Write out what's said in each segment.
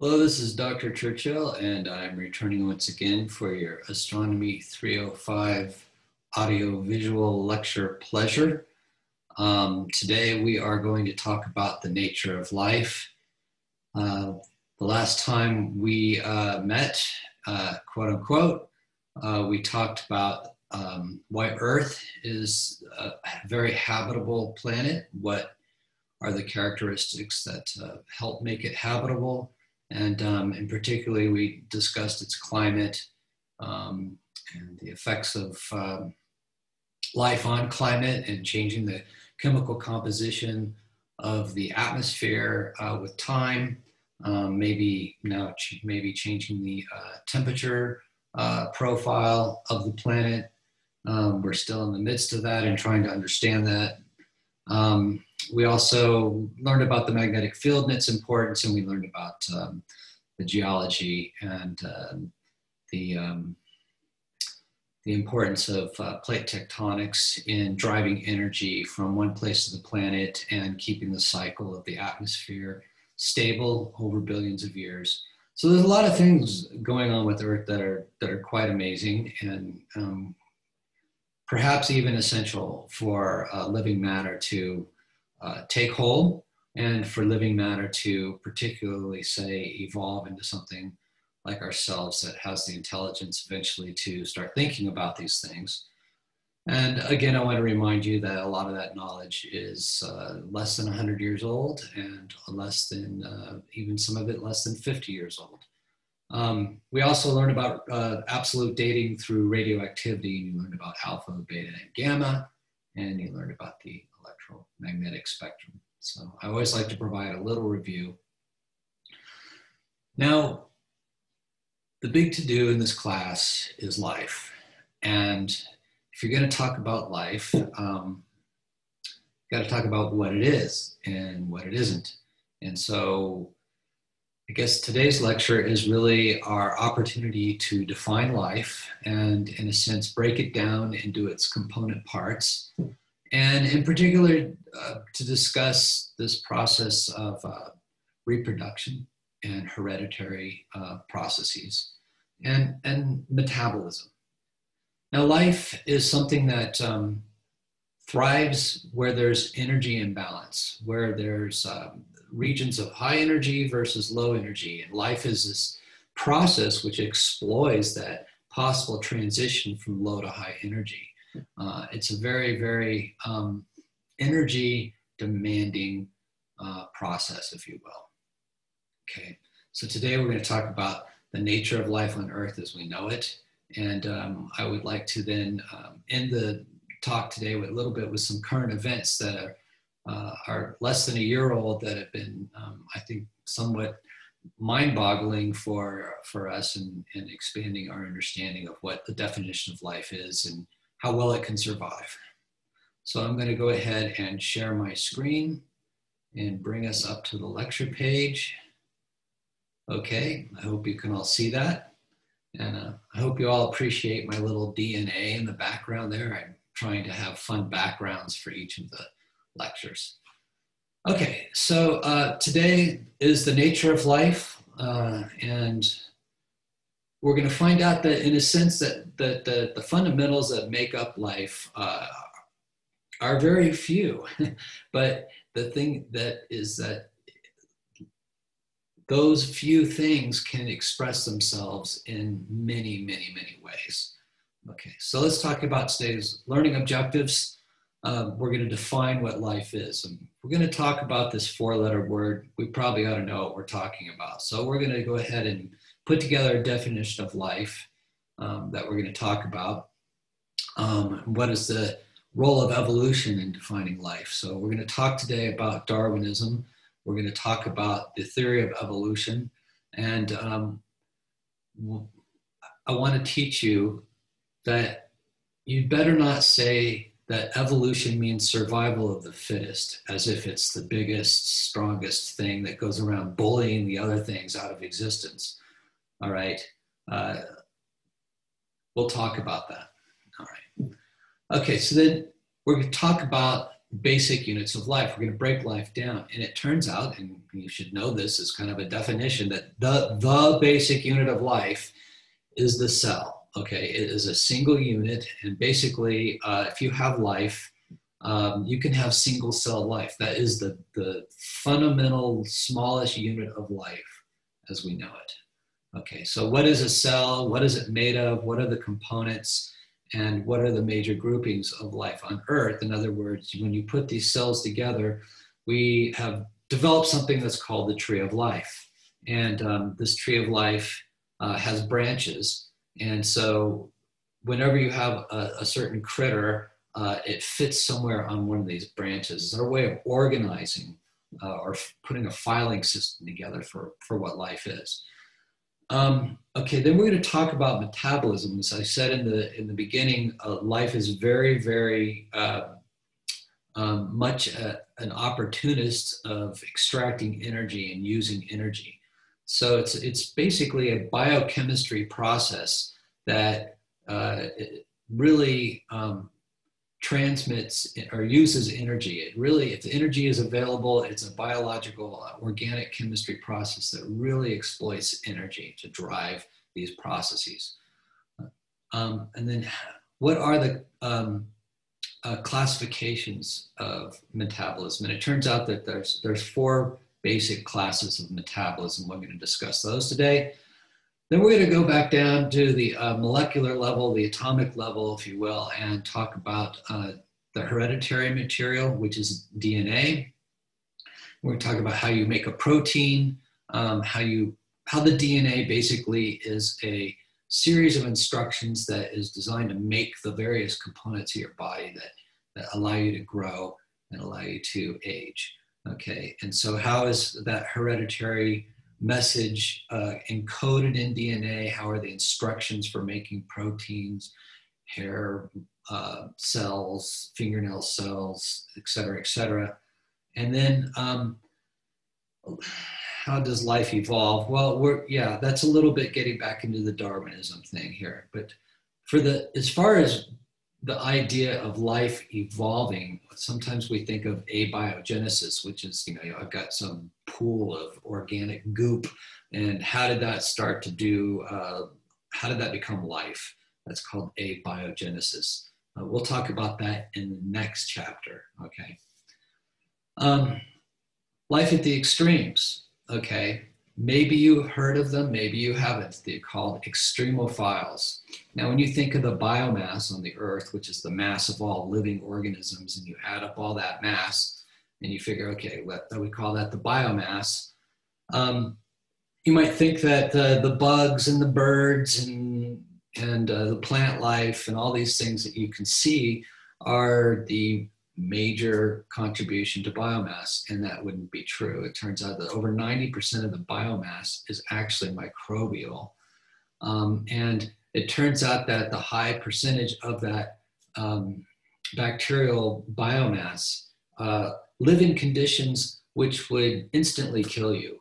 Hello, this is Dr. Churchill, and I'm returning once again for your Astronomy 305 audio visual lecture pleasure. Um, today we are going to talk about the nature of life. Uh, the last time we uh, met, uh, quote unquote, uh, we talked about um, why Earth is a very habitable planet, what are the characteristics that uh, help make it habitable, and um, in particularly, we discussed its climate um, and the effects of um, life on climate and changing the chemical composition of the atmosphere uh, with time. Um, maybe now, ch- maybe changing the uh, temperature uh, profile of the planet. Um, we're still in the midst of that and trying to understand that. Um, we also learned about the magnetic field and its importance, and we learned about um, the geology and uh, the um, the importance of uh, plate tectonics in driving energy from one place to the planet and keeping the cycle of the atmosphere stable over billions of years. So there's a lot of things going on with Earth that are that are quite amazing and um, perhaps even essential for uh, living matter to uh, take hold and for living matter to particularly say evolve into something like ourselves that has the intelligence eventually to start thinking about these things. And again, I want to remind you that a lot of that knowledge is uh, less than 100 years old and less than, uh, even some of it less than 50 years old. Um, we also learned about uh, absolute dating through radioactivity. You learned about alpha, beta, and gamma, and you learned about the electromagnetic spectrum. So I always like to provide a little review. Now, the big to do in this class is life. And if you're going to talk about life, um, got to talk about what it is and what it isn't. And so I guess today's lecture is really our opportunity to define life and, in a sense, break it down into its component parts and in particular uh, to discuss this process of uh, reproduction and hereditary uh, processes and, and metabolism. Now, life is something that um, thrives where there's energy imbalance, where there's um, regions of high energy versus low energy. And life is this process which exploits that possible transition from low to high energy. Uh, it's a very, very um, energy demanding uh, process, if you will. Okay, so today we're going to talk about the nature of life on Earth as we know it. And um, I would like to then um, end the talk today with a little bit with some current events that are, uh, are less than a year old that have been, um, I think, somewhat mind-boggling for for us and, and expanding our understanding of what the definition of life is and how well it can survive. So I'm going to go ahead and share my screen and bring us up to the lecture page. Okay, I hope you can all see that. And uh, I hope you all appreciate my little DNA in the background there. I'm trying to have fun backgrounds for each of the lectures. Okay, so uh, today is the nature of life. Uh, and we're going to find out that in a sense that, that the, the fundamentals that make up life uh, are very few but the thing that is that those few things can express themselves in many many many ways okay so let's talk about today's learning objectives uh, we're going to define what life is and we're going to talk about this four letter word we probably ought to know what we're talking about so we're going to go ahead and put together a definition of life um, that we're going to talk about. Um, what is the role of evolution in defining life? So, we're going to talk today about Darwinism. We're going to talk about the theory of evolution. And um, I want to teach you that you'd better not say that evolution means survival of the fittest, as if it's the biggest, strongest thing that goes around bullying the other things out of existence. All right. Uh, we'll talk about that. All right. Okay, so then we're going to talk about basic units of life. We're going to break life down. And it turns out, and you should know this as kind of a definition, that the, the basic unit of life is the cell. Okay, it is a single unit. And basically, uh, if you have life, um, you can have single cell life. That is the, the fundamental smallest unit of life as we know it. Okay, so what is a cell? What is it made of? What are the components? And what are the major groupings of life on Earth? In other words, when you put these cells together, we have developed something that's called the tree of life. And um, this tree of life uh, has branches. And so whenever you have a, a certain critter, uh, it fits somewhere on one of these branches. It's our way of organizing uh, or putting a filing system together for, for what life is. Um, okay, then we're going to talk about metabolism. As I said in the in the beginning, uh, life is very, very uh, um, much a, an opportunist of extracting energy and using energy. So it's it's basically a biochemistry process that uh, really um, transmits or uses energy. It really, if the energy is available, it's a biological, uh, organic chemistry process that really exploits energy to drive these processes. Um, and then, what are the um, uh, classifications of metabolism? And it turns out that there's there's four basic classes of metabolism. We're going to discuss those today. Then we're going to go back down to the uh, molecular level, the atomic level, if you will, and talk about uh, the hereditary material, which is DNA. We're going to talk about how you make a protein, um, how you how the DNA basically is a series of instructions that is designed to make the various components of your body that, that allow you to grow and allow you to age. Okay, and so how is that hereditary message uh, encoded in DNA? How are the instructions for making proteins, hair uh, cells, fingernail cells, et cetera, et cetera? And then um, how does life evolve? Well, we're, yeah, that's a little bit getting back into the Darwinism thing here. But for the, as far as the idea of life evolving, sometimes we think of abiogenesis, which is, you know, I've got some pool of organic goop, and how did that start to do, uh, how did that become life? That's called abiogenesis. Uh, we'll talk about that in the next chapter, okay? Um, life at the extremes, okay? Maybe you've heard of them, maybe you haven't. They're called extremophiles. Now, when you think of the biomass on the earth, which is the mass of all living organisms, and you add up all that mass, and you figure, okay, what, we call that the biomass, um, you might think that uh, the bugs and the birds and, and uh, the plant life and all these things that you can see are the major contribution to biomass, and that wouldn't be true. It turns out that over 90% of the biomass is actually microbial. Um, and it turns out that the high percentage of that um, bacterial biomass uh, live in conditions which would instantly kill you.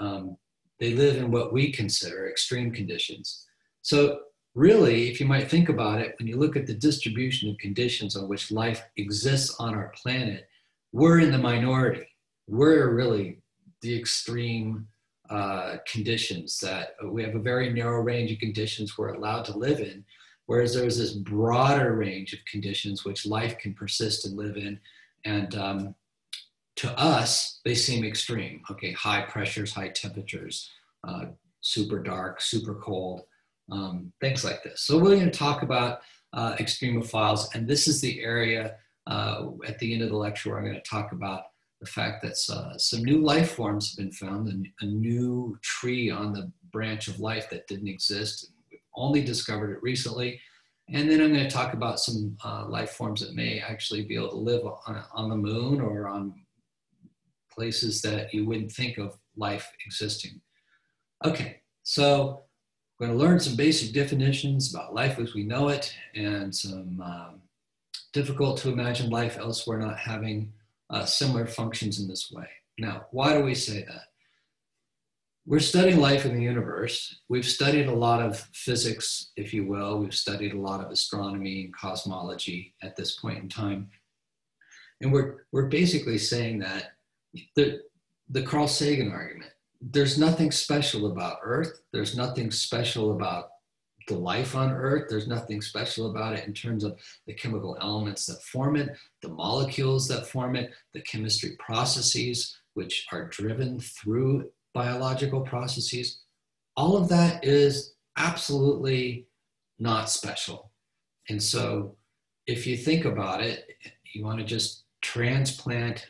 Um, they live in what we consider extreme conditions. So really, if you might think about it, when you look at the distribution of conditions on which life exists on our planet, we're in the minority. We're really the extreme uh, conditions that we have a very narrow range of conditions we're allowed to live in, whereas there's this broader range of conditions which life can persist and live in. And um, to us, they seem extreme. Okay, high pressures, high temperatures, uh, super dark, super cold um, things like this. So we're going to talk about uh, extremophiles, and this is the area uh, at the end of the lecture where I'm going to talk about the fact that uh, some new life forms have been found, and a new tree on the branch of life that didn't exist. We've only discovered it recently. And then I'm going to talk about some uh, life forms that may actually be able to live on, on the moon or on places that you wouldn't think of life existing. Okay, so we're going to learn some basic definitions about life as we know it and some um, difficult to imagine life elsewhere not having uh, similar functions in this way. Now, why do we say that? We're studying life in the universe. We've studied a lot of physics, if you will. We've studied a lot of astronomy and cosmology at this point in time. And we're, we're basically saying that the, the Carl Sagan argument, there's nothing special about Earth. There's nothing special about the life on Earth. There's nothing special about it in terms of the chemical elements that form it, the molecules that form it, the chemistry processes which are driven through biological processes. All of that is absolutely not special. And so if you think about it, you want to just transplant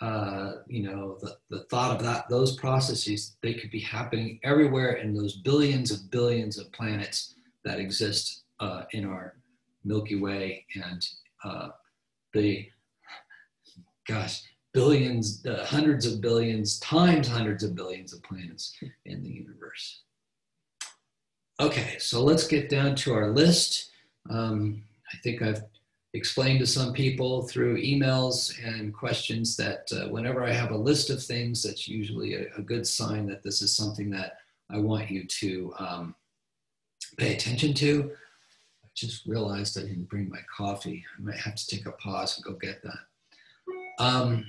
uh, you know, the, the thought of that, those processes, they could be happening everywhere in those billions of billions of planets that exist uh, in our Milky Way and uh, the, gosh, billions, uh, hundreds of billions, times hundreds of billions of planets in the universe. Okay, so let's get down to our list. Um, I think I've explained to some people through emails and questions that uh, whenever I have a list of things, that's usually a, a, good sign that this is something that I want you to um, pay attention to. I just realized I didn't bring my coffee. I might have to take a pause and go get that. Um,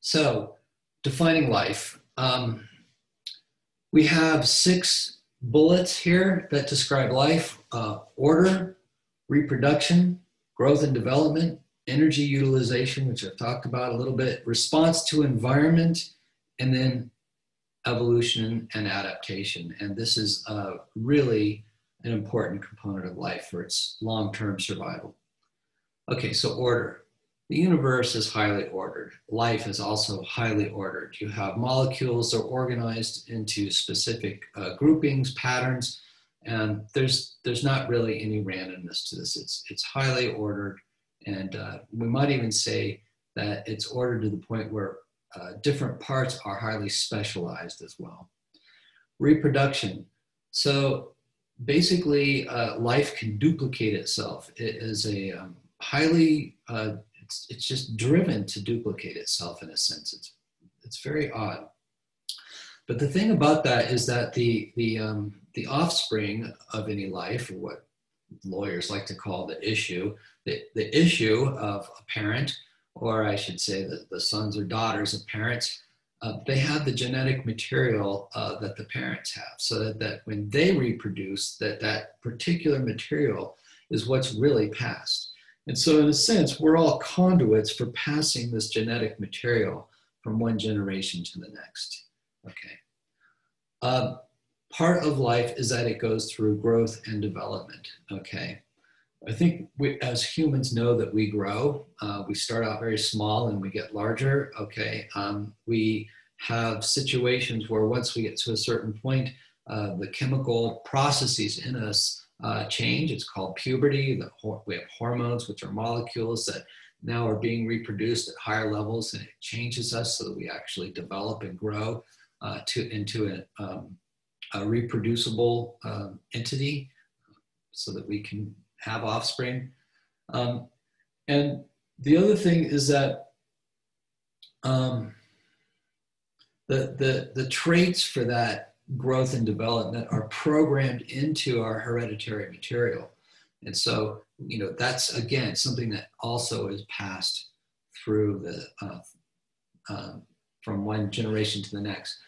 so, defining life. Um, we have six bullets here that describe life uh, order, reproduction, growth and development, energy utilization, which I've talked about a little bit, response to environment, and then evolution and adaptation. And this is uh, really an important component of life for its long term survival. Okay, so order. The universe is highly ordered. Life is also highly ordered. You have molecules that are organized into specific uh, groupings, patterns, and there's there's not really any randomness to this. It's it's highly ordered, and uh, we might even say that it's ordered to the point where uh, different parts are highly specialized as well. Reproduction. So basically, uh, life can duplicate itself. It is a um, highly uh, it's it's just driven to duplicate itself in a sense. It's it's very odd. But the thing about that is that the the um, the offspring of any life, or what lawyers like to call the issue, the, the issue of a parent, or I should say the, the sons or daughters of parents, uh, they have the genetic material uh, that the parents have. So that, that when they reproduce that that particular material is what's really passed. And so in a sense we're all conduits for passing this genetic material from one generation to the next. Okay. Uh, part of life is that it goes through growth and development. Okay. I think we, as humans know that we grow. Uh, we start out very small and we get larger. Okay. Um, we have situations where once we get to a certain point, uh, the chemical processes in us uh, change. It's called puberty. We have hormones, which are molecules that now are being reproduced at higher levels, and it changes us so that we actually develop and grow uh, to into a, um, a reproducible um, entity so that we can have offspring. Um, and the other thing is that um, the, the, the traits for that growth and development are programmed into our hereditary material. And so, you know, that's again something that also is passed through the uh, um, from one generation to the next.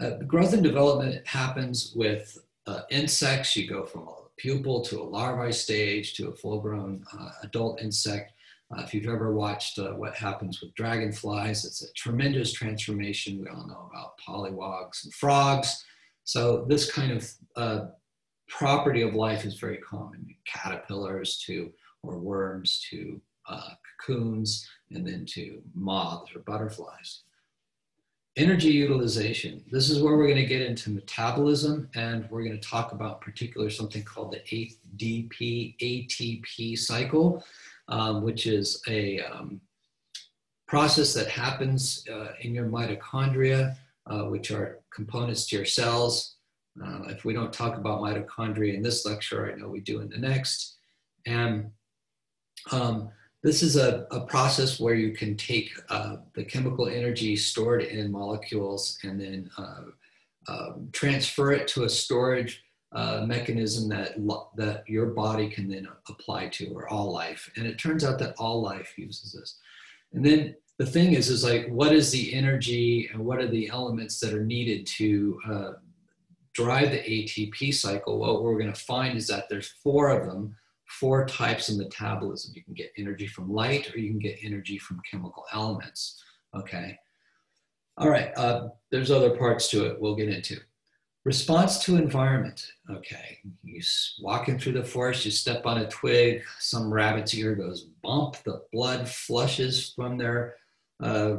Uh, growth and development happens with uh, insects. You go from a pupal to a larvae stage to a full grown uh, adult insect. Uh, if you've ever watched uh, what happens with dragonflies, it's a tremendous transformation. We all know about pollywogs and frogs. So this kind of uh, property of life is very common. Caterpillars to, or worms to cocoons, and then to moths or butterflies. Energy utilization. This is where we're going to get into metabolism, and we're going to talk about particular something called the ADP ATP cycle, um, which is a um, process that happens uh, in your mitochondria, uh, which are components to your cells. Uh, if we don't talk about mitochondria in this lecture, I know we do in the next. And um, this is a, a process where you can take uh, the chemical energy stored in molecules and then uh, uh, transfer it to a storage uh, mechanism that, that your body can then apply to, or all life. And it turns out that all life uses this. And then the thing is, is like, what is the energy and what are the elements that are needed to uh, drive the ATP cycle? What we're going to find is that there's four of them, four types of metabolism. You can get energy from light or you can get energy from chemical elements. Okay. All right. Uh, there's other parts to it we'll get into. Response to environment. Okay, you walking through the forest, you step on a twig, some rabbit's ear goes bump, the blood flushes from their uh,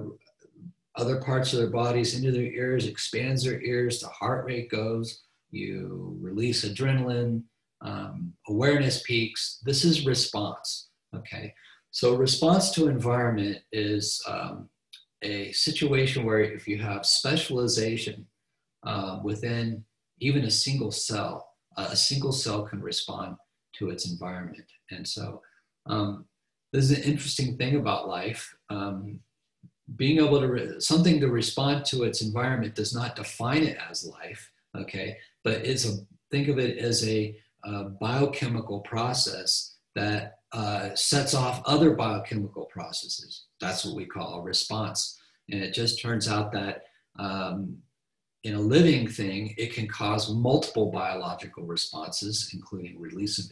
other parts of their bodies into their ears, expands their ears, the heart rate goes, you release adrenaline, um, awareness peaks. This is response. Okay, so response to environment is um, a situation where if you have specialization, uh, within even a single cell, uh, a single cell can respond to its environment. And so um, this is an interesting thing about life. Um, being able to, something to respond to its environment does not define it as life, okay? But it's a, think of it as a, a biochemical process that uh, sets off other biochemical processes. That's what we call a response. And it just turns out that um, in a living thing, it can cause multiple biological responses, including release of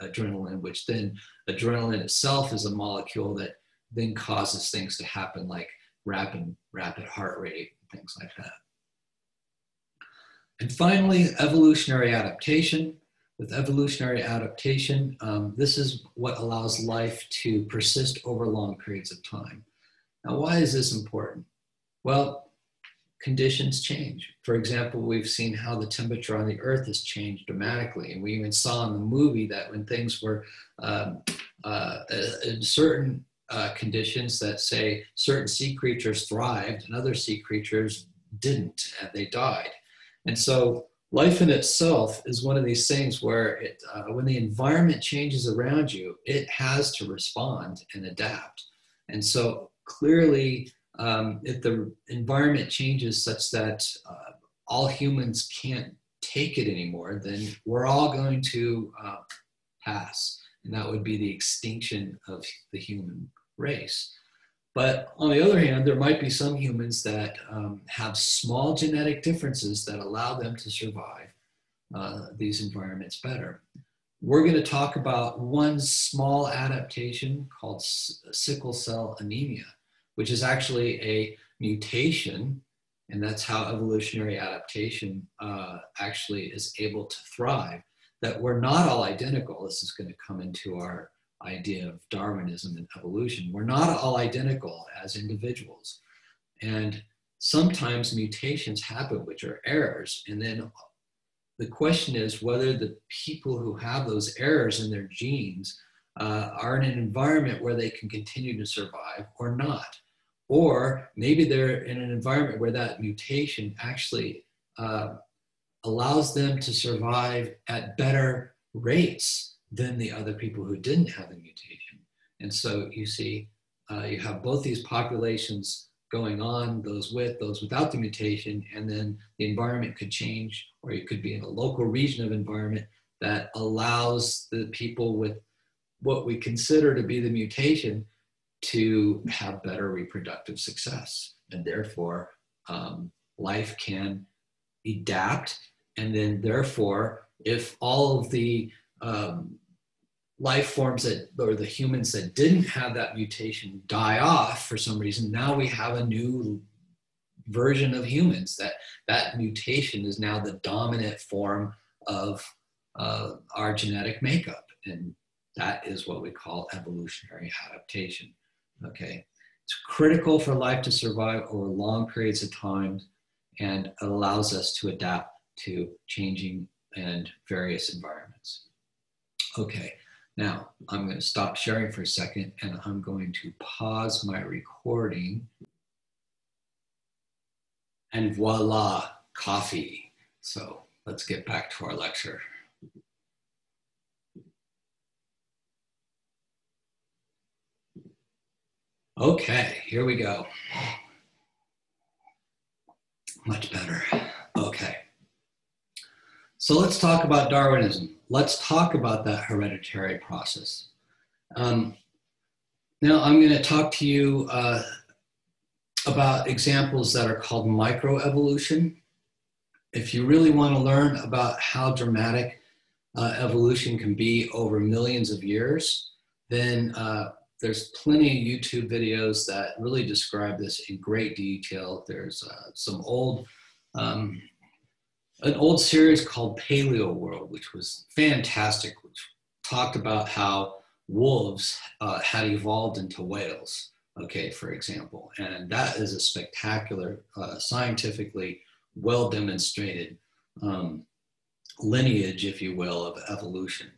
adrenaline, which then adrenaline itself is a molecule that then causes things to happen like rapid, rapid heart rate, things like that. And finally, evolutionary adaptation. With evolutionary adaptation, um, this is what allows life to persist over long periods of time. Now, why is this important? Well, conditions change. For example, we've seen how the temperature on the earth has changed dramatically. And we even saw in the movie that when things were um, uh, in certain uh, conditions that say certain sea creatures thrived and other sea creatures didn't, and they died. And so life in itself is one of these things where it, uh, when the environment changes around you, it has to respond and adapt. And so clearly, um, if the environment changes such that uh, all humans can't take it anymore, then we're all going to uh, pass. And that would be the extinction of the human race. But on the other hand, there might be some humans that um, have small genetic differences that allow them to survive uh, these environments better. We're going to talk about one small adaptation called sickle cell anemia which is actually a mutation. And that's how evolutionary adaptation uh, actually is able to thrive. That we're not all identical. This is going to come into our idea of Darwinism and evolution. We're not all identical as individuals. And sometimes mutations happen, which are errors. And then the question is whether the people who have those errors in their genes uh, are in an environment where they can continue to survive or not. Or maybe they're in an environment where that mutation actually uh, allows them to survive at better rates than the other people who didn't have the mutation. And so you see, uh, you have both these populations going on, those with, those without the mutation, and then the environment could change, or you could be in a local region of environment that allows the people with what we consider to be the mutation to have better reproductive success. And therefore, um, life can adapt. And then, therefore, if all of the um, life forms that, or the humans that didn't have that mutation die off for some reason, now we have a new version of humans that that mutation is now the dominant form of uh, our genetic makeup. And that is what we call evolutionary adaptation. Okay, it's critical for life to survive over long periods of time and allows us to adapt to changing and various environments. Okay, now I'm going to stop sharing for a second and I'm going to pause my recording. And voila, coffee. So let's get back to our lecture. Okay, here we go. Much better. Okay. So let's talk about Darwinism. Let's talk about that hereditary process. Um, now I'm going to talk to you uh, about examples that are called microevolution. If you really want to learn about how dramatic uh, evolution can be over millions of years, then uh, there's plenty of YouTube videos that really describe this in great detail. There's uh, some old, um, an old series called Paleo World, which was fantastic, which talked about how wolves uh, had evolved into whales, okay, for example. And that is a spectacular, uh, scientifically well demonstrated um, lineage, if you will, of evolution,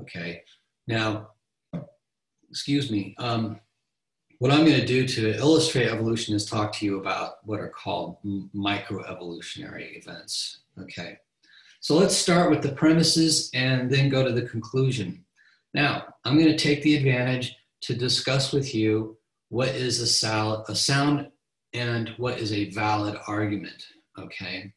okay. Now, excuse me, um, what I'm going to do to illustrate evolution is talk to you about what are called microevolutionary events. Okay, so let's start with the premises and then go to the conclusion. Now, I'm going to take the advantage to discuss with you what is a, sal- a sound and what is a valid argument. Okay,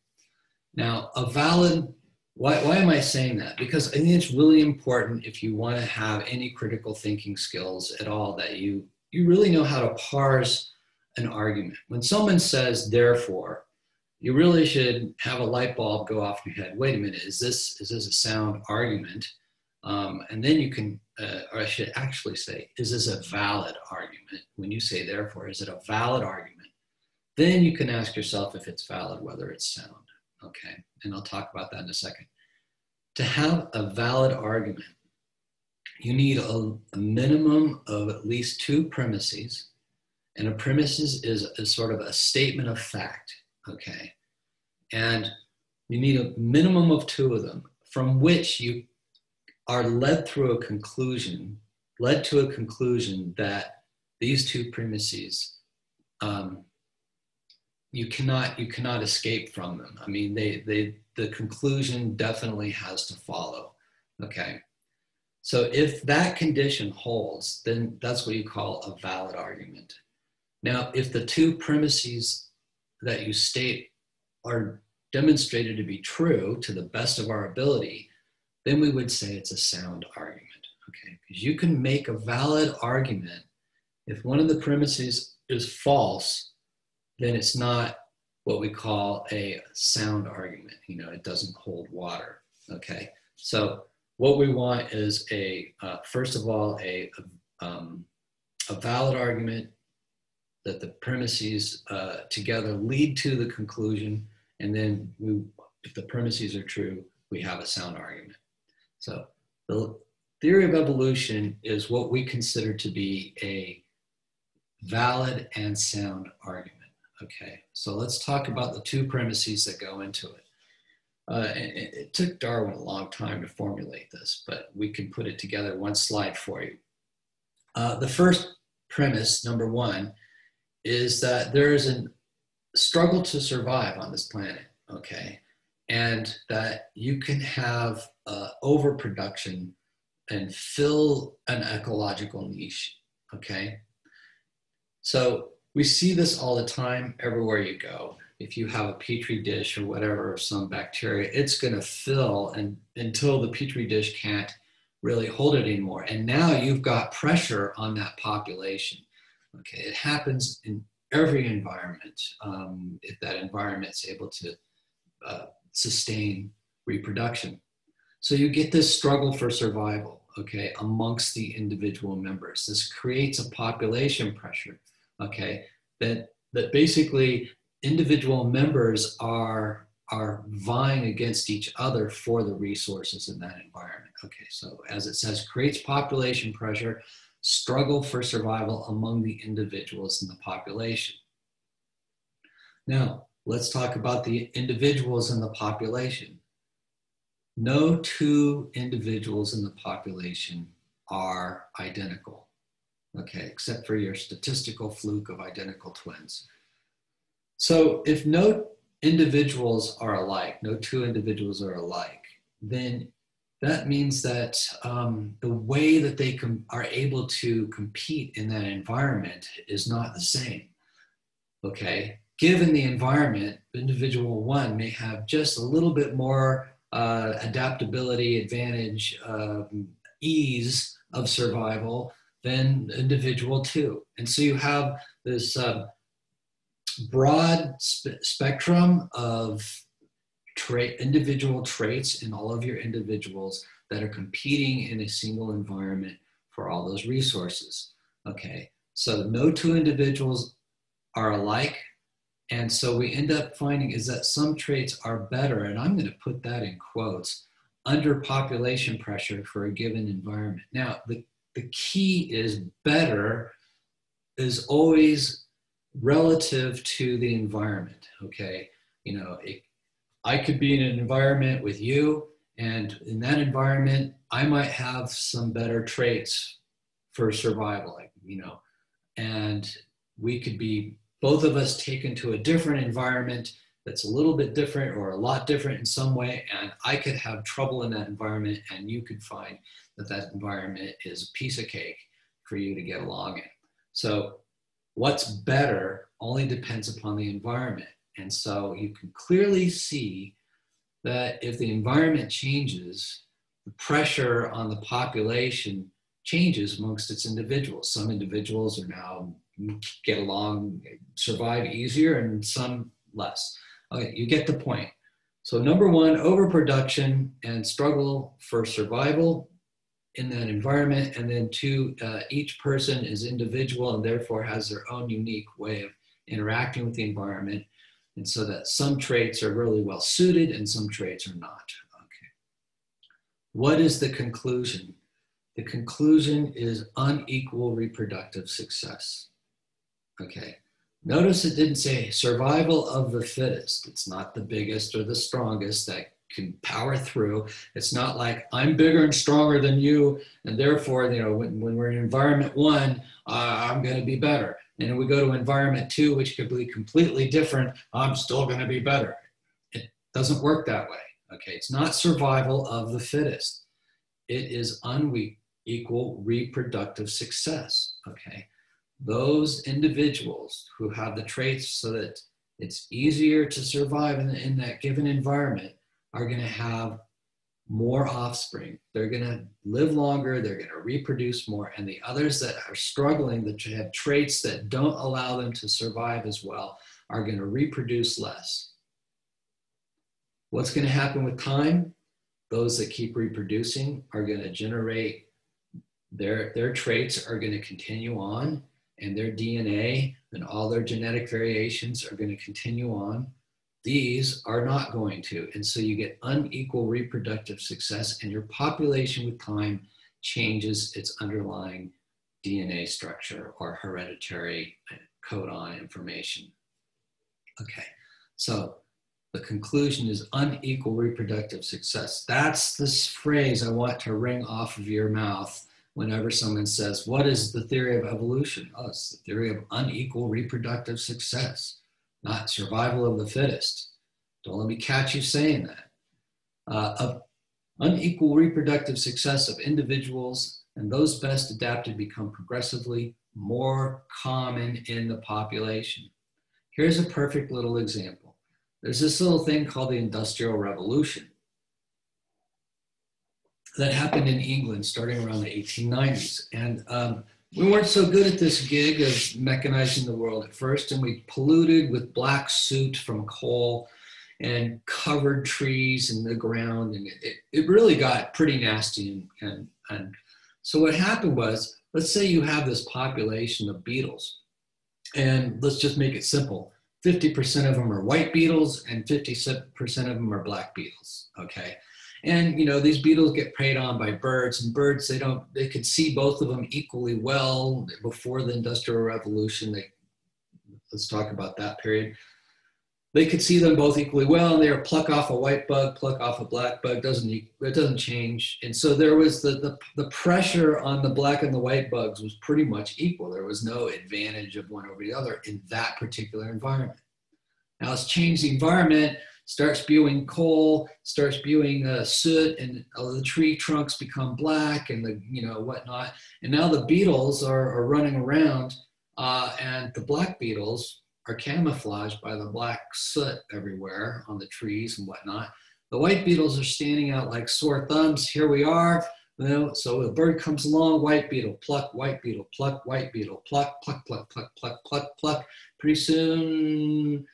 now a valid why, why am I saying that? Because I think it's really important if you want to have any critical thinking skills at all that you, you really know how to parse an argument. When someone says, therefore, you really should have a light bulb go off in your head. Wait a minute, is this, is this a sound argument? Um, and then you can, uh, or I should actually say, is this a valid argument? When you say therefore, is it a valid argument? Then you can ask yourself if it's valid, whether it's sound. Okay, and I'll talk about that in a second. To have a valid argument, you need a, a minimum of at least two premises, and a premises is, is sort of a statement of fact, okay? And you need a minimum of two of them from which you are led through a conclusion, led to a conclusion that these two premises um, you cannot you cannot escape from them. I mean, they they the conclusion definitely has to follow. Okay. So if that condition holds, then that's what you call a valid argument. Now, if the two premises that you state are demonstrated to be true to the best of our ability, then we would say it's a sound argument. Okay, because you can make a valid argument if one of the premises is false then it's not what we call a sound argument. You know, it doesn't hold water. Okay. So what we want is a, uh, first of all, a, um, a valid argument that the premises uh, together lead to the conclusion. And then we, if the premises are true, we have a sound argument. So the theory of evolution is what we consider to be a valid and sound argument. Okay, so let's talk about the two premises that go into it. Uh, it, it, took Darwin a long time to formulate this, but we can put it together one slide for you. Uh, the first premise, number one, is that there is a struggle to survive on this planet, okay? And that you can have uh, overproduction and fill an ecological niche, okay? So we see this all the time everywhere you go. If you have a petri dish or whatever of some bacteria, it's going to fill and until the petri dish can't really hold it anymore. And now you've got pressure on that population. Okay, it happens in every environment um, if that environment's able to uh, sustain reproduction. So you get this struggle for survival, okay, amongst the individual members. This creates a population pressure okay, that, that basically individual members are, are vying against each other for the resources in that environment. Okay, so as it says, creates population pressure, struggle for survival among the individuals in the population. Now, let's talk about the individuals in the population. No two individuals in the population are identical okay, except for your statistical fluke of identical twins. So if no individuals are alike, no two individuals are alike, then that means that um, the way that they com- are able to compete in that environment is not the same. Okay, given the environment, individual one may have just a little bit more uh, adaptability, advantage, um, ease of survival than individual two. And so you have this uh, broad sp- spectrum of trait, individual traits in all of your individuals that are competing in a single environment for all those resources. Okay, so no two individuals are alike. And so we end up finding is that some traits are better, and I'm going to put that in quotes, under population pressure for a given environment. Now, the, the key is better is always relative to the environment, okay? You know, it, I could be in an environment with you, and in that environment, I might have some better traits for survival, like, you know, and we could be both of us taken to a different environment that's a little bit different or a lot different in some way, and I could have trouble in that environment, and you could find that that environment is a piece of cake for you to get along in. So, what's better only depends upon the environment. And so, you can clearly see that if the environment changes, the pressure on the population changes amongst its individuals. Some individuals are now get along, survive easier, and some less. Okay, you get the point. So number one, overproduction and struggle for survival in that environment. And then two, uh, each person is individual and therefore has their own unique way of interacting with the environment. And so that some traits are really well suited and some traits are not. Okay. What is the conclusion? The conclusion is unequal reproductive success. Okay. Notice it didn't say survival of the fittest. It's not the biggest or the strongest that can power through. It's not like I'm bigger and stronger than you, and therefore, you know, when, when we're in environment one, uh, I'm going to be better. And we go to environment two, which could be completely different, I'm still going to be better. It doesn't work that way. Okay, it's not survival of the fittest. It is unequal reproductive success. Okay, those individuals who have the traits so that it's easier to survive in, in that given environment are going to have more offspring. They're going to live longer, they're going to reproduce more. And the others that are struggling, that have traits that don't allow them to survive as well, are going to reproduce less. What's going to happen with time? Those that keep reproducing are going to generate their, their traits are going to continue on and their DNA and all their genetic variations are going to continue on. These are not going to. And so you get unequal reproductive success, and your population with time changes its underlying DNA structure or hereditary codon information. Okay, so the conclusion is unequal reproductive success. That's this phrase I want to ring off of your mouth whenever someone says, What is the theory of evolution? Oh, it's the theory of unequal reproductive success, not survival of the fittest. Don't let me catch you saying that. Uh, of unequal reproductive success of individuals and those best adapted become progressively more common in the population. Here's a perfect little example. There's this little thing called the Industrial Revolution that happened in England starting around the 1890s. And um, we weren't so good at this gig of mechanizing the world at first, and we polluted with black soot from coal and covered trees in the ground, and it, it really got pretty nasty. And, and, and so what happened was, let's say you have this population of beetles, and let's just make it simple. 50% of them are white beetles and 50% of them are black beetles, okay? And you know these beetles get preyed on by birds and birds they don't they could see both of them equally well before the industrial revolution. They let's talk about that period. They could see them both equally well and they were pluck off a white bug pluck off a black bug doesn't it doesn't change. And so there was the, the the pressure on the black and the white bugs was pretty much equal. There was no advantage of one over the other in that particular environment. Now let's change the environment start spewing coal, start spewing uh, soot, and all the tree trunks become black and the you know whatnot. And now the beetles are, are running around, uh, and the black beetles are camouflaged by the black soot everywhere on the trees and whatnot. The white beetles are standing out like sore thumbs. Here we are. You know, so a bird comes along, white beetle, pluck, white beetle, pluck, white beetle, pluck, pluck, pluck, pluck, pluck, pluck, pluck. Pretty soon,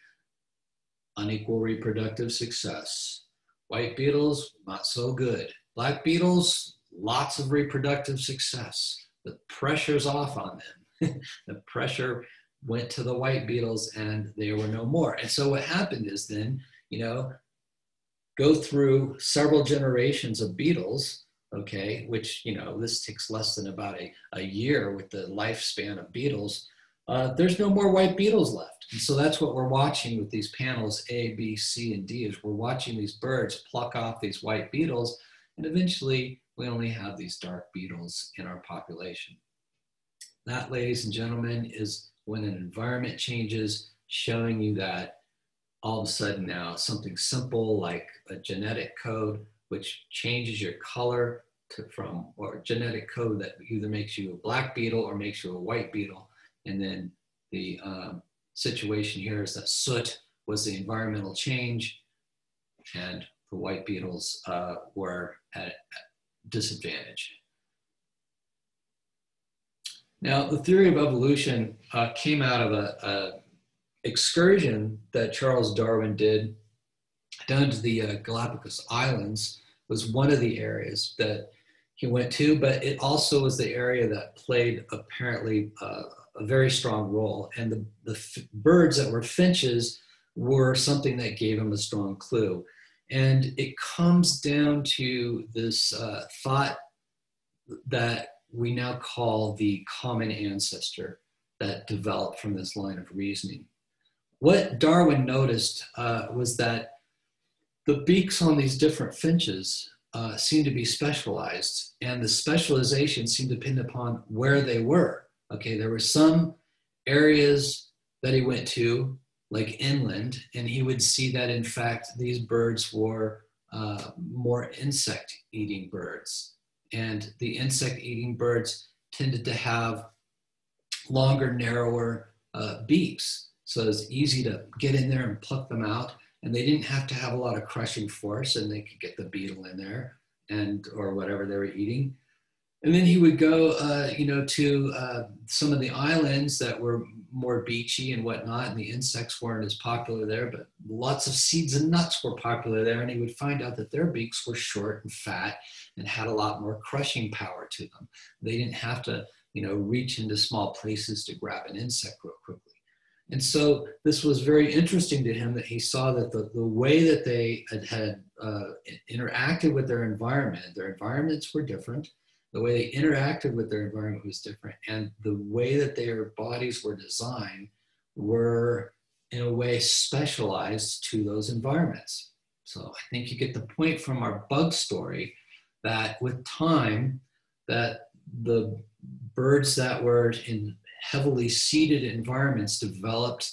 unequal reproductive success. White beetles, not so good. Black beetles, lots of reproductive success. The pressure's off on them. the pressure went to the white beetles and there were no more. And so what happened is then, you know, go through several generations of beetles, okay, which, you know, this takes less than about a, a year with the lifespan of beetles. Uh, there's no more white beetles left. And so that's what we're watching with these panels A, B, C, and D is we're watching these birds pluck off these white beetles and eventually we only have these dark beetles in our population. That, ladies and gentlemen, is when an environment changes, showing you that all of a sudden now something simple like a genetic code, which changes your color to, from, or genetic code that either makes you a black beetle or makes you a white beetle. And then the um, situation here is that soot was the environmental change and the white beetles uh, were at, at disadvantage. Now, the theory of evolution uh, came out of a, a, excursion that Charles Darwin did down to the uh, Galapagos Islands. Was one of the areas that he went to, but it also was the area that played apparently uh, a very strong role. And the, the birds that were finches were something that gave him a strong clue. And it comes down to this uh, thought that we now call the common ancestor that developed from this line of reasoning. What Darwin noticed uh, was that the beaks on these different finches uh, seemed to be specialized, and the specialization seemed to depend upon where they were. Okay, there were some areas that he went to, like inland, and he would see that in fact these birds were uh, more insect eating birds and the insect eating birds tended to have longer, narrower uh, beaks. So it's easy to get in there and pluck them out. And they didn't have to have a lot of crushing force and they could get the beetle in there and or whatever they were eating. And then he would go, uh, you know, to uh, some of the islands that were more beachy and whatnot, and the insects weren't as popular there, but lots of seeds and nuts were popular there. And he would find out that their beaks were short and fat and had a lot more crushing power to them. They didn't have to, you know, reach into small places to grab an insect real quickly. And so this was very interesting to him that he saw that the, the way that they had, had uh, interacted with their environment, their environments were different the way they interacted with their environment was different and the way that their bodies were designed were in a way specialized to those environments. So i think you get the point from our bug story that with time that the birds that were in heavily seeded environments developed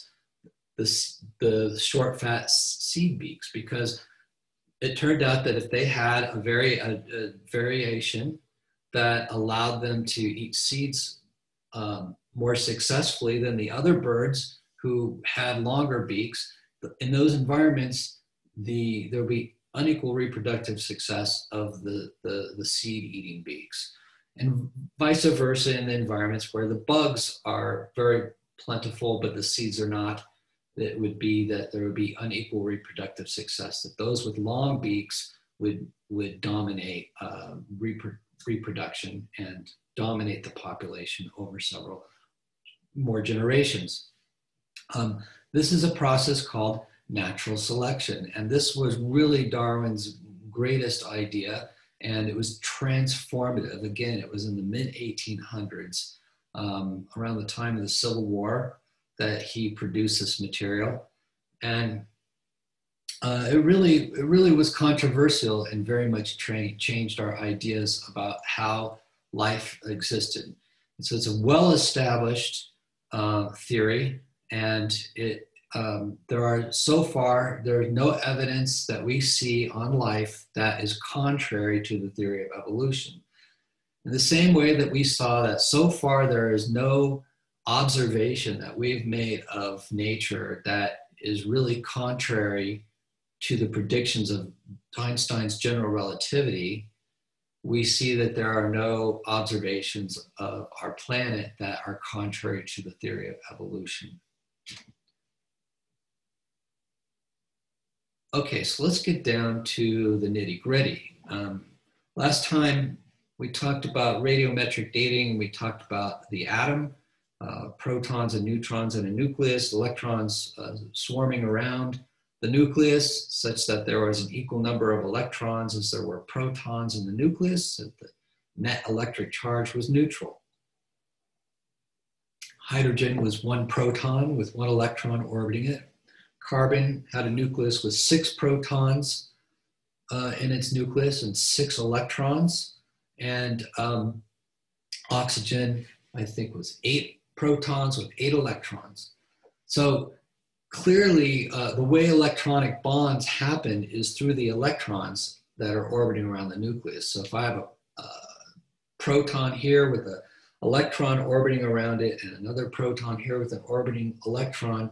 the, the short fat seed beaks because it turned out that if they had a very a, a variation that allowed them to eat seeds um, more successfully than the other birds who had longer beaks. In those environments, the there will be unequal reproductive success of the, the, the seed eating beaks. And vice versa in the environments where the bugs are very plentiful, but the seeds are not, it would be that there would be unequal reproductive success, that those with long beaks would, would dominate uh, reproduction and dominate the population over several more generations. Um, this is a process called natural selection. And this was really Darwin's greatest idea. And it was transformative. Again, it was in the mid 1800s, um, around the time of the Civil War, that he produced this material. And uh, it really it really was controversial and very much tra- changed our ideas about how life existed. And so it's a well established uh, theory, and it um, there are so far there is no evidence that we see on life that is contrary to the theory of evolution. In the same way that we saw that so far there is no observation that we've made of nature that is really contrary to the predictions of Einstein's general relativity, we see that there are no observations of our planet that are contrary to the theory of evolution. Okay, so let's get down to the nitty gritty. Um, last time we talked about radiometric dating, we talked about the atom, uh, protons and neutrons in a nucleus, electrons uh, swarming around the nucleus such that there was an equal number of electrons as there were protons in the nucleus, that the net electric charge was neutral. Hydrogen was one proton with one electron orbiting it. Carbon had a nucleus with six protons uh, in its nucleus and six electrons. And um, oxygen, I think, was eight protons with eight electrons. So clearly, uh, the way electronic bonds happen is through the electrons that are orbiting around the nucleus. So if I have a, a proton here with an electron orbiting around it and another proton here with an orbiting electron,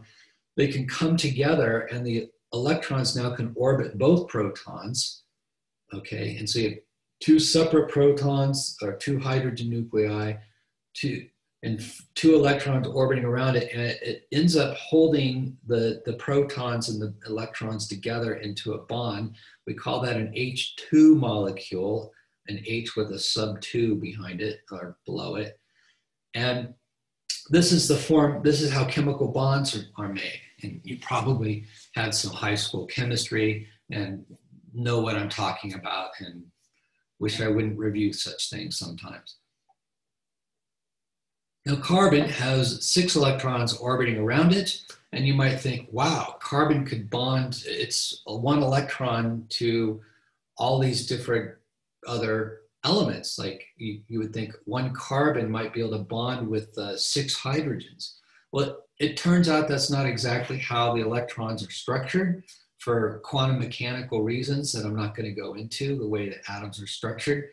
they can come together and the electrons now can orbit both protons. Okay, and so you have two separate protons or two hydrogen nuclei, two and two electrons orbiting around it, and it, it, ends up holding the, the protons and the electrons together into a bond. We call that an H2 molecule, an H with a sub 2 behind it or below it. And this is the form, this is how chemical bonds are, are made. And you probably had some high school chemistry and know what I'm talking about and wish I wouldn't review such things sometimes. Now, carbon has six electrons orbiting around it, and you might think, wow, carbon could bond its one electron to all these different other elements. Like you, you would think one carbon might be able to bond with uh, six hydrogens. Well, it turns out that's not exactly how the electrons are structured for quantum mechanical reasons that I'm not going to go into, the way that atoms are structured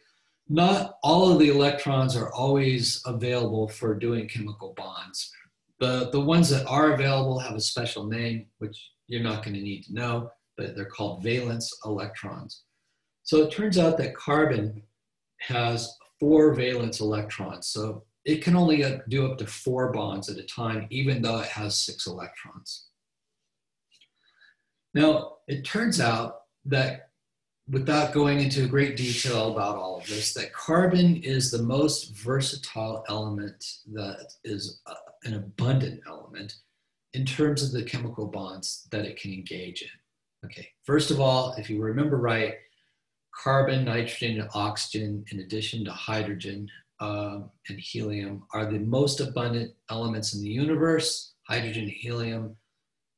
not all of the electrons are always available for doing chemical bonds. The, the ones that are available have a special name, which you're not going to need to know, but they're called valence electrons. So it turns out that carbon has four valence electrons. So it can only uh, do up to four bonds at a time, even though it has six electrons. Now, it turns out that without going into great detail about all of this, that carbon is the most versatile element that is uh, an abundant element in terms of the chemical bonds that it can engage in. Okay, first of all, if you remember right, carbon, nitrogen, and oxygen, in addition to hydrogen um, and helium, are the most abundant elements in the universe. Hydrogen helium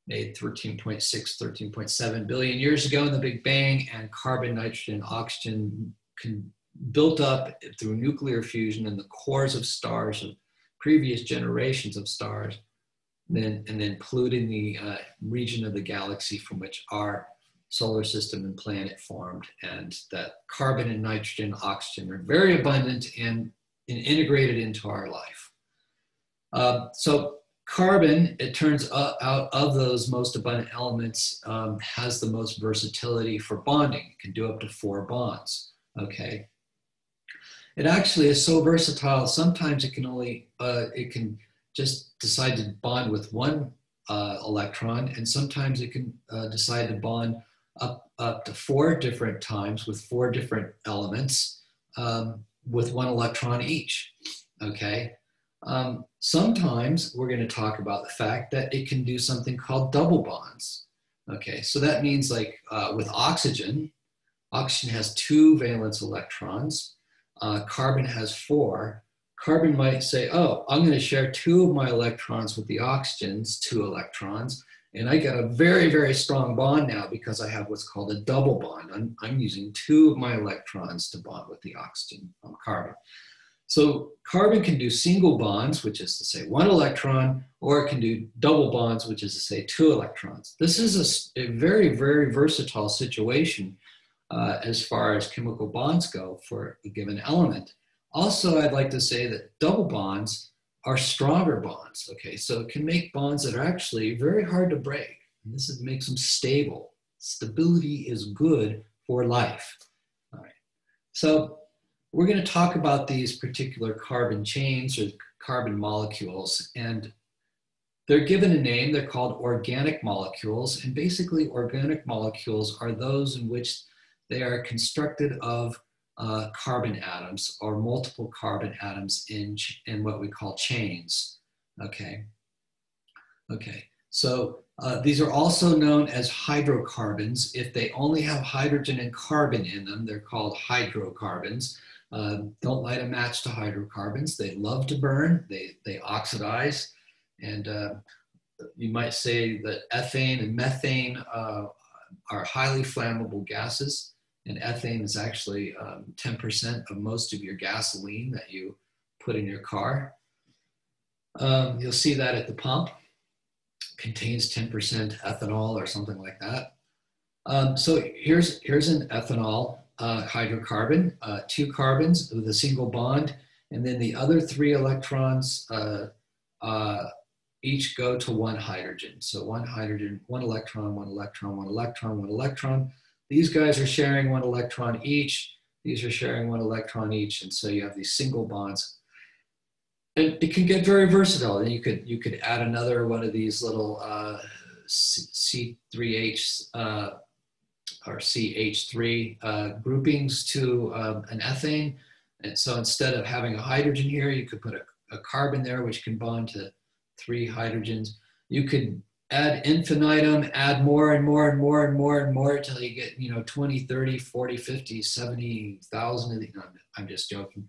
made 13.6, 13.7 billion years ago in the Big Bang, and carbon, nitrogen, oxygen can, built up through nuclear fusion in the cores of stars of previous generations of stars, then, and then polluting the uh, region of the galaxy from which our solar system and planet formed, and that carbon and nitrogen, oxygen are very abundant and, and integrated into our life. Uh, so Carbon, it turns out of those most abundant elements, um, has the most versatility for bonding. It can do up to four bonds, okay? It actually is so versatile, sometimes it can only, uh, it can just decide to bond with one uh, electron, and sometimes it can uh, decide to bond up, up to four different times with four different elements um, with one electron each, okay? Um, sometimes we're going to talk about the fact that it can do something called double bonds. Okay, so that means like uh, with oxygen, oxygen has two valence electrons, uh, carbon has four. Carbon might say, oh, I'm going to share two of my electrons with the oxygen's two electrons, and I get a very, very strong bond now because I have what's called a double bond. I'm, I'm using two of my electrons to bond with the oxygen um, carbon. So carbon can do single bonds, which is to say one electron, or it can do double bonds, which is to say two electrons. This is a, a very, very versatile situation uh, as far as chemical bonds go for a given element. Also, I'd like to say that double bonds are stronger bonds, okay? So it can make bonds that are actually very hard to break. And this is, makes them stable. Stability is good for life. All right. So we're going to talk about these particular carbon chains or carbon molecules. And they're given a name, they're called organic molecules. And basically, organic molecules are those in which they are constructed of uh, carbon atoms or multiple carbon atoms in, in what we call chains. Okay. Okay. So uh, these are also known as hydrocarbons. If they only have hydrogen and carbon in them, they're called hydrocarbons. Uh, don't light a match to hydrocarbons. They love to burn, they, they oxidize. And uh, you might say that ethane and methane uh, are highly flammable gases. And ethane is actually 10% um, of most of your gasoline that you put in your car. Um, you'll see that at the pump. Contains 10% ethanol or something like that. Um, so here's, here's an ethanol uh, hydrocarbon, uh, two carbons with a single bond, and then the other three electrons uh, uh, each go to one hydrogen. So one hydrogen, one electron, one electron, one electron, one electron. These guys are sharing one electron each. These are sharing one electron each, and so you have these single bonds. And it can get very versatile. And you could you could add another one of these little uh, C3H uh, or CH3 uh, groupings to um, an ethane. And so instead of having a hydrogen here, you could put a, a carbon there, which can bond to three hydrogens. You could add infinitum, add more and more and more and more and more until you get, you know, 20, 30, 40, 50, 70,000 of these. No, I'm just joking.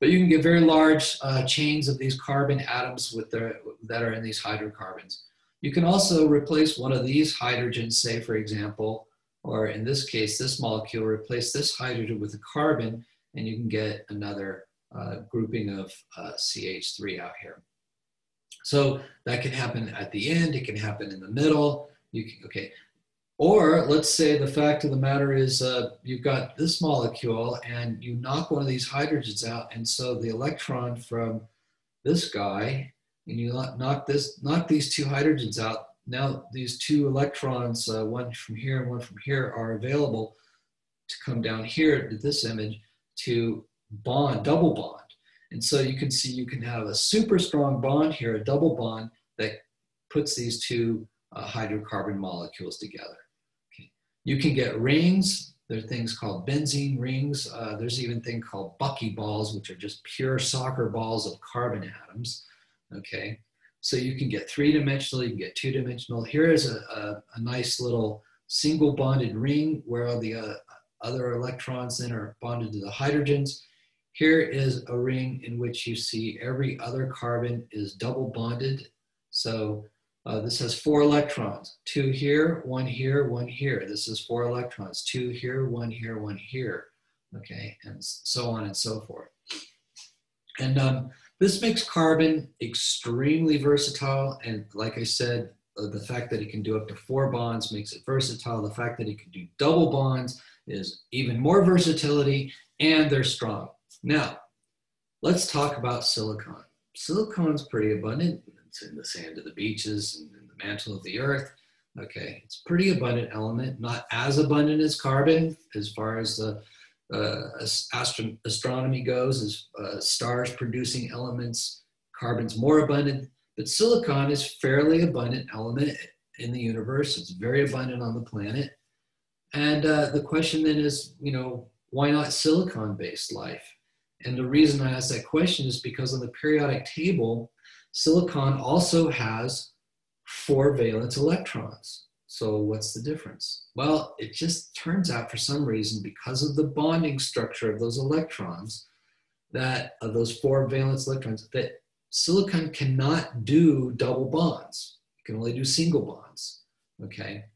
But you can get very large uh, chains of these carbon atoms with their, that are in these hydrocarbons. You can also replace one of these hydrogens, say, for example, or in this case, this molecule, replace this hydrogen with a carbon, and you can get another uh, grouping of uh, CH3 out here. So that can happen at the end, it can happen in the middle. You can, okay. Or let's say the fact of the matter is uh, you've got this molecule and you knock one of these hydrogens out, and so the electron from this guy, and you knock this, knock these two hydrogens out, now these two electrons, uh, one from here and one from here, are available to come down here to this image to bond, double bond. And so you can see you can have a super strong bond here, a double bond that puts these two uh, hydrocarbon molecules together. Okay. You can get rings. There are things called benzene rings. Uh, there's even thing called buckyballs, which are just pure soccer balls of carbon atoms. Okay. So you can get three dimensional, you can get two dimensional. Here is a, a, a nice little single bonded ring where all the uh, other electrons then are bonded to the hydrogens. Here is a ring in which you see every other carbon is double bonded. So uh, this has four electrons, two here, one here, one here. This is four electrons, two here, one here, one here. Okay, and so on and so forth. And um, this makes carbon extremely versatile. And like I said, uh, the fact that it can do up to four bonds makes it versatile. The fact that it can do double bonds is even more versatility and they're strong. Now, let's talk about silicon. Silicon's pretty abundant. It's in the sand of the beaches and in the mantle of the earth. Okay, it's pretty abundant element, not as abundant as carbon as far as the uh, astro- astronomy goes, as uh, stars producing elements, carbon's more abundant, but silicon is fairly abundant element in the universe. It's very abundant on the planet. And uh, the question then is, you know, why not silicon-based life? And the reason I ask that question is because on the periodic table, silicon also has four valence electrons. So what's the difference? Well, it just turns out for some reason, because of the bonding structure of those electrons, that of those four valence electrons, that silicon cannot do double bonds. It can only do single bonds, okay?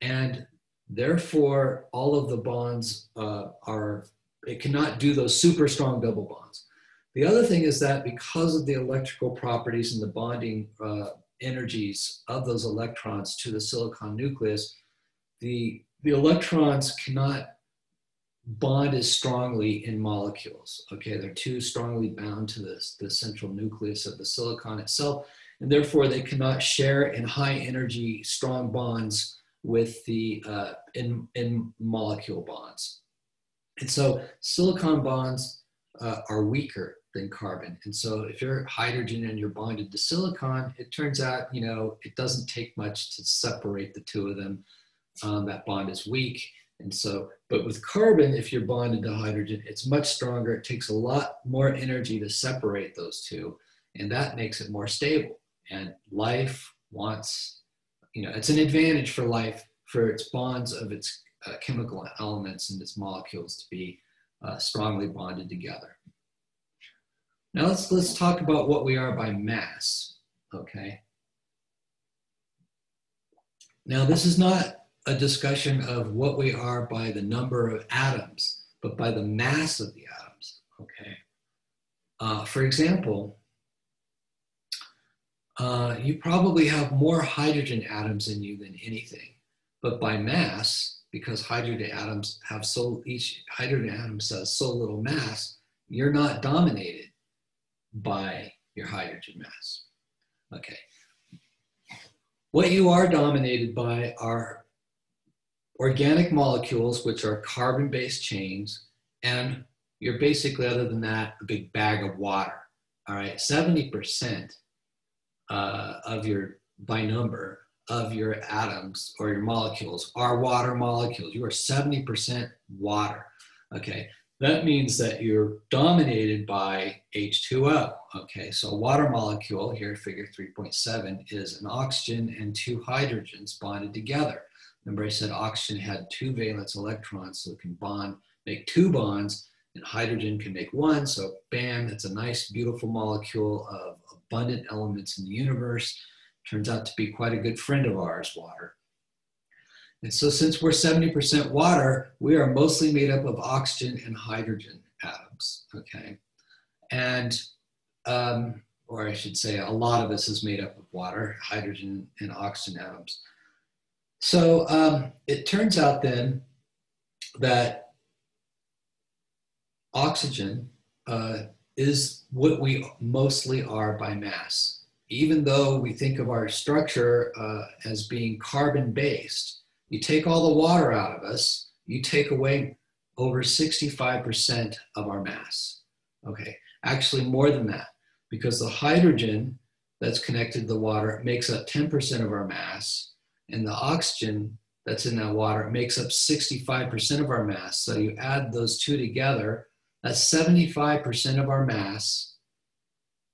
And therefore, all of the bonds uh, are, it cannot do those super strong double bonds. The other thing is that because of the electrical properties and the bonding uh, energies of those electrons to the silicon nucleus, the, the electrons cannot bond as strongly in molecules. Okay, they're too strongly bound to this, the central nucleus of the silicon itself, and therefore they cannot share in high energy strong bonds with the uh, in, in molecule bonds. And so silicon bonds uh, are weaker than carbon. And so if you're hydrogen and you're bonded to silicon, it turns out, you know, it doesn't take much to separate the two of them. Um, that bond is weak. And so, but with carbon, if you're bonded to hydrogen, it's much stronger. It takes a lot more energy to separate those two. And that makes it more stable. And life wants, you know, it's an advantage for life for its bonds of its uh, chemical elements and its molecules to be uh, strongly bonded together. Now let's, let's talk about what we are by mass, okay? Now this is not a discussion of what we are by the number of atoms, but by the mass of the atoms, okay? Uh, for example, uh, you probably have more hydrogen atoms in you than anything, but by mass, because hydrogen atoms have so, each hydrogen atom says so little mass, you're not dominated by your hydrogen mass. Okay. What you are dominated by are organic molecules, which are carbon based chains, and you're basically, other than that, a big bag of water. All right. 70% uh, of your, by number, of your atoms or your molecules are water molecules. You are 70% water. Okay. That means that you're dominated by H2O. Okay, so a water molecule here, figure 3.7, is an oxygen and two hydrogens bonded together. Remember I said oxygen had two valence electrons, so it can bond, make two bonds, and hydrogen can make one. So bam, it's a nice, beautiful molecule of abundant elements in the universe. Turns out to be quite a good friend of ours, water. And so since we're 70% water, we are mostly made up of oxygen and hydrogen atoms, okay? And, um, or I should say a lot of this is made up of water, hydrogen and oxygen atoms. So um, it turns out then that oxygen uh, is what we mostly are by mass. Even though we think of our structure uh, as being carbon based, you take all the water out of us, you take away over 65% of our mass. Okay, actually more than that, because the hydrogen that's connected to the water makes up 10% of our mass, and the oxygen that's in that water makes up 65% of our mass. So you add those two together, that's 75% of our mass.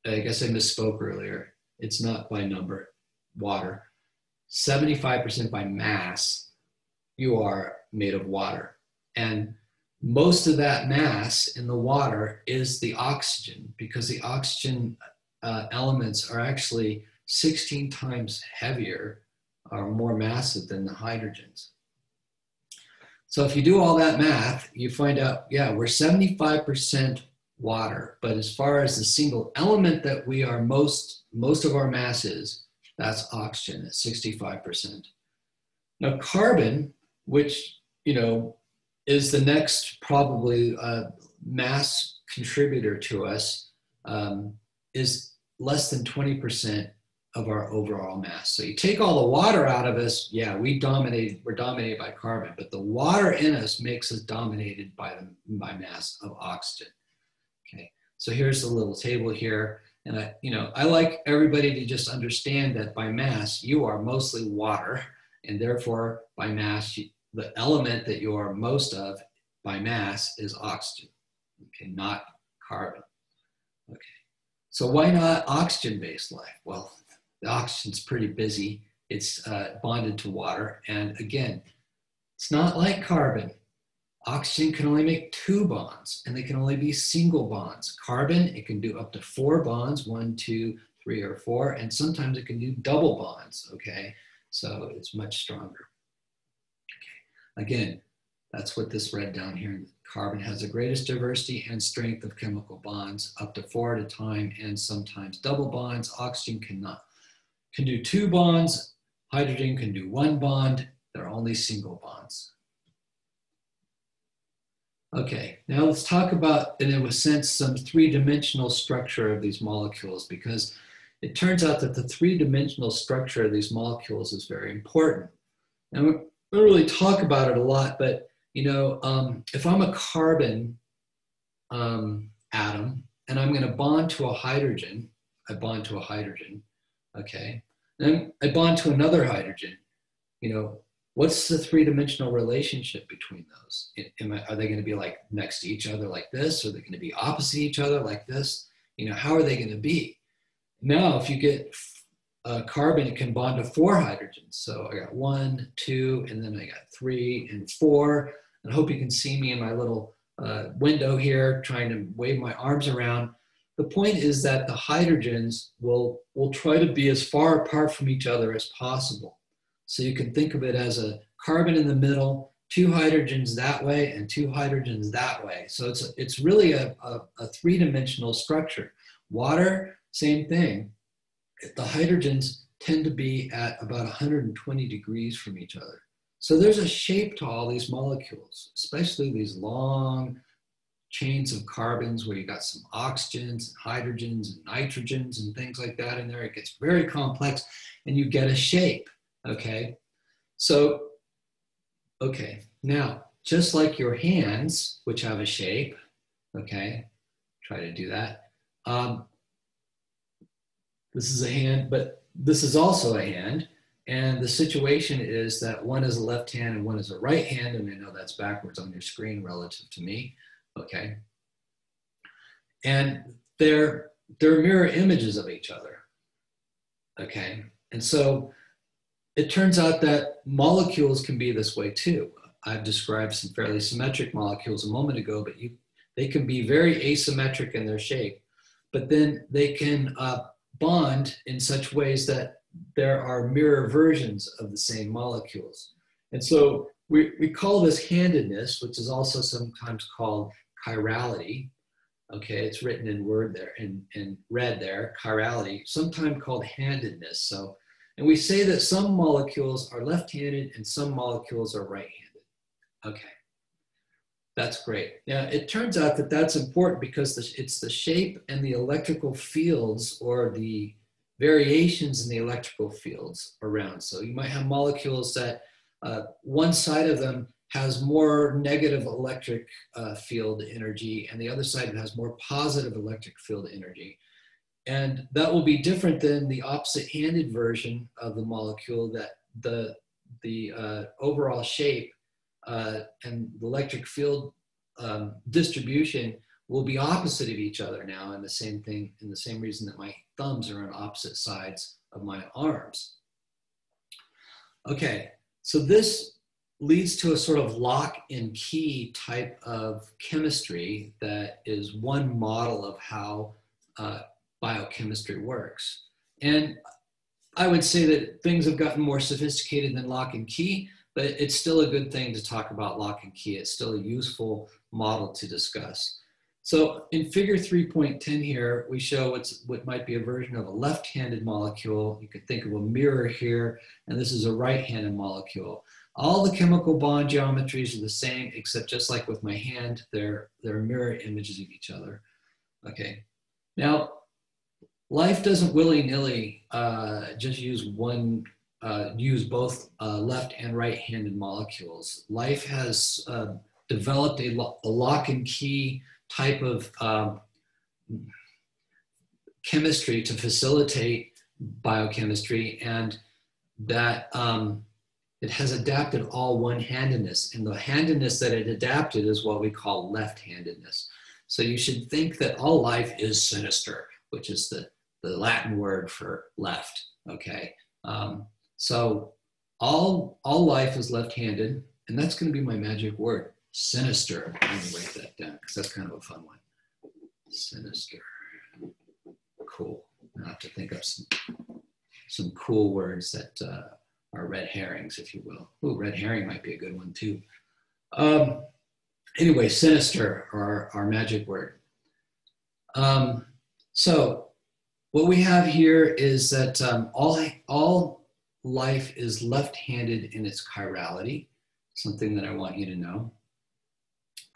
I guess I misspoke earlier. It's not by number, water. 75% by mass you are made of water. And most of that mass in the water is the oxygen because the oxygen uh, elements are actually 16 times heavier or more massive than the hydrogens. So if you do all that math, you find out, yeah, we're 75% water, but as far as the single element that we are most, most of our mass is, that's oxygen at 65%. Now carbon which you know is the next probably uh, mass contributor to us, um, is less than 20% of our overall mass. So you take all the water out of us, yeah, we dominate, we're dominated by carbon, but the water in us makes us dominated by the by mass of oxygen. Okay, so here's the little table here. And I, you know, I like everybody to just understand that by mass, you are mostly water, and therefore by mass, the element that you are most of by mass is oxygen, okay, not carbon. Okay, so why not oxygen-based life? Well, the oxygen's pretty busy. It's uh, bonded to water, and again, it's not like carbon. Oxygen can only make two bonds, and they can only be single bonds. Carbon, it can do up to four bonds, one, two, three, or four, and sometimes it can do double bonds, okay? So it's much stronger. Okay. Again, that's what this read down here. Carbon has the greatest diversity and strength of chemical bonds, up to four at a time, and sometimes double bonds. Oxygen cannot. Can do two bonds. Hydrogen can do one bond. They're only single bonds. Okay, now let's talk about, in a sense, some three-dimensional structure of these molecules because it turns out that the three-dimensional structure of these molecules is very important. And I don't really talk about it a lot, but you know, um, if I'm a carbon, um, atom and I'm going to bond to a hydrogen. I bond to a hydrogen, okay? Then I bond to another hydrogen. You know, what's the three-dimensional relationship between those? I, are they going to be like next to each other like this? Are they going to be opposite each other like this? You know, how are they going to be? Now, if you get a carbon, it can bond to four hydrogens. So I got one, two, and then I got three and four. I hope you can see me in my little uh, window here trying to wave my arms around. The point is that the hydrogens will, will try to be as far apart from each other as possible. So you can think of it as a carbon in the middle, two hydrogens that way and two hydrogens that way. So it's, it's really a, a, a three-dimensional structure. Water, same thing. The hydrogens tend to be at about 120 degrees from each other. So there's a shape to all these molecules, especially these long chains of carbons where you got some oxygens, and hydrogens, and nitrogens, and things like that in there. It gets very complex and you get a shape, okay? So, okay, now, just like your hands, which have a shape, okay, try to do that. Um, this is a hand, but this is also a hand. And the situation is that one is a left hand and one is a right hand, and I know that's backwards on your screen relative to me, okay? And they're, they're mirror images of each other, okay? And so it turns out that molecules can be this way too. I've described some fairly symmetric molecules a moment ago, but you, they can be very asymmetric in their shape, but then they can uh, bond in such ways that there are mirror versions of the same molecules. And so we, we call this handedness, which is also sometimes called chirality. Okay, it's written in word there, in, in red there, chirality, sometimes called handedness. So, and we say that some molecules are left-handed and some molecules are right-handed. Okay, that's great. Now, it turns out that that's important because it's the shape and the electrical fields or the variations in the electrical fields around. So you might have molecules that uh, one side of them has more negative electric uh, field energy and the other side has more positive electric field energy. And that will be different than the opposite handed version of the molecule that the, the uh, overall shape uh, and the electric field um, distribution will be opposite of each other now and the same thing and the same reason that my thumbs are on opposite sides of my arms. Okay, so this leads to a sort of lock and key type of chemistry that is one model of how uh, biochemistry works. And I would say that things have gotten more sophisticated than lock and key, but it's still a good thing to talk about lock and key. It's still a useful model to discuss. So in figure 3.10 here, we show what's, what might be a version of a left-handed molecule. You could think of a mirror here, and this is a right-handed molecule. All the chemical bond geometries are the same, except just like with my hand, they're, they're mirror images of each other. Okay, now life doesn't willy-nilly uh, just use one, uh, use both uh, left and right-handed molecules. Life has uh, developed a, lo a lock and key type of um, chemistry to facilitate biochemistry and that um, it has adapted all one-handedness and the handedness that it adapted is what we call left-handedness so you should think that all life is sinister which is the, the latin word for left okay um, so all all life is left-handed and that's going to be my magic word Sinister. I'm going to write that down because that's kind of a fun one. Sinister. Cool. I have to think of some, some cool words that uh, are red herrings, if you will. Ooh, red herring might be a good one too. Um, anyway, sinister, our, our magic word. Um, so what we have here is that um, all, all life is left-handed in its chirality, something that I want you to know.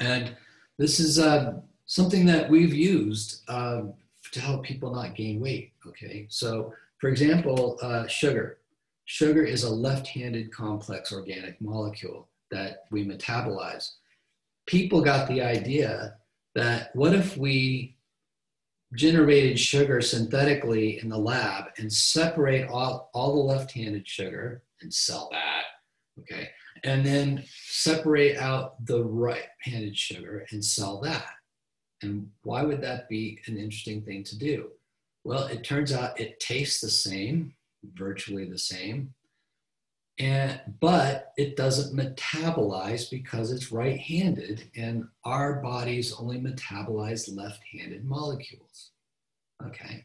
And this is uh, something that we've used uh, to help people not gain weight. Okay, so for example, uh, sugar. Sugar is a left-handed complex organic molecule that we metabolize. People got the idea that what if we generated sugar synthetically in the lab and separate all, all the left-handed sugar and sell that, okay? And then separate out the right-handed sugar and sell that. And why would that be an interesting thing to do? Well, it turns out it tastes the same, virtually the same, and but it doesn't metabolize because it's right-handed and our bodies only metabolize left-handed molecules okay?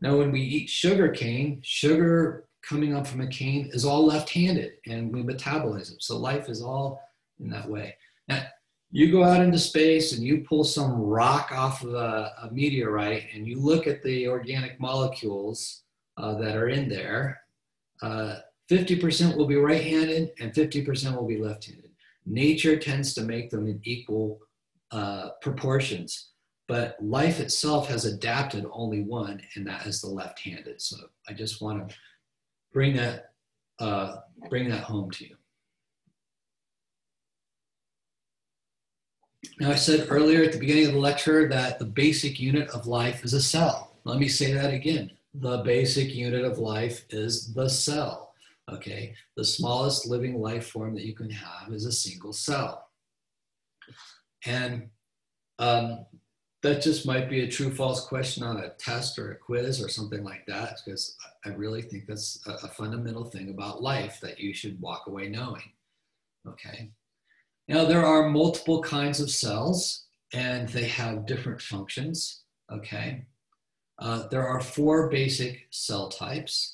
Now when we eat sugar cane sugar coming up from a cane is all left-handed and we metabolize it. So life is all in that way. Now you go out into space and you pull some rock off of a, a meteorite and you look at the organic molecules uh, that are in there uh, 50% will be right-handed and 50% will be left-handed. Nature tends to make them in equal uh, proportions, but life itself has adapted only one, and that is the left-handed. So I just want to bring that uh, bring that home to you. Now I said earlier at the beginning of the lecture that the basic unit of life is a cell. Let me say that again. The basic unit of life is the cell. Okay, the smallest living life form that you can have is a single cell. And um, that just might be a true false question on a test or a quiz or something like that, because I really think that's a, a fundamental thing about life that you should walk away knowing. Okay. Now, there are multiple kinds of cells and they have different functions. Okay. Uh, there are four basic cell types.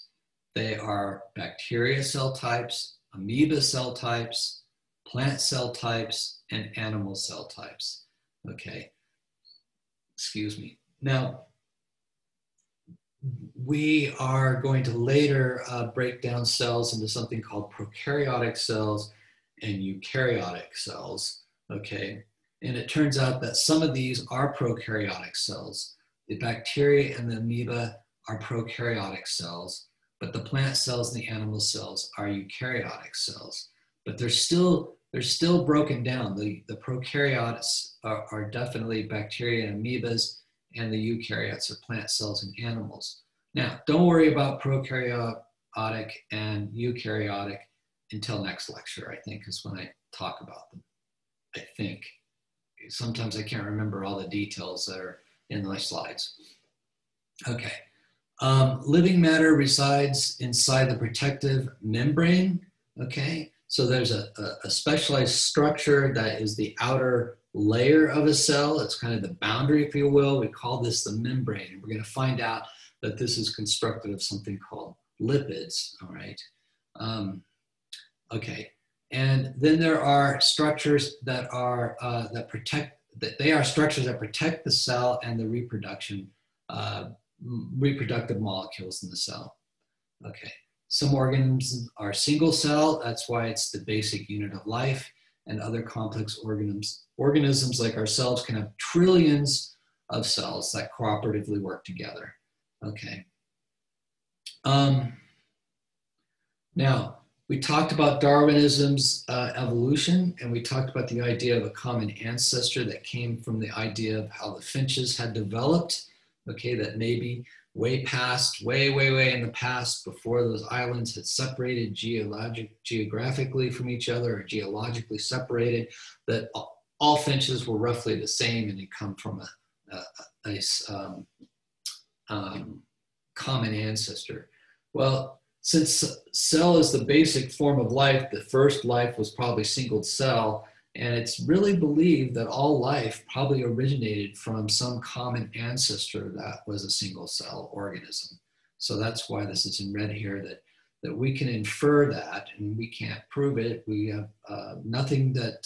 They are bacteria cell types, amoeba cell types, plant cell types, and animal cell types. Okay, excuse me. Now, we are going to later uh, break down cells into something called prokaryotic cells and eukaryotic cells. Okay, and it turns out that some of these are prokaryotic cells. The bacteria and the amoeba are prokaryotic cells, but the plant cells and the animal cells are eukaryotic cells. But they're still they're still broken down. The, the prokaryotes are, are definitely bacteria and amoebas, and the eukaryotes are plant cells and animals. Now, don't worry about prokaryotic and eukaryotic until next lecture, I think, is when I talk about them. I think. Sometimes I can't remember all the details that are in my slides. Okay. Um, living matter resides inside the protective membrane, okay? So there's a, a, a, specialized structure that is the outer layer of a cell. It's kind of the boundary, if you will. We call this the membrane. And We're gonna find out that this is constructed of something called lipids, all right? Um, okay, and then there are structures that are, uh, that protect, that they are structures that protect the cell and the reproduction uh, reproductive molecules in the cell. Okay, some organisms are single cell, that's why it's the basic unit of life, and other complex organisms, organisms like ourselves can have trillions of cells that cooperatively work together. Okay. Um, now, we talked about Darwinism's uh, evolution, and we talked about the idea of a common ancestor that came from the idea of how the finches had developed okay, that maybe way past, way, way, way in the past, before those islands had separated geologic, geographically from each other or geologically separated, that all finches were roughly the same and they come from a, a, a um, um, common ancestor. Well, since cell is the basic form of life, the first life was probably single cell, and it's really believed that all life probably originated from some common ancestor that was a single cell organism. So that's why this is in red here that, that we can infer that and we can't prove it. We have uh, nothing that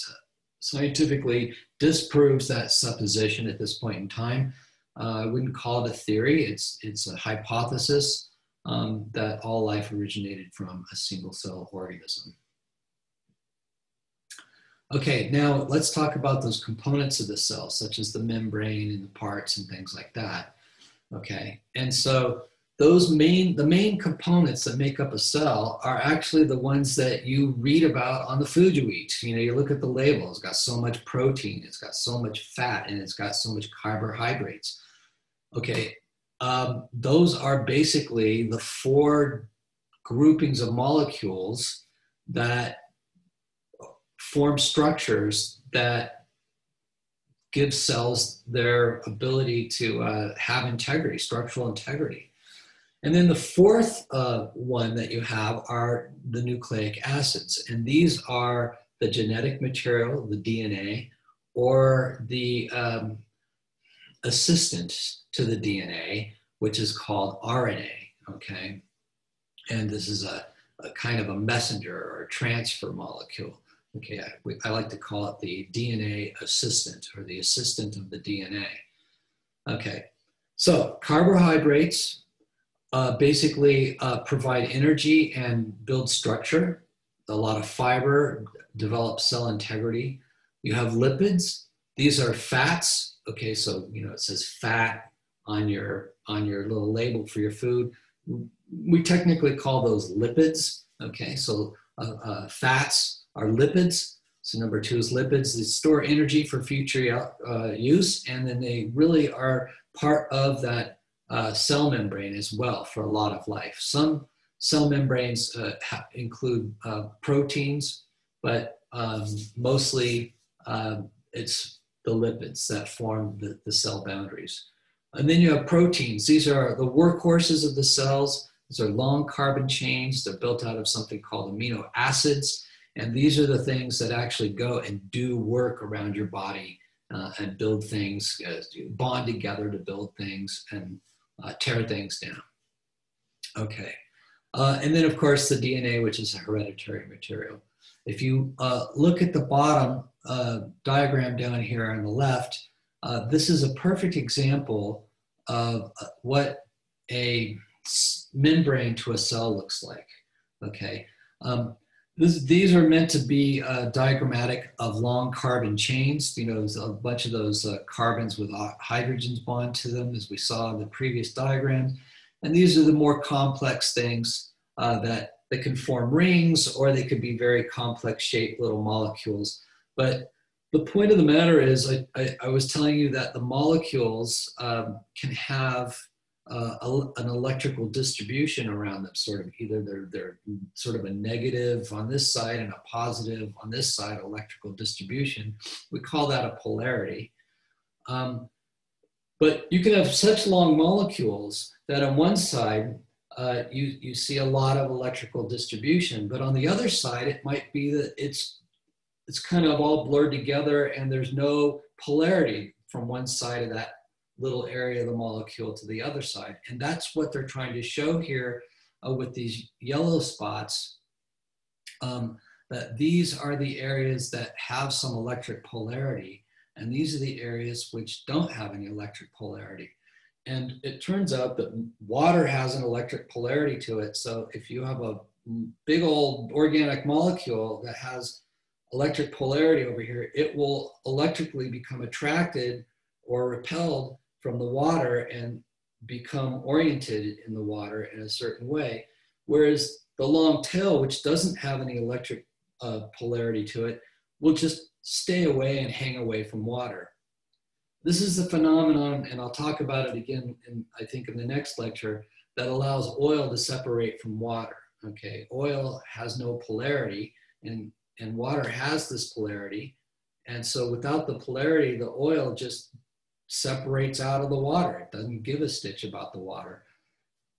scientifically disproves that supposition at this point in time. Uh, I wouldn't call it a theory, it's, it's a hypothesis um, that all life originated from a single cell organism. Okay, now let's talk about those components of the cell, such as the membrane and the parts and things like that. Okay, and so those main the main components that make up a cell are actually the ones that you read about on the food you eat you know you look at the label it's got so much protein it's got so much fat and it's got so much carbohydrates okay um, those are basically the four groupings of molecules that form structures that give cells their ability to uh, have integrity structural integrity and then the fourth uh, one that you have are the nucleic acids. And these are the genetic material, the DNA, or the um, assistant to the DNA, which is called RNA, okay? And this is a, a kind of a messenger or a transfer molecule. Okay, I, I like to call it the DNA assistant or the assistant of the DNA. Okay, so carbohydrates uh, basically uh, provide energy and build structure. A lot of fiber, develop cell integrity. You have lipids. These are fats. Okay, so you know it says fat on your on your little label for your food. We technically call those lipids. Okay, so uh, uh fats are lipids. So number two is lipids. They store energy for future uh, use, and then they really are part of that uh, cell membrane as well for a lot of life. Some cell membranes uh, include uh, proteins, but um, mostly um, it's the lipids that form the, the cell boundaries. And then you have proteins. These are the workhorses of the cells. These are long carbon chains. They're built out of something called amino acids. And these are the things that actually go and do work around your body uh, and build things, uh, bond together to build things and uh, tear things down. Okay. Uh, and then, of course, the DNA, which is a hereditary material. If you uh, look at the bottom uh, diagram down here on the left, this is a perfect example of what a membrane to a cell looks like. Okay. Um, this, these are meant to be uh, diagrammatic of long carbon chains. You know, a bunch of those uh, carbons with hydrogens bond to them, as we saw in the previous diagram. And these are the more complex things uh, that, that can form rings, or they could be very complex shaped little molecules. But the point of the matter is, I, I, I was telling you that the molecules um, can have uh, an electrical distribution around them, sort of either they're, they're sort of a negative on this side and a positive on this side electrical distribution. We call that a polarity. Um, but you can have such long molecules that on one side, uh, you, you see a lot of electrical distribution, but on the other side, it might be that it's, it's kind of all blurred together and there's no polarity from one side of that little area of the molecule to the other side. And that's what they're trying to show here uh, with these yellow spots, um, that these are the areas that have some electric polarity. And these are the areas which don't have any electric polarity. And it turns out that water has an electric polarity to it. So if you have a big old organic molecule that has electric polarity over here, it will electrically become attracted or repelled from the water and become oriented in the water in a certain way. Whereas the long tail, which doesn't have any electric uh, polarity to it, will just stay away and hang away from water. This is the phenomenon, and I'll talk about it again, in, I think, in the next lecture, that allows oil to separate from water. Okay, oil has no polarity, and, and water has this polarity. And so without the polarity, the oil just separates out of the water. It doesn't give a stitch about the water.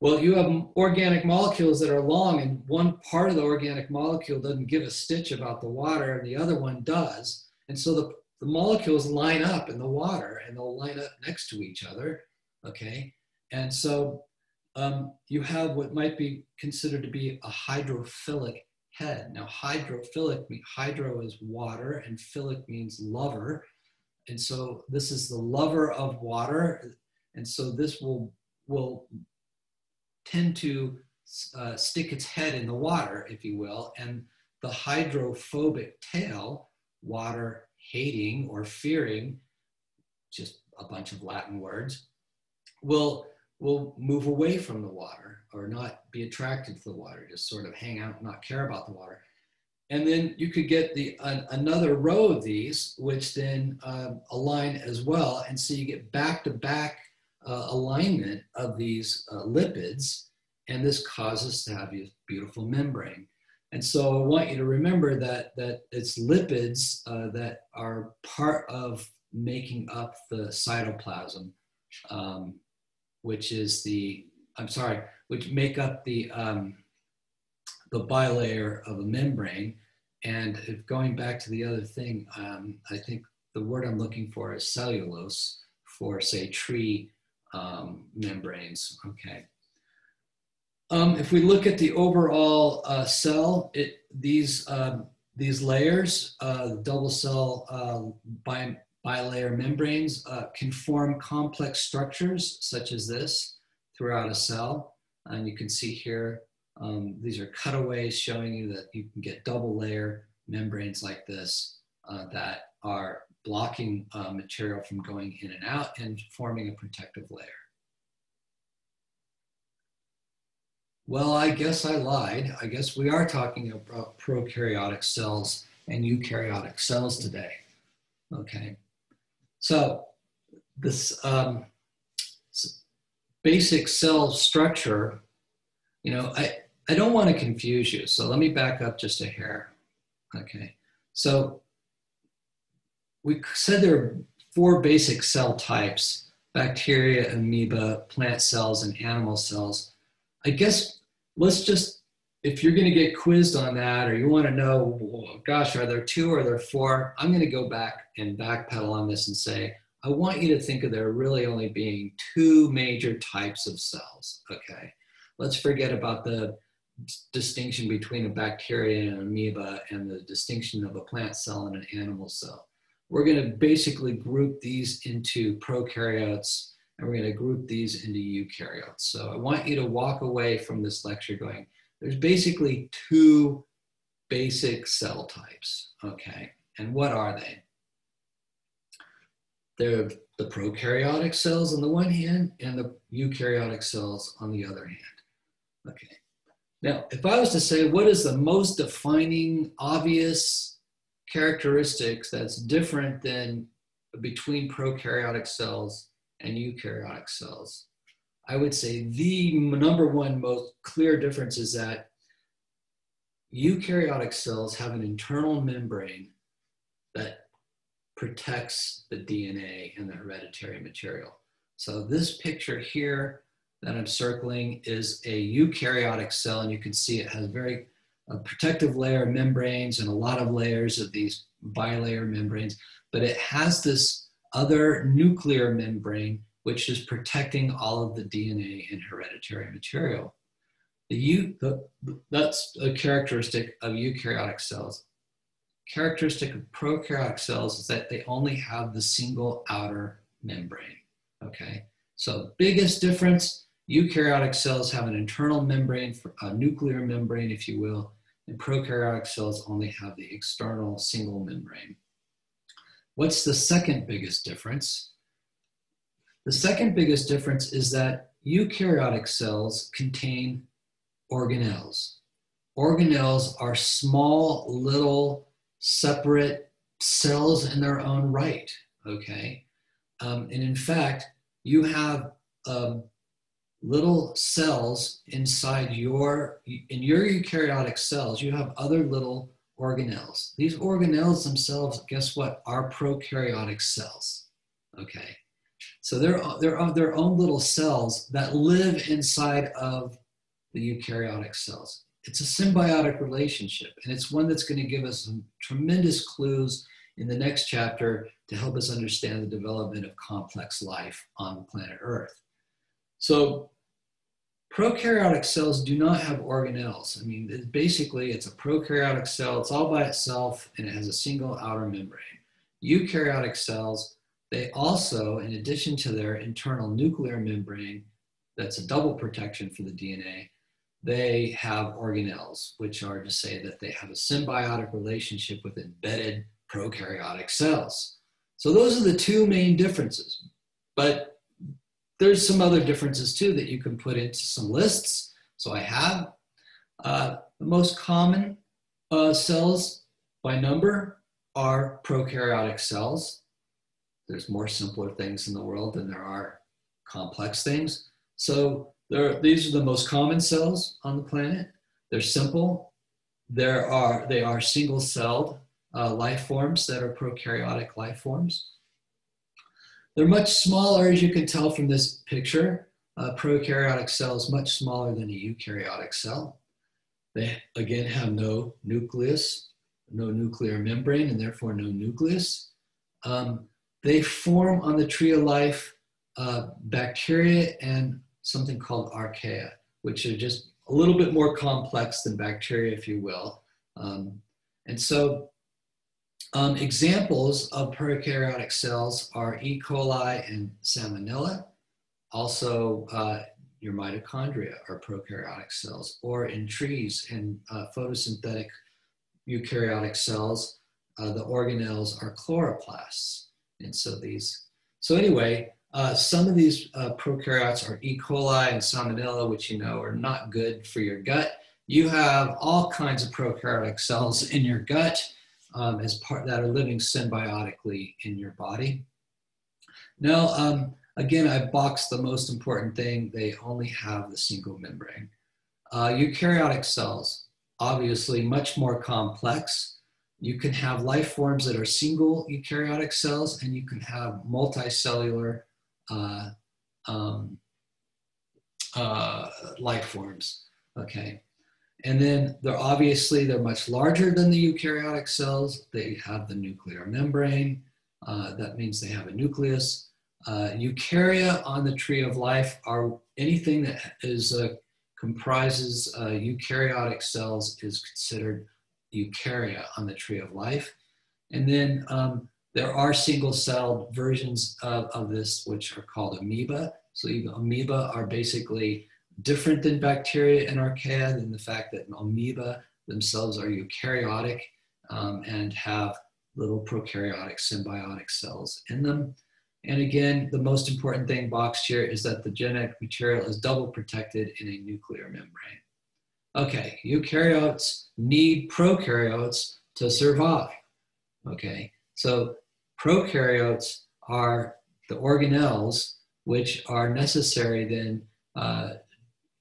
Well, you have organic molecules that are long, and one part of the organic molecule doesn't give a stitch about the water, and the other one does. And so the, the molecules line up in the water, and they'll line up next to each other. Okay. And so um, you have what might be considered to be a hydrophilic head. Now, hydrophilic, hydro is water, and philic means lover. And so this is the lover of water. And so this will, will tend to uh, stick its head in the water, if you will. And the hydrophobic tail, water hating or fearing, just a bunch of Latin words, will will move away from the water or not be attracted to the water, just sort of hang out, and not care about the water. And then you could get the another row of these, which then um, align as well. And so you get back-to-back uh, alignment of these uh, lipids, and this causes to have a beautiful membrane. And so I want you to remember that, that it's lipids uh, that are part of making up the cytoplasm, um, which is the, I'm sorry, which make up the, um, the bilayer of a membrane. And if going back to the other thing, um, I think the word I'm looking for is cellulose for say tree um, membranes, okay. Um, if we look at the overall uh, cell, it, these, uh, these layers, uh, double cell uh, bi bilayer membranes uh, can form complex structures such as this throughout a cell. And you can see here, um, these are cutaways showing you that you can get double layer membranes like this uh, that are blocking uh, material from going in and out and forming a protective layer. Well, I guess I lied. I guess we are talking about prokaryotic cells and eukaryotic cells today. Okay. So this um, basic cell structure, you know, I, I don't want to confuse you. So let me back up just a hair. Okay. So we said there are four basic cell types, bacteria, amoeba, plant cells, and animal cells. I guess let's just, if you're going to get quizzed on that or you want to know, gosh, are there two or are there four? I'm going to go back and backpedal on this and say, I want you to think of there really only being two major types of cells, okay? Let's forget about the distinction between a bacteria and an amoeba and the distinction of a plant cell and an animal cell. We're going to basically group these into prokaryotes and we're going to group these into eukaryotes. So I want you to walk away from this lecture going, there's basically two basic cell types, okay? And what are they? They're the prokaryotic cells on the one hand and the eukaryotic cells on the other hand. Okay. Now, if I was to say what is the most defining, obvious characteristics that's different than between prokaryotic cells and eukaryotic cells, I would say the number one most clear difference is that eukaryotic cells have an internal membrane that protects the DNA and the hereditary material. So this picture here that I'm circling is a eukaryotic cell, and you can see it has very a protective layer of membranes and a lot of layers of these bilayer membranes, but it has this other nuclear membrane which is protecting all of the DNA and hereditary material. The, U, the, that's a characteristic of eukaryotic cells. Characteristic of prokaryotic cells is that they only have the single outer membrane, okay? So biggest difference, Eukaryotic cells have an internal membrane, a nuclear membrane, if you will, and prokaryotic cells only have the external single membrane. What's the second biggest difference? The second biggest difference is that eukaryotic cells contain organelles. Organelles are small, little, separate cells in their own right, okay? Um, and in fact, you have um, little cells inside your, in your eukaryotic cells, you have other little organelles. These organelles themselves, guess what, are prokaryotic cells, okay? So they're, they're of their own little cells that live inside of the eukaryotic cells. It's a symbiotic relationship, and it's one that's going to give us some tremendous clues in the next chapter to help us understand the development of complex life on planet Earth. So Prokaryotic cells do not have organelles. I mean, it, basically, it's a prokaryotic cell. It's all by itself, and it has a single outer membrane. Eukaryotic cells, they also, in addition to their internal nuclear membrane, that's a double protection for the DNA, they have organelles, which are to say that they have a symbiotic relationship with embedded prokaryotic cells. So those are the two main differences. But there's some other differences too that you can put into some lists. So I have uh, the most common uh, cells by number are prokaryotic cells. There's more simpler things in the world than there are complex things. So these are the most common cells on the planet. They're simple. There are, they are single-celled uh, life forms that are prokaryotic life forms. They're much smaller, as you can tell from this picture. A prokaryotic cell is much smaller than a eukaryotic cell. They, again, have no nucleus, no nuclear membrane, and therefore no nucleus. Um, they form on the tree of life uh, bacteria and something called archaea, which are just a little bit more complex than bacteria, if you will. Um, and so um, examples of prokaryotic cells are E. coli and Salmonella. Also, uh, your mitochondria are prokaryotic cells, or in trees and uh, photosynthetic eukaryotic cells, uh, the organelles are chloroplasts. And so these, so anyway, uh, some of these uh, prokaryotes are E. coli and Salmonella, which you know are not good for your gut. You have all kinds of prokaryotic cells in your gut um, as part that are living symbiotically in your body. Now, um, again, I boxed the most important thing. They only have the single membrane. Uh, eukaryotic cells, obviously much more complex. You can have life forms that are single eukaryotic cells, and you can have multicellular uh, um, uh, life forms. Okay. And then they're obviously, they're much larger than the eukaryotic cells. They have the nuclear membrane. Uh, that means they have a nucleus. Uh, eukarya on the tree of life are anything that is uh, comprises uh, eukaryotic cells is considered eukarya on the tree of life. And then um, there are single-celled versions of, of this, which are called amoeba. So amoeba are basically different than bacteria and archaea than the fact that amoeba themselves are eukaryotic um, and have little prokaryotic symbiotic cells in them. And again, the most important thing boxed here is that the genetic material is double protected in a nuclear membrane. Okay, eukaryotes need prokaryotes to survive. Okay, so prokaryotes are the organelles which are necessary then uh,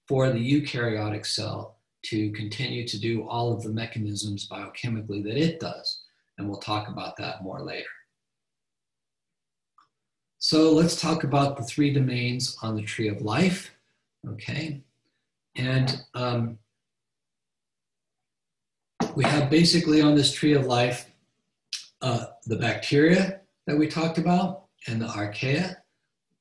for the eukaryotic cell to continue to do all of the mechanisms biochemically that it does. And we'll talk about that more later. So let's talk about the three domains on the tree of life. Okay. And um, we have basically on this tree of life uh, the bacteria that we talked about and the archaea.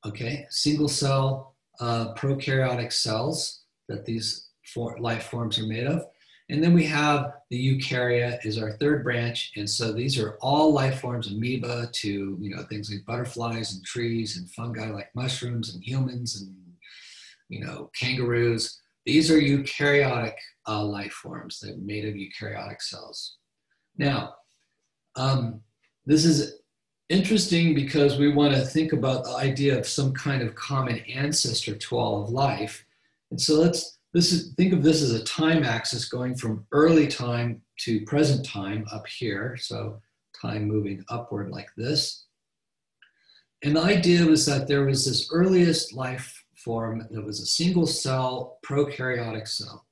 Okay. Single cell uh, prokaryotic cells that these for life forms are made of. And then we have the eukarya is our third branch. And so these are all life forms, amoeba to, you know, things like butterflies and trees and fungi like mushrooms and humans and, you know, kangaroos. These are eukaryotic uh, life forms. They're made of eukaryotic cells. Now, um, this is interesting because we want to think about the idea of some kind of common ancestor to all of life. And so let's this is think of this as a time axis going from early time to present time up here. So time moving upward like this. And the idea was that there was this earliest life form that was a single cell prokaryotic cell.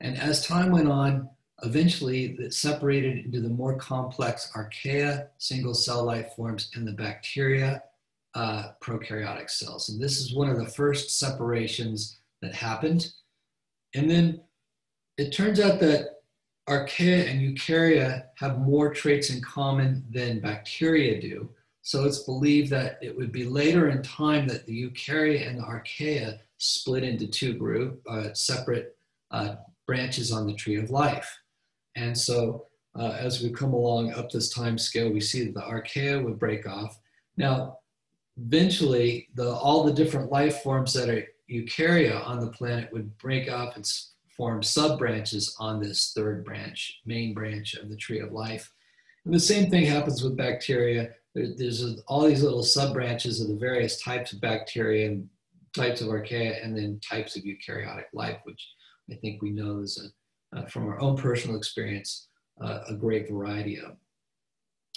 And as time went on, Eventually, it separated into the more complex archaea, single cell life forms, and the bacteria, uh, prokaryotic cells. And this is one of the first separations that happened. And then it turns out that archaea and eukarya have more traits in common than bacteria do. So it's believed that it would be later in time that the eukarya and the archaea split into two uh, separate uh, branches on the tree of life. And so uh, as we come along up this time scale, we see that the archaea would break off. Now, eventually, the, all the different life forms that are eukarya on the planet would break off and form sub branches on this third branch, main branch of the tree of life. And the same thing happens with bacteria. There, there's all these little sub branches of the various types of bacteria and types of archaea, and then types of eukaryotic life, which I think we know is a, uh, from our own personal experience uh, a great variety of.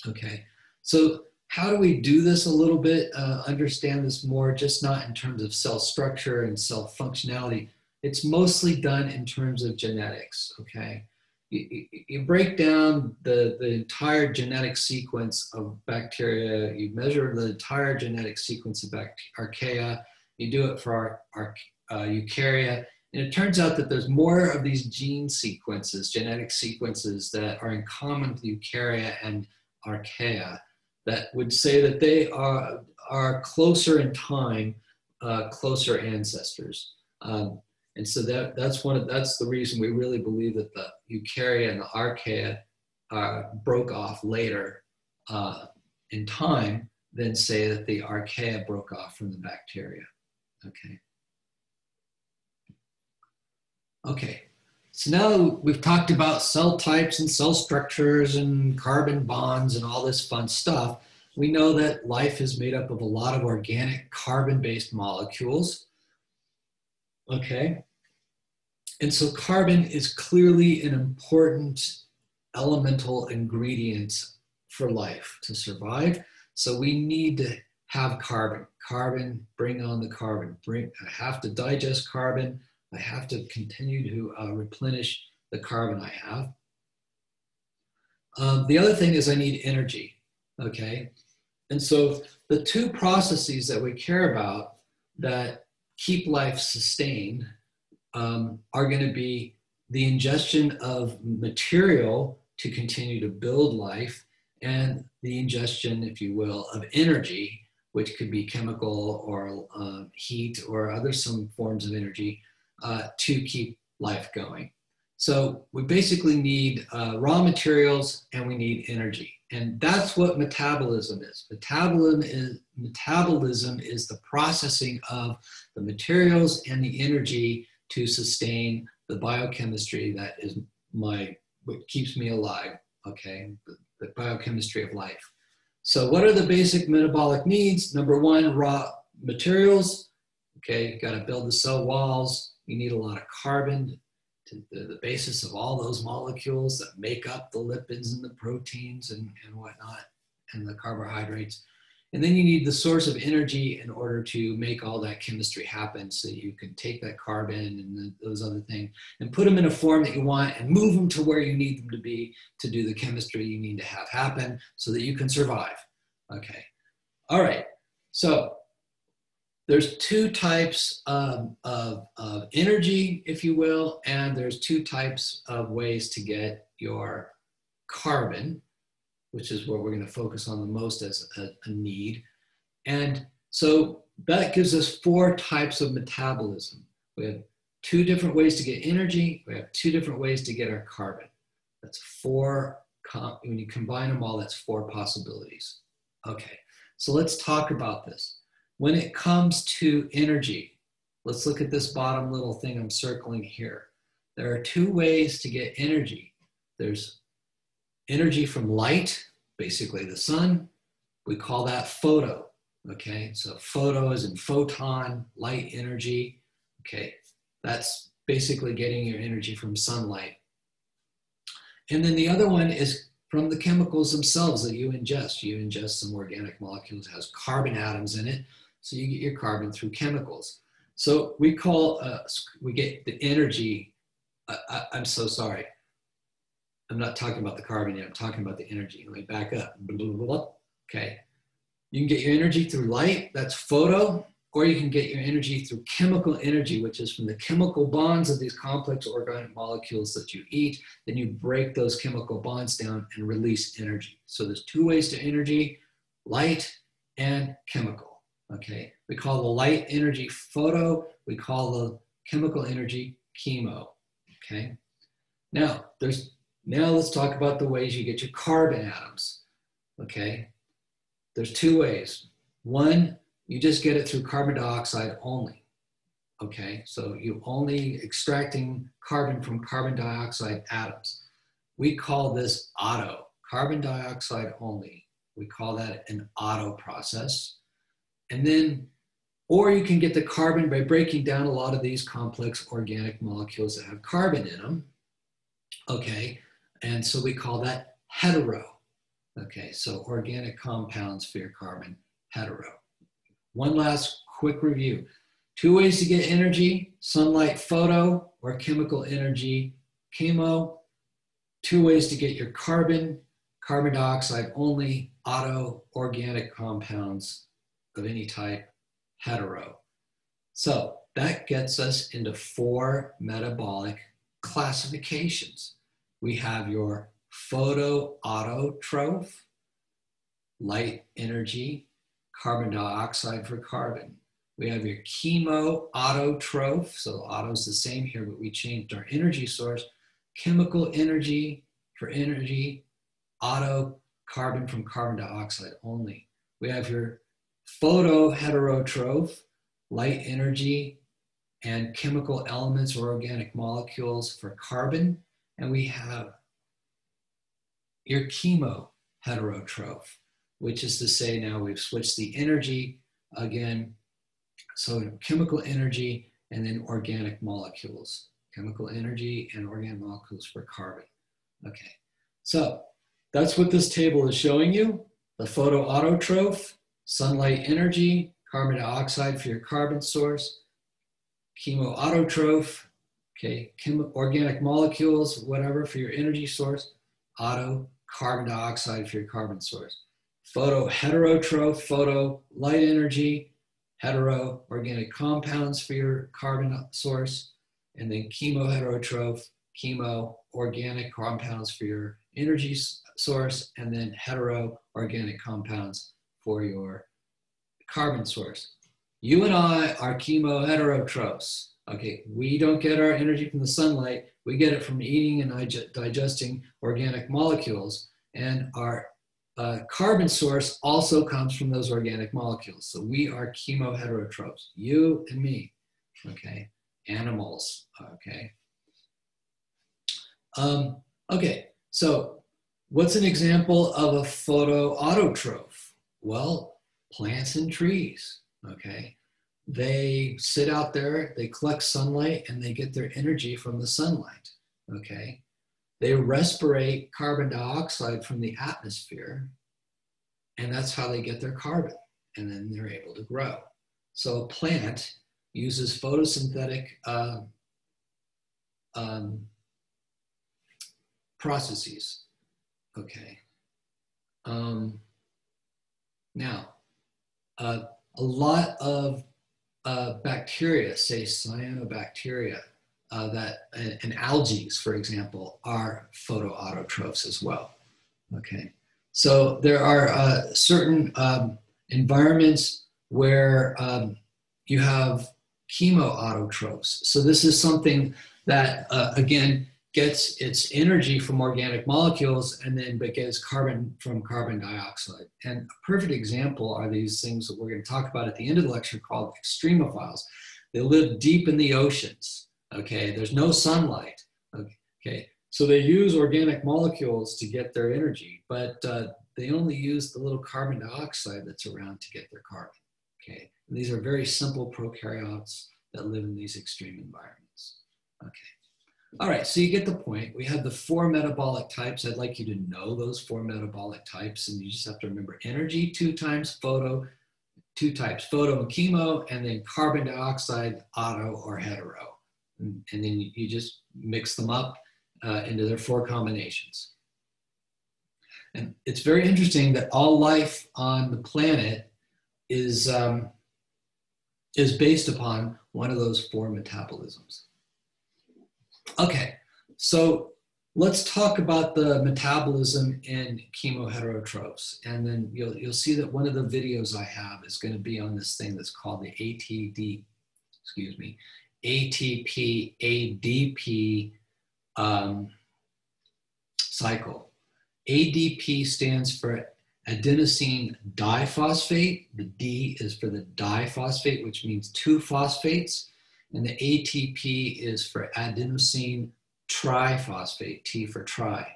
Okay, so how do we do this a little bit, uh, understand this more, just not in terms of cell structure and cell functionality. It's mostly done in terms of genetics, okay? You, you, break down the, the entire genetic sequence of bacteria, you measure the entire genetic sequence of archaea, you do it for our, our uh, eukarya, and it turns out that there's more of these gene sequences, genetic sequences that are in common with eukarya and archaea that would say that they are, are closer in time, uh, closer ancestors. Um, and so that, that's one of, that's the reason we really believe that the eukarya and the archaea uh, broke off later uh, in time than say that the archaea broke off from the bacteria. Okay. Okay, so now we've talked about cell types and cell structures and carbon bonds and all this fun stuff. We know that life is made up of a lot of organic carbon-based molecules. Okay, and so carbon is clearly an important elemental ingredient for life to survive. So we need to have carbon. Carbon, bring on the carbon. Bring, I have to digest carbon. I have to continue to uh, replenish the carbon I have. Um, the other thing is I need energy, okay? And so the two processes that we care about that keep life sustained um, are going to be the ingestion of material to continue to build life and the ingestion, if you will, of energy, which could be chemical or uh, heat or other some forms of energy uh, to keep life going. So we basically need uh, raw materials and we need energy. And that's what metabolism is. Metabolism is, metabolism is the processing of the materials and the energy to sustain the biochemistry that is my, what keeps me alive, okay? The, the biochemistry of life. So what are the basic metabolic needs? Number one, raw materials. Okay, you gotta build the cell walls, you need a lot of carbon to the, the basis of all those molecules that make up the lipids and the proteins and, and whatnot, and the carbohydrates. And then you need the source of energy in order to make all that chemistry happen. So you can take that carbon and the, those other things and put them in a form that you want and move them to where you need them to be to do the chemistry you need to have happen so that you can survive. Okay. All right. So there's two types of, of, of, energy, if you will, and there's two types of ways to get your carbon, which is what we're going to focus on the most as a, a need. And so that gives us four types of metabolism. We have two different ways to get energy. We have two different ways to get our carbon. That's four, when you combine them all, that's four possibilities. Okay, so let's talk about this. When it comes to energy, let's look at this bottom little thing I'm circling here. There are two ways to get energy. There's energy from light, basically the sun. We call that photo, okay? So photo is in photon, light energy, okay? That's basically getting your energy from sunlight. And then the other one is from the chemicals themselves that you ingest. You ingest some organic molecules, has carbon atoms in it. So you get your carbon through chemicals. So we call, uh, we get the energy. I, am so sorry. I'm not talking about the carbon yet. I'm talking about the energy. Let me back up. Blah, blah, blah, okay. You can get your energy through light. That's photo. Or you can get your energy through chemical energy, which is from the chemical bonds of these complex organic molecules that you eat. Then you break those chemical bonds down and release energy. So there's two ways to energy, light and chemical. Okay, we call the light energy photo, we call the chemical energy chemo. Okay, now there's now let's talk about the ways you get your carbon atoms. Okay, there's two ways. One, you just get it through carbon dioxide only. Okay, so you only extracting carbon from carbon dioxide atoms. We call this auto carbon dioxide only. We call that an auto process. And then, or you can get the carbon by breaking down a lot of these complex organic molecules that have carbon in them. Okay, and so we call that hetero. Okay, so organic compounds for your carbon, hetero. One last quick review. Two ways to get energy, sunlight photo or chemical energy, chemo. Two ways to get your carbon, carbon dioxide only, auto, organic compounds of any type, hetero. So that gets us into four metabolic classifications. We have your photoautotroph, light energy, carbon dioxide for carbon. We have your chemo autotroph. So auto is the same here, but we changed our energy source. Chemical energy for energy, auto carbon from carbon dioxide only. We have your photoheterotroph, light energy and chemical elements or organic molecules for carbon. And we have your chemo heterotroph, which is to say now we've switched the energy again so chemical energy and then organic molecules, chemical energy and organic molecules for carbon. Okay, so that's what this table is showing you. The photoautotroph, sunlight energy, carbon dioxide for your carbon source, chemoautotroph, okay, chem- organic molecules, whatever for your energy source, auto, carbon dioxide for your carbon source. Photoheterotroph, photo, light energy, hetero organic compounds for your carbon source, and then chemo heterotroph, chemo organic compounds for your energy source, and then hetero organic compounds for your carbon source. You and I are chemoheterotrophs. Okay, we don't get our energy from the sunlight. We get it from eating and digesting organic molecules. And our uh, carbon source also comes from those organic molecules. So we are chemoheterotrophs, you and me, okay? Animals, okay? Um, okay, so what's an example of a photoautotroph? Well, plants and trees, okay? They sit out there, they collect sunlight, and they get their energy from the sunlight, okay? They respirate carbon dioxide from the atmosphere, and that's how they get their carbon, and then they're able to grow. So a plant uses photosynthetic uh, um, processes. Okay. Um, now, uh, a lot of uh, bacteria, say cyanobacteria, uh, that and algae, for example, are photoautotrophs as well. Okay, so there are uh, certain um, environments where um, you have chemoautotrophs. So this is something that uh, again gets its energy from organic molecules and then but gets carbon from carbon dioxide. And a perfect example are these things that we're going to talk about at the end of the lecture called extremophiles. They live deep in the oceans. Okay, there's no sunlight. Okay, so they use organic molecules to get their energy, but uh, they only use the little carbon dioxide that's around to get their carbon. Okay, and these are very simple prokaryotes that live in these extreme environments. Okay. All right, so you get the point. We have the four metabolic types. I'd like you to know those four metabolic types, and you just have to remember energy two times, photo two types, photo and chemo, and then carbon dioxide, auto or hetero and, and then you just mix them up uh, into their four combinations. And it's very interesting that all life on the planet is, um, is based upon one of those four metabolisms. Okay, so let's talk about the metabolism in chemoheterotrophs. And then you'll, you'll see that one of the videos I have is going to be on this thing that's called the ATD, excuse me, ATP, ADP um, cycle. ADP stands for adenosine diphosphate. The D is for the diphosphate, which means two phosphates. And the ATP is for adenosine triphosphate, T for tri.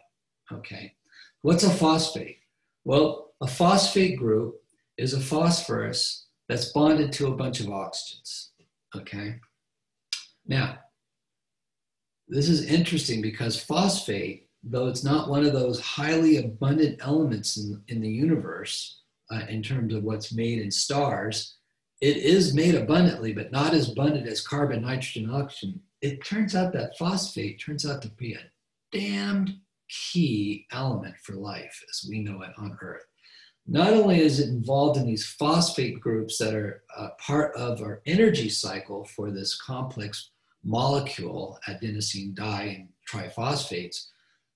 Okay. What's a phosphate? Well, a phosphate group is a phosphorus that's bonded to a bunch of oxygens. Okay. Now, this is interesting because phosphate, though it's not one of those highly abundant elements in, in the universe uh, in terms of what's made in stars, it is made abundantly, but not as abundant as carbon, nitrogen, oxygen. It turns out that phosphate turns out to be a damned key element for life as we know it on Earth. Not only is it involved in these phosphate groups that are uh, part of our energy cycle for this complex molecule, adenosine di and triphosphates,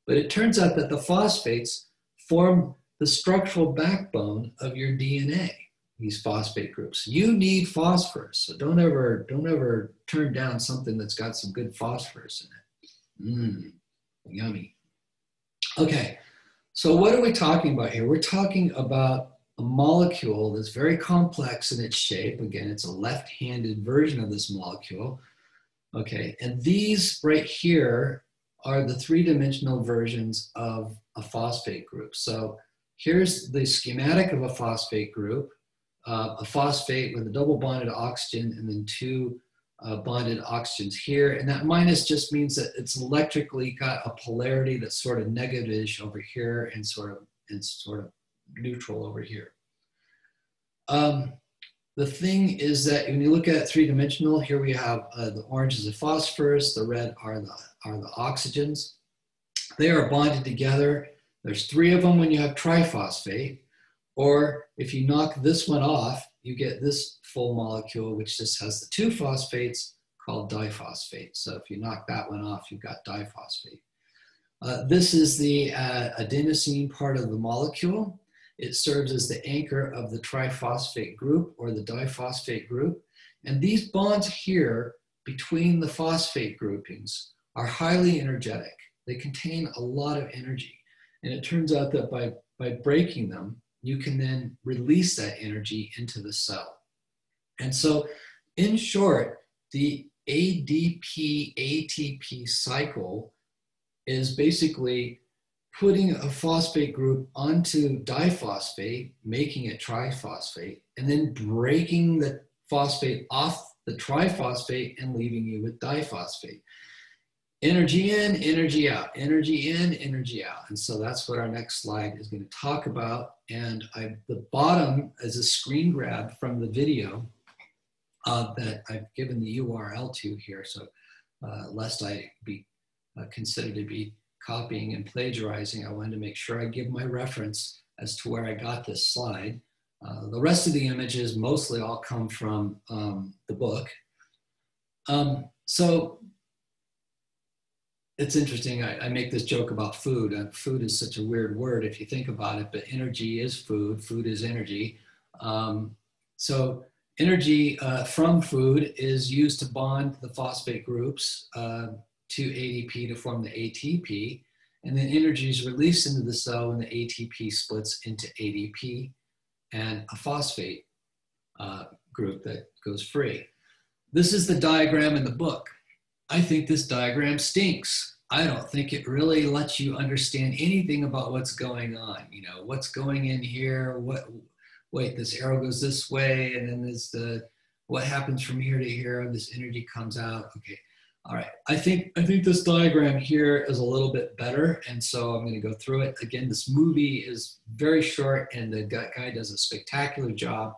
but it turns out that the phosphates form the structural backbone of your DNA, these phosphate groups. You need phosphorus, so don't ever, don't ever turn down something that's got some good phosphorus in it. Mmm, yummy. Okay, so what are we talking about here? We're talking about a molecule that's very complex in its shape. Again, it's a left-handed version of this molecule. Okay, and these right here are the three-dimensional versions of a phosphate group. So here's the schematic of a phosphate group, uh, a phosphate with a double bonded oxygen and then two uh, bonded oxygens here. And that minus just means that it's electrically got a polarity that's sort of negative-ish over here and sort of, and sort of neutral over here. Um, the thing is that when you look at three dimensional, here we have uh, the orange is the phosphorus, the red are the, are the oxygens. They are bonded together. There's three of them when you have triphosphate, or if you knock this one off, you get this full molecule, which just has the two phosphates called diphosphate. So if you knock that one off, you've got diphosphate. Uh, this is the uh, adenosine part of the molecule. It serves as the anchor of the triphosphate group or the diphosphate group. And these bonds here between the phosphate groupings are highly energetic. They contain a lot of energy. And it turns out that by, by breaking them, you can then release that energy into the cell. And so, in short, the ADP ATP cycle is basically putting a phosphate group onto diphosphate, making it triphosphate, and then breaking the phosphate off the triphosphate and leaving you with diphosphate energy in, energy out, energy in, energy out. And so that's what our next slide is going to talk about. And I, the bottom is a screen grab from the video uh, that I've given the URL to here. So uh, lest I be uh, considered to be copying and plagiarizing, I wanted to make sure I give my reference as to where I got this slide. Uh, the rest of the images mostly all come from um, the book. Um, so it's interesting. I, I, make this joke about food. Uh, food is such a weird word if you think about it, but energy is food. Food is energy. Um, so energy uh, from food is used to bond the phosphate groups uh, to ADP to form the ATP. And then energy is released into the cell when the ATP splits into ADP and a phosphate uh, group that goes free. This is the diagram in the book. I think this diagram stinks. I don't think it really lets you understand anything about what's going on. You know, what's going in here, what, wait, this arrow goes this way, and then there's the, what happens from here to here, this energy comes out. Okay, all right. I think, I think this diagram here is a little bit better, and so I'm gonna go through it. Again, this movie is very short, and the guy does a spectacular job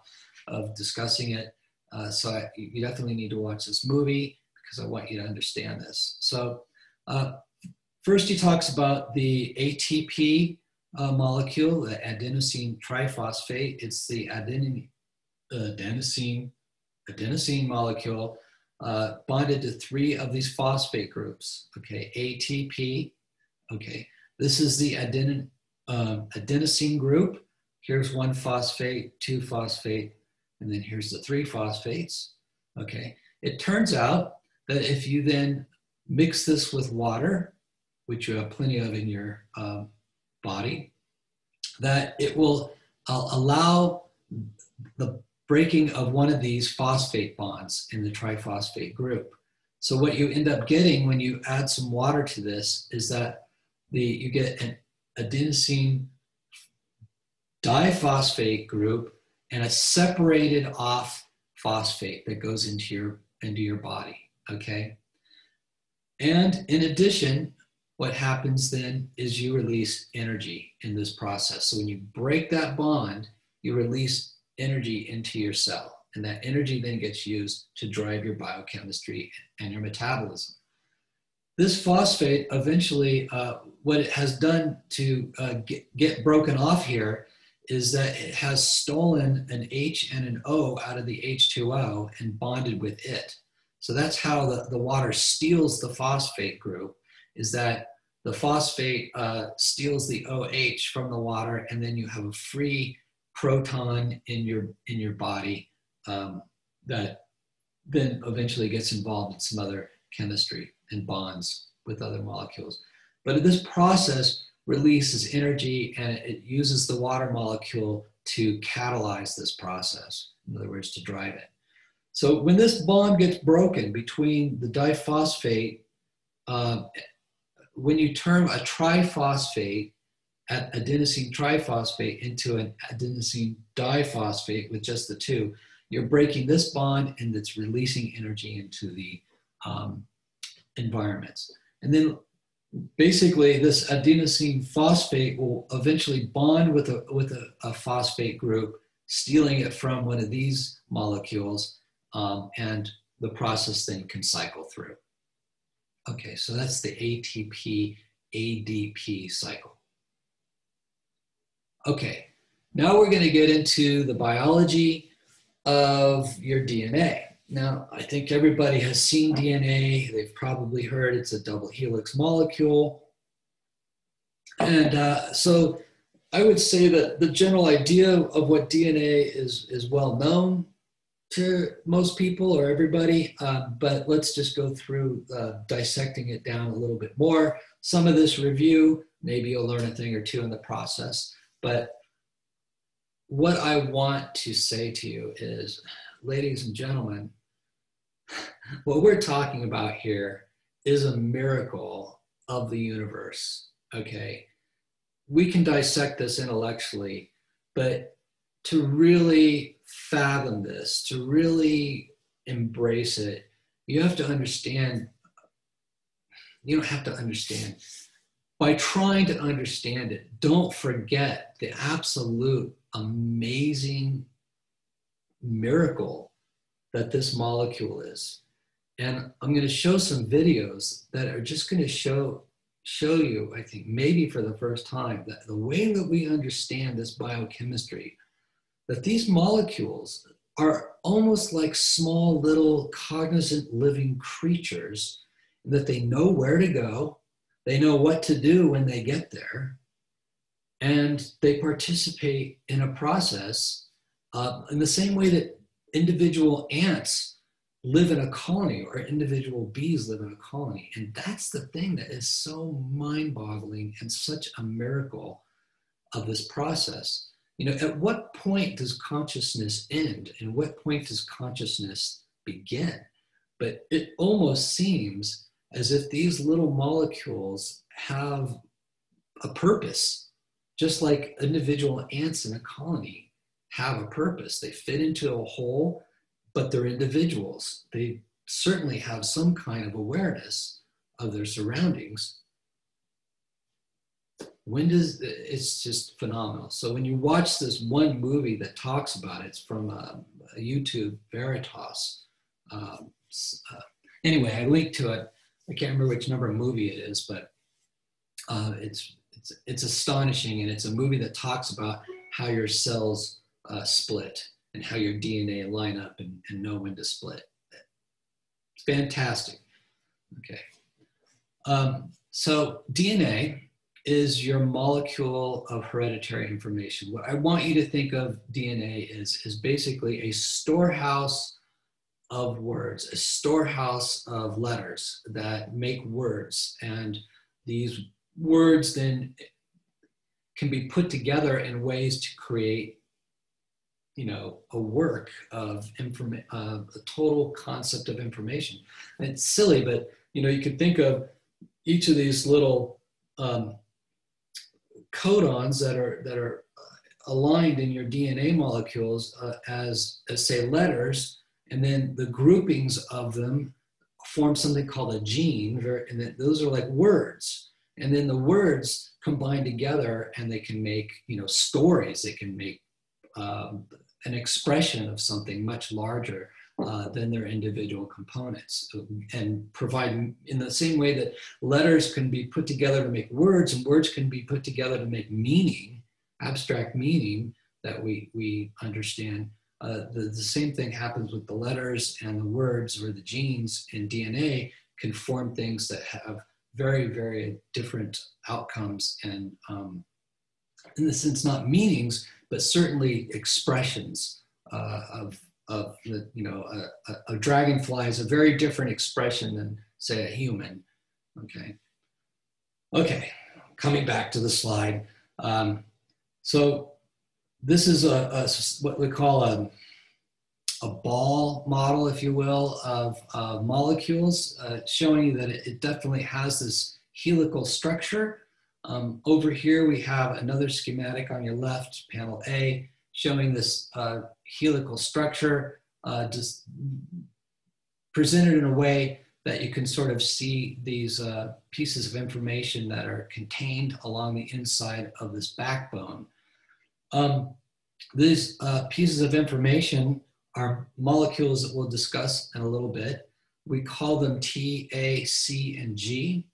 of discussing it. Uh, so I, you definitely need to watch this movie because I want you to understand this. So uh, first he talks about the ATP uh, molecule, the adenosine triphosphate. It's the adenine, adenosine, adenosine molecule uh, bonded to three of these phosphate groups. Okay, ATP. Okay, this is the adenin, um, adenosine group. Here's one phosphate, two phosphate, and then here's the three phosphates. Okay, it turns out that if you then mix this with water, which you have plenty of in your um, body, that it will uh, allow the breaking of one of these phosphate bonds in the triphosphate group. So what you end up getting when you add some water to this is that the you get an adenosine diphosphate group and a separated off phosphate that goes into your into your body okay? And in addition what happens then is you release energy in this process. So when you break that bond you release energy into your cell and that energy then gets used to drive your biochemistry and your metabolism. This phosphate eventually uh, what it has done to uh, get, get broken off here is that it has stolen an H and an O out of the H2O and bonded with it. So that's how the, the water steals the phosphate group, is that the phosphate uh, steals the OH from the water, and then you have a free proton in your in your body um, that then eventually gets involved in some other chemistry and bonds with other molecules. But this process releases energy and it uses the water molecule to catalyze this process. In other words, to drive it. So when this bond gets broken between the diphosphate, uh, when you turn a triphosphate, at adenosine triphosphate into an adenosine diphosphate with just the two, you're breaking this bond and it's releasing energy into the um, environments. And then basically this adenosine phosphate will eventually bond with a, with a, a phosphate group, stealing it from one of these molecules, um, and the process then can cycle through. Okay, so that's the ATP ADP cycle. Okay, now we're going to get into the biology of your DNA. Now, I think everybody has seen DNA. They've probably heard it's a double helix molecule. And uh, so I would say that the general idea of what DNA is, is well known to most people or everybody, uh, but let's just go through uh, dissecting it down a little bit more. Some of this review, maybe you'll learn a thing or two in the process, but what I want to say to you is, ladies and gentlemen, what we're talking about here is a miracle of the universe, okay? We can dissect this intellectually, but to really fathom this, to really embrace it, you have to understand, you don't have to understand. By trying to understand it, don't forget the absolute amazing miracle that this molecule is. And I'm going to show some videos that are just going to show show you, I think, maybe for the first time, that the way that we understand this biochemistry, that these molecules are almost like small little cognizant living creatures, that they know where to go, they know what to do when they get there, and they participate in a process uh, in the same way that individual ants live in a colony or individual bees live in a colony. And that's the thing that is so mind boggling and such a miracle of this process. You know, at what point does consciousness end and what point does consciousness begin? But it almost seems as if these little molecules have a purpose, just like individual ants in a colony have a purpose. They fit into a whole, but they're individuals. They certainly have some kind of awareness of their surroundings. When does it's just phenomenal. So when you watch this one movie that talks about it, it's from a YouTube Veritas. Um, uh, anyway, I linked to it. I can't remember which number movie it is, but uh, it's it's it's astonishing, and it's a movie that talks about how your cells uh, split and how your DNA line up and, and know when to split. It's fantastic. Okay. Um, so DNA is your molecule of hereditary information. What I want you to think of DNA is, is basically a storehouse of words, a storehouse of letters that make words. And these words then can be put together in ways to create you know, a work of informa- uh, a total concept of information. And it's silly, but you know, you could think of each of these little um, codons that are that are uh, aligned in your DNA molecules uh, as, as say letters, and then the groupings of them form something called a gene, and those are like words. And then the words combine together, and they can make you know stories. They can make um, an expression of something much larger uh, than their individual components. And provide in the same way that letters can be put together to make words and words can be put together to make meaning abstract meaning that we we understand uh, the, the same thing happens with the letters and the words or the genes in dna can form things that have very very different outcomes and um, in the sense not meanings but certainly expressions uh, of of the, you know, a, a, a, dragonfly is a very different expression than say a human, okay? Okay, coming back to the slide. Um, so this is a, a, what we call a, a ball model, if you will, of uh, molecules, uh, showing you that it, it, definitely has this helical structure. Um, over here, we have another schematic on your left, panel A, showing this uh, helical structure, uh, just presented in a way that you can sort of see these uh, pieces of information that are contained along the inside of this backbone. Um, these uh, pieces of information are molecules that we'll discuss in a little bit. We call them T, A, C, and G.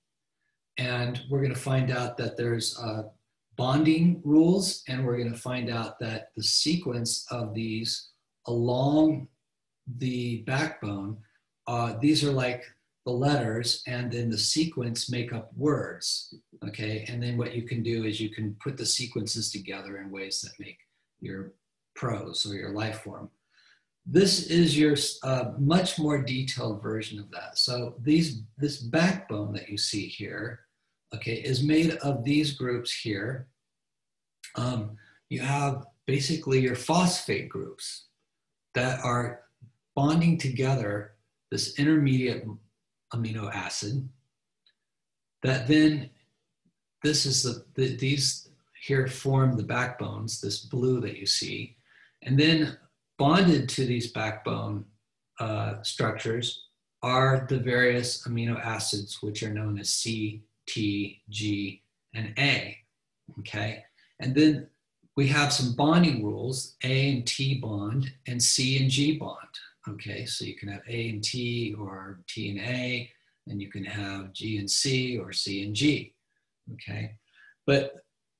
And we're going to find out that there's uh, bonding rules, and we're going to find out that the sequence of these along the backbone, uh, these are like the letters, and then the sequence make up words. Okay, and then what you can do is you can put the sequences together in ways that make your prose or your life form. This is your uh, much more detailed version of that. So these this backbone that you see here okay, is made of these groups here. Um, you have basically your phosphate groups that are bonding together this intermediate amino acid that then this is the, the, these here form the backbones this blue that you see and then bonded to these backbone uh, structures are the various amino acids which are known as c T, G, and A, okay? And then we have some bonding rules, A and T bond and C and G bond, okay? So you can have A and T or T and A, and you can have G and C or C and G, okay? But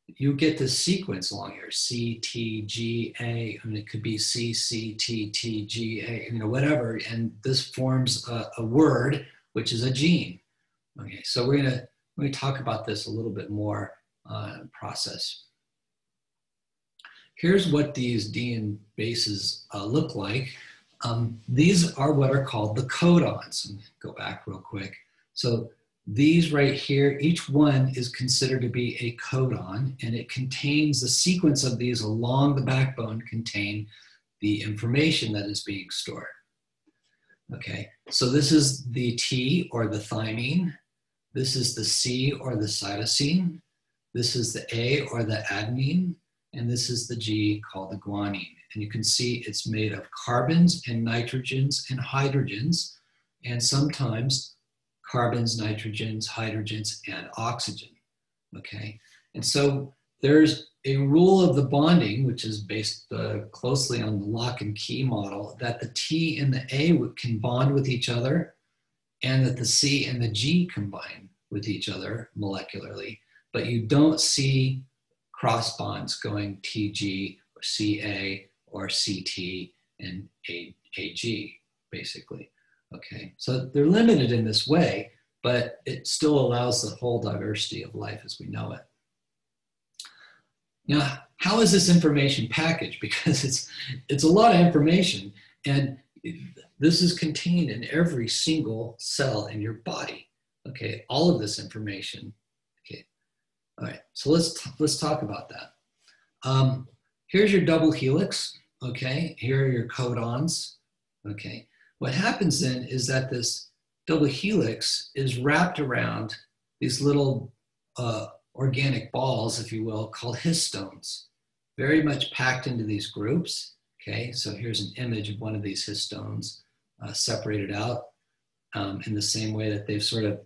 you get this sequence along here, C, T, G, A, I mean, it could be C, C, T, T, G, A, you know, whatever, and this forms a, a word, which is a gene. Okay, so we're gonna let me talk about this a little bit more uh, process. Here's what these DNA bases uh, look like. Um, these are what are called the codons. Go back real quick. So these right here, each one is considered to be a codon and it contains the sequence of these along the backbone contain the information that is being stored. Okay, so this is the T or the thymine. This is the C or the cytosine. This is the A or the adenine. And this is the G called the guanine. And you can see it's made of carbons and nitrogens and hydrogens, and sometimes carbons, nitrogens, hydrogens, and oxygen. Okay, and so there's a rule of the bonding, which is based uh, closely on the lock and key model, that the T and the A can bond with each other and that the C and the G combine with each other molecularly, but you don't see cross bonds going TG or CA or CT and AG, basically. Okay, so they're limited in this way, but it still allows the whole diversity of life as we know it. Now, how is this information packaged? Because it's, it's a lot of information, and this is contained in every single cell in your body. Okay, all of this information. Okay, all right. So let's let's talk about that. Um, here's your double helix. Okay, here are your codons. Okay, what happens then is that this double helix is wrapped around these little uh, organic balls, if you will, called histones, very much packed into these groups. Okay, so here's an image of one of these histones uh, separated out um, in the same way that they've sort of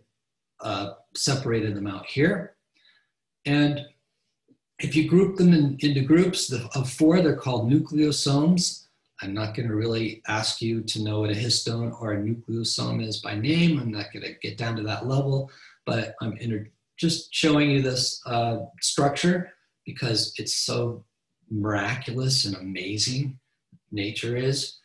uh, separated them out here. And if you group them in, into groups of four, they're called nucleosomes. I'm not going to really ask you to know what a histone or a nucleosome is by name. I'm not going to get down to that level, but I'm just showing you this uh, structure because it's so miraculous and amazing nature is.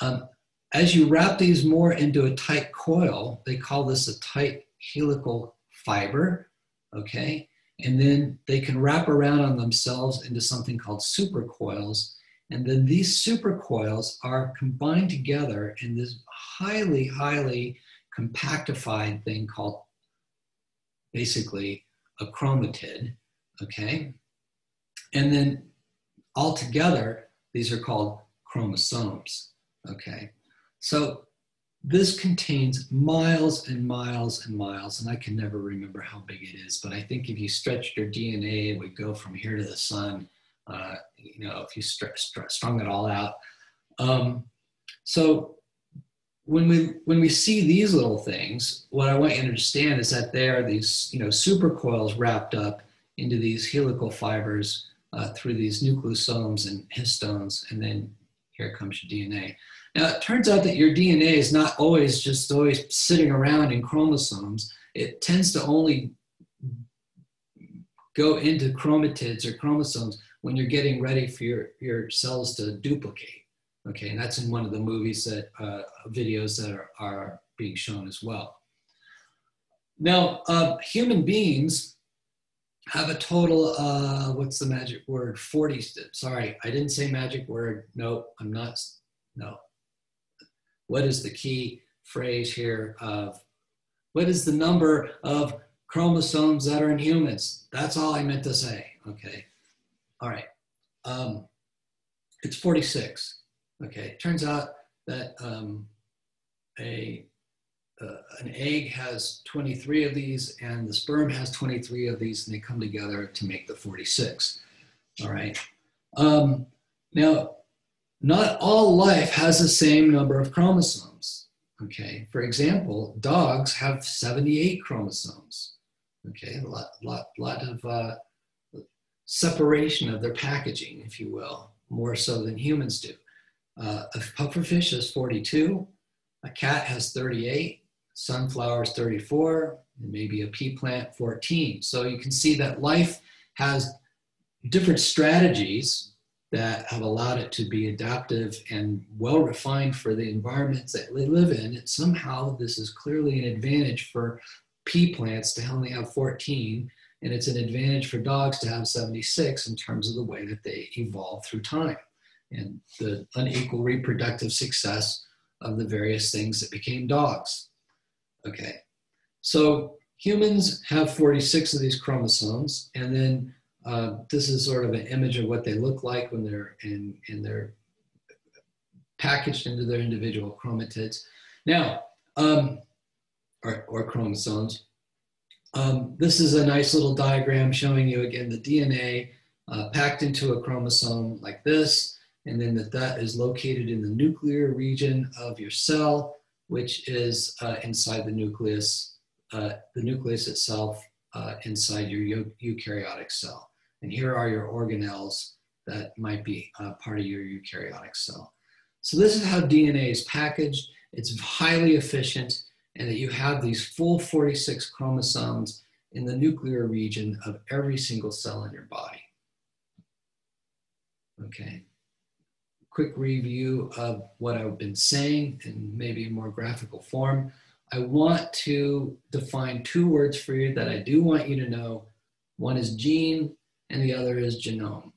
Um, as you wrap these more into a tight coil, they call this a tight helical fiber, okay? And then they can wrap around on themselves into something called supercoils. And then these supercoils are combined together in this highly, highly compactified thing called basically a chromatid, okay? And then all together, these are called chromosomes, okay? So this contains miles and miles and miles, and I can never remember how big it is, but I think if you stretched your DNA, it would go from here to the sun, uh, you know, if you strung it all out. Um, so when we when we see these little things, what I want you to understand is that they are these you know supercoils wrapped up into these helical fibers uh, through these nucleosomes and histones, and then here comes your DNA. Now, it turns out that your DNA is not always just always sitting around in chromosomes. It tends to only go into chromatids or chromosomes when you're getting ready for your, your cells to duplicate. Okay, and that's in one of the movies that uh, videos that are, are being shown as well. Now, uh, human beings have a total, uh, what's the magic word? 40, sorry, I didn't say magic word. No, I'm not, no, what is the key phrase here of what is the number of chromosomes that are in humans? That's all I meant to say. Okay. All right. Um, it's 46. Okay. Turns out that um, a uh, an egg has 23 of these and the sperm has 23 of these and they come together to make the 46. All right. Um, now, not all life has the same number of chromosomes. Okay, for example, dogs have 78 chromosomes. Okay, a lot, lot, lot of uh, separation of their packaging, if you will, more so than humans do. Uh, a pufferfish has 42, a cat has 38, sunflowers 34, and maybe a pea plant 14. So you can see that life has different strategies that have allowed it to be adaptive and well refined for the environments that they live in. And somehow this is clearly an advantage for pea plants to only have 14, and it's an advantage for dogs to have 76 in terms of the way that they evolve through time and the unequal reproductive success of the various things that became dogs. Okay, so humans have 46 of these chromosomes, and then uh, this is sort of an image of what they look like when they're in, in their packaged into their individual chromatids. Now, um, or, or, chromosomes. Um, this is a nice little diagram showing you again the DNA uh, packed into a chromosome like this, and then that that is located in the nuclear region of your cell, which is uh, inside the nucleus, uh, the nucleus itself uh, inside your eukaryotic cell. And here are your organelles that might be uh, part of your eukaryotic cell. So this is how DNA is packaged. It's highly efficient and that you have these full 46 chromosomes in the nuclear region of every single cell in your body. Okay. Quick review of what I've been saying in maybe a more graphical form. I want to define two words for you that I do want you to know. One is gene and the other is genome.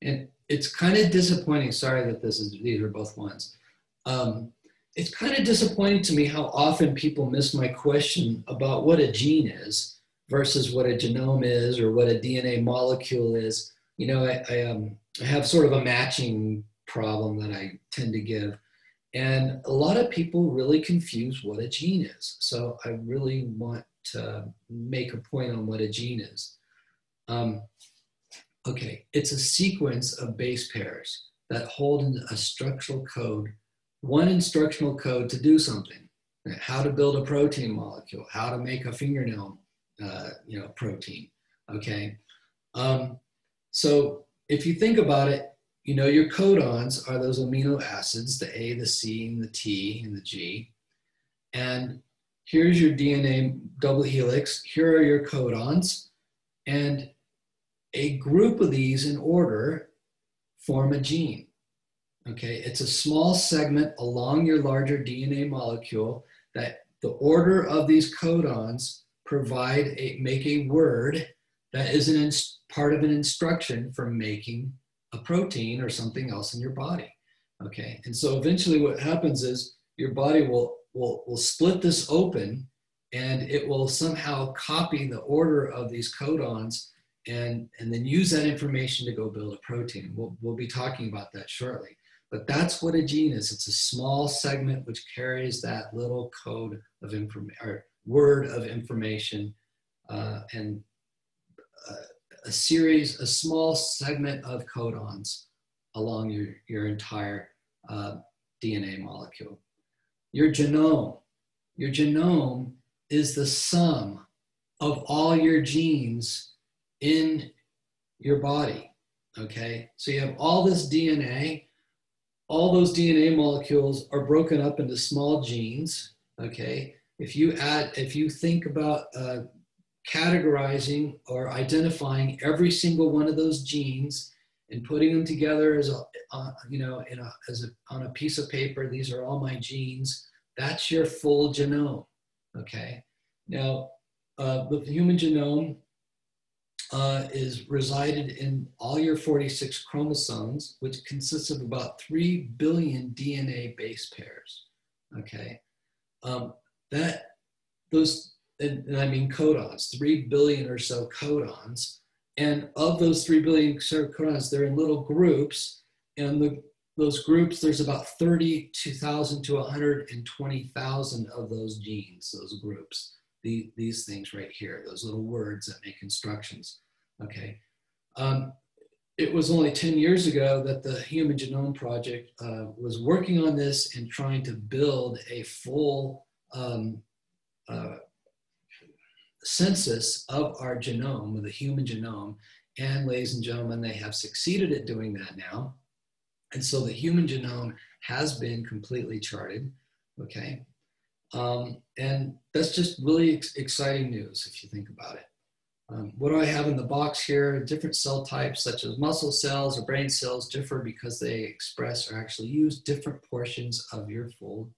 And it's kind of disappointing. Sorry that this is these are both ones. Um, it's kind of disappointing to me how often people miss my question about what a gene is versus what a genome is or what a DNA molecule is. You know, I, I, um, I have sort of a matching problem that I tend to give. And a lot of people really confuse what a gene is. So I really want to make a point on what a gene is. Um, okay, it's a sequence of base pairs that hold a structural code, one instructional code to do something. How to build a protein molecule, how to make a fingernail, uh, you know, protein. Okay, um, so if you think about it, you know your codons are those amino acids, the A, the C, and the T, and the G. And here's your DNA double helix. Here are your codons. And a group of these in order form a gene. Okay, it's a small segment along your larger DNA molecule that the order of these codons provide a make a word that is an part of an instruction for making a protein or something else in your body. Okay, and so eventually what happens is your body will will will split this open and it will somehow copy the order of these codons and, and then use that information to go build a protein. We'll, we'll be talking about that shortly. But that's what a gene is. It's a small segment which carries that little code of information or word of information uh, and uh, a series, a small segment of codons along your, your entire uh, DNA molecule. Your genome, your genome is the sum of all your genes in your body. Okay, so you have all this DNA, all those DNA molecules are broken up into small genes. Okay, if you add, if you think about uh, categorizing or identifying every single one of those genes and putting them together as a, uh, you know, in a, as a, on a piece of paper, these are all my genes. That's your full genome. Okay. Now, uh, the human genome uh, is resided in all your 46 chromosomes, which consists of about 3 billion DNA base pairs. Okay. Um, that, those, and, and I mean codons, 3 billion or so codons. And of those 3 billion codons, they're in little groups. And the, those groups, there's about 32,000 to 120,000 of those genes, those groups the, these things right here, those little words that make instructions, okay? Um, it was only 10 years ago that the Human Genome Project uh, was working on this and trying to build a full um, uh, census of our genome, of the human genome. And ladies and gentlemen, they have succeeded at doing that now. And so the human genome has been completely charted, okay? Um, and that's just really ex exciting news if you think about it. Um, what do I have in the box here? Different cell types such as muscle cells or brain cells differ because they express or actually use different portions of your full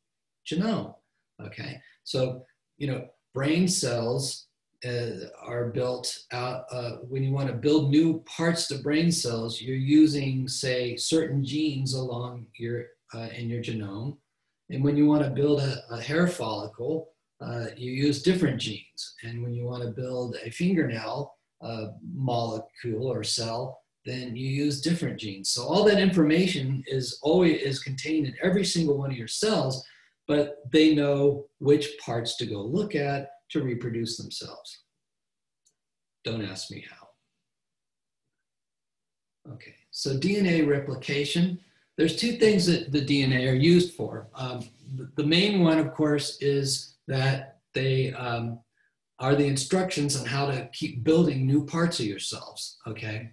genome. Okay, so you know, brain cells uh, are built out uh, when you want to build new parts to brain cells. You're using, say, certain genes along your uh, in your genome and when you want to build a, a hair follicle, uh, you use different genes. And when you want to build a fingernail molecule or cell, then you use different genes. So all that information is always is contained in every single one of your cells, but they know which parts to go look at to reproduce themselves. Don't ask me how. Okay, so DNA replication there's two things that the DNA are used for. Um, the main one, of course, is that they um, are the instructions on how to keep building new parts of yourselves. Okay,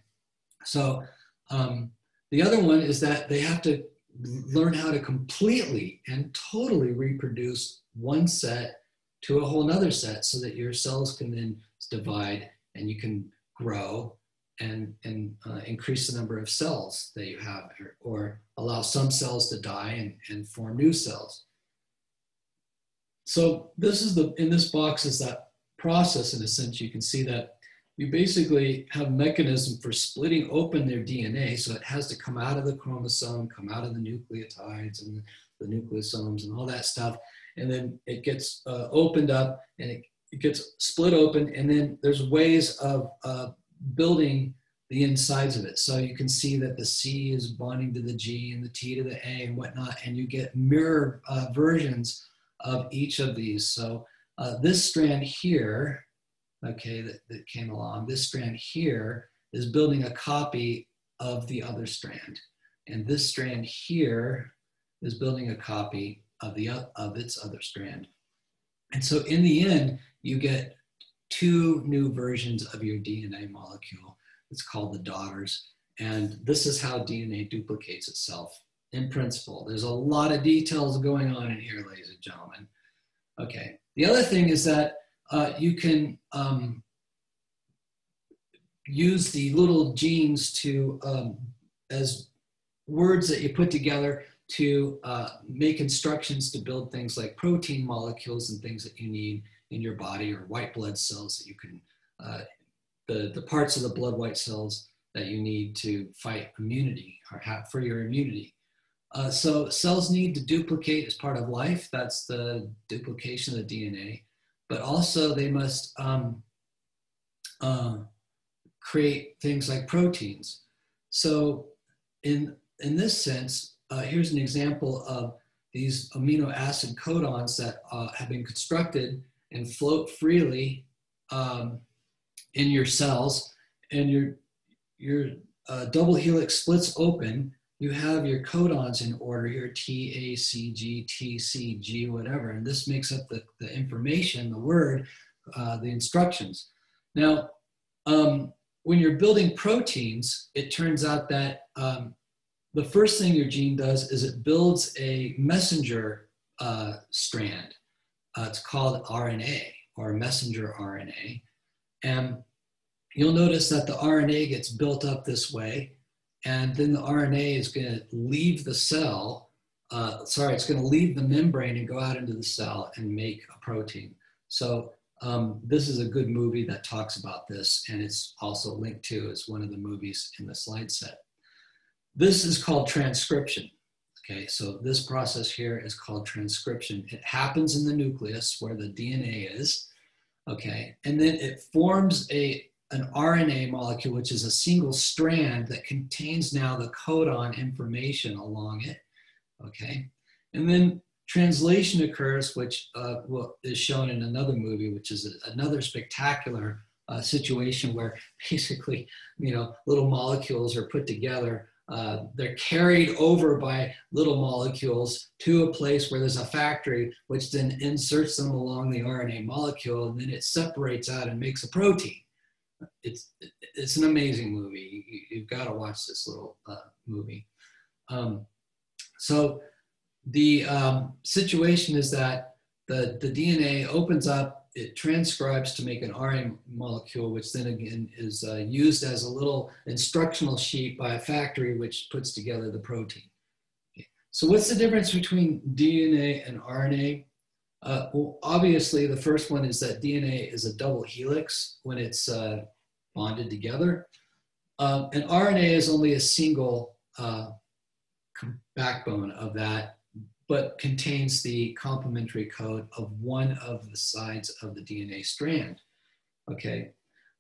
so um, the other one is that they have to learn how to completely and totally reproduce one set to a whole nother set so that your cells can then divide and you can grow and, and uh, increase the number of cells that you have or, or allow some cells to die and, and form new cells. So this is the, in this box is that process in a sense, you can see that you basically have a mechanism for splitting open their DNA. So it has to come out of the chromosome, come out of the nucleotides and the nucleosomes and all that stuff. And then it gets uh, opened up and it, it, gets split open. And then there's ways of uh, building the insides of it. So you can see that the C is bonding to the G and the T to the A and whatnot, and you get mirror uh, versions of each of these. So uh, this strand here, okay, that, that came along. This strand here is building a copy of the other strand. And this strand here is building a copy of, the, of its other strand. And so in the end, you get two new versions of your DNA molecule. It's called the daughters. And this is how DNA duplicates itself in principle. There's a lot of details going on in here, ladies and gentlemen. Okay. The other thing is that uh, you can um, use the little genes to um, as words that you put together to uh, make instructions to build things like protein molecules and things that you need in your body or white blood cells that you can, uh, the, the parts of the blood white cells that you need to fight immunity or have for your immunity. Uh, so cells need to duplicate as part of life. That's the duplication of the DNA. But also they must um, uh, create things like proteins. So in, in this sense, uh, here's an example of these amino acid codons that uh, have been constructed and float freely um, in your cells and your, your uh, double helix splits open you have your codons in order here, T, A, C, G, T, C, G, whatever, and this makes up the, the information, the word, uh, the instructions. Now, um, when you're building proteins, it turns out that um, the first thing your gene does is it builds a messenger uh, strand. Uh, it's called RNA or messenger RNA. And you'll notice that the RNA gets built up this way and then the RNA is going to leave the cell. Uh, sorry, it's going to leave the membrane and go out into the cell and make a protein. So um, this is a good movie that talks about this, and it's also linked to as one of the movies in the slide set. This is called transcription. Okay, so this process here is called transcription. It happens in the nucleus where the DNA is. Okay, and then it forms a an RNA molecule, which is a single strand that contains now the codon information along it. Okay. And then translation occurs, which uh, is shown in another movie, which is another spectacular uh, situation where basically, you know, little molecules are put together. Uh, they're carried over by little molecules to a place where there's a factory, which then inserts them along the RNA molecule, and then it separates out and makes a protein it's it's an amazing movie. You, have got to watch this little uh, movie. Um, so the um, situation is that the, the DNA opens up, it transcribes to make an RNA molecule, which then again is uh, used as a little instructional sheet by a factory which puts together the protein. Okay. So what's the difference between DNA and RNA? Uh, well, obviously, the first one is that DNA is a double helix when it's uh, bonded together. Um, and RNA is only a single uh, backbone of that, but contains the complementary code of one of the sides of the DNA strand. Okay,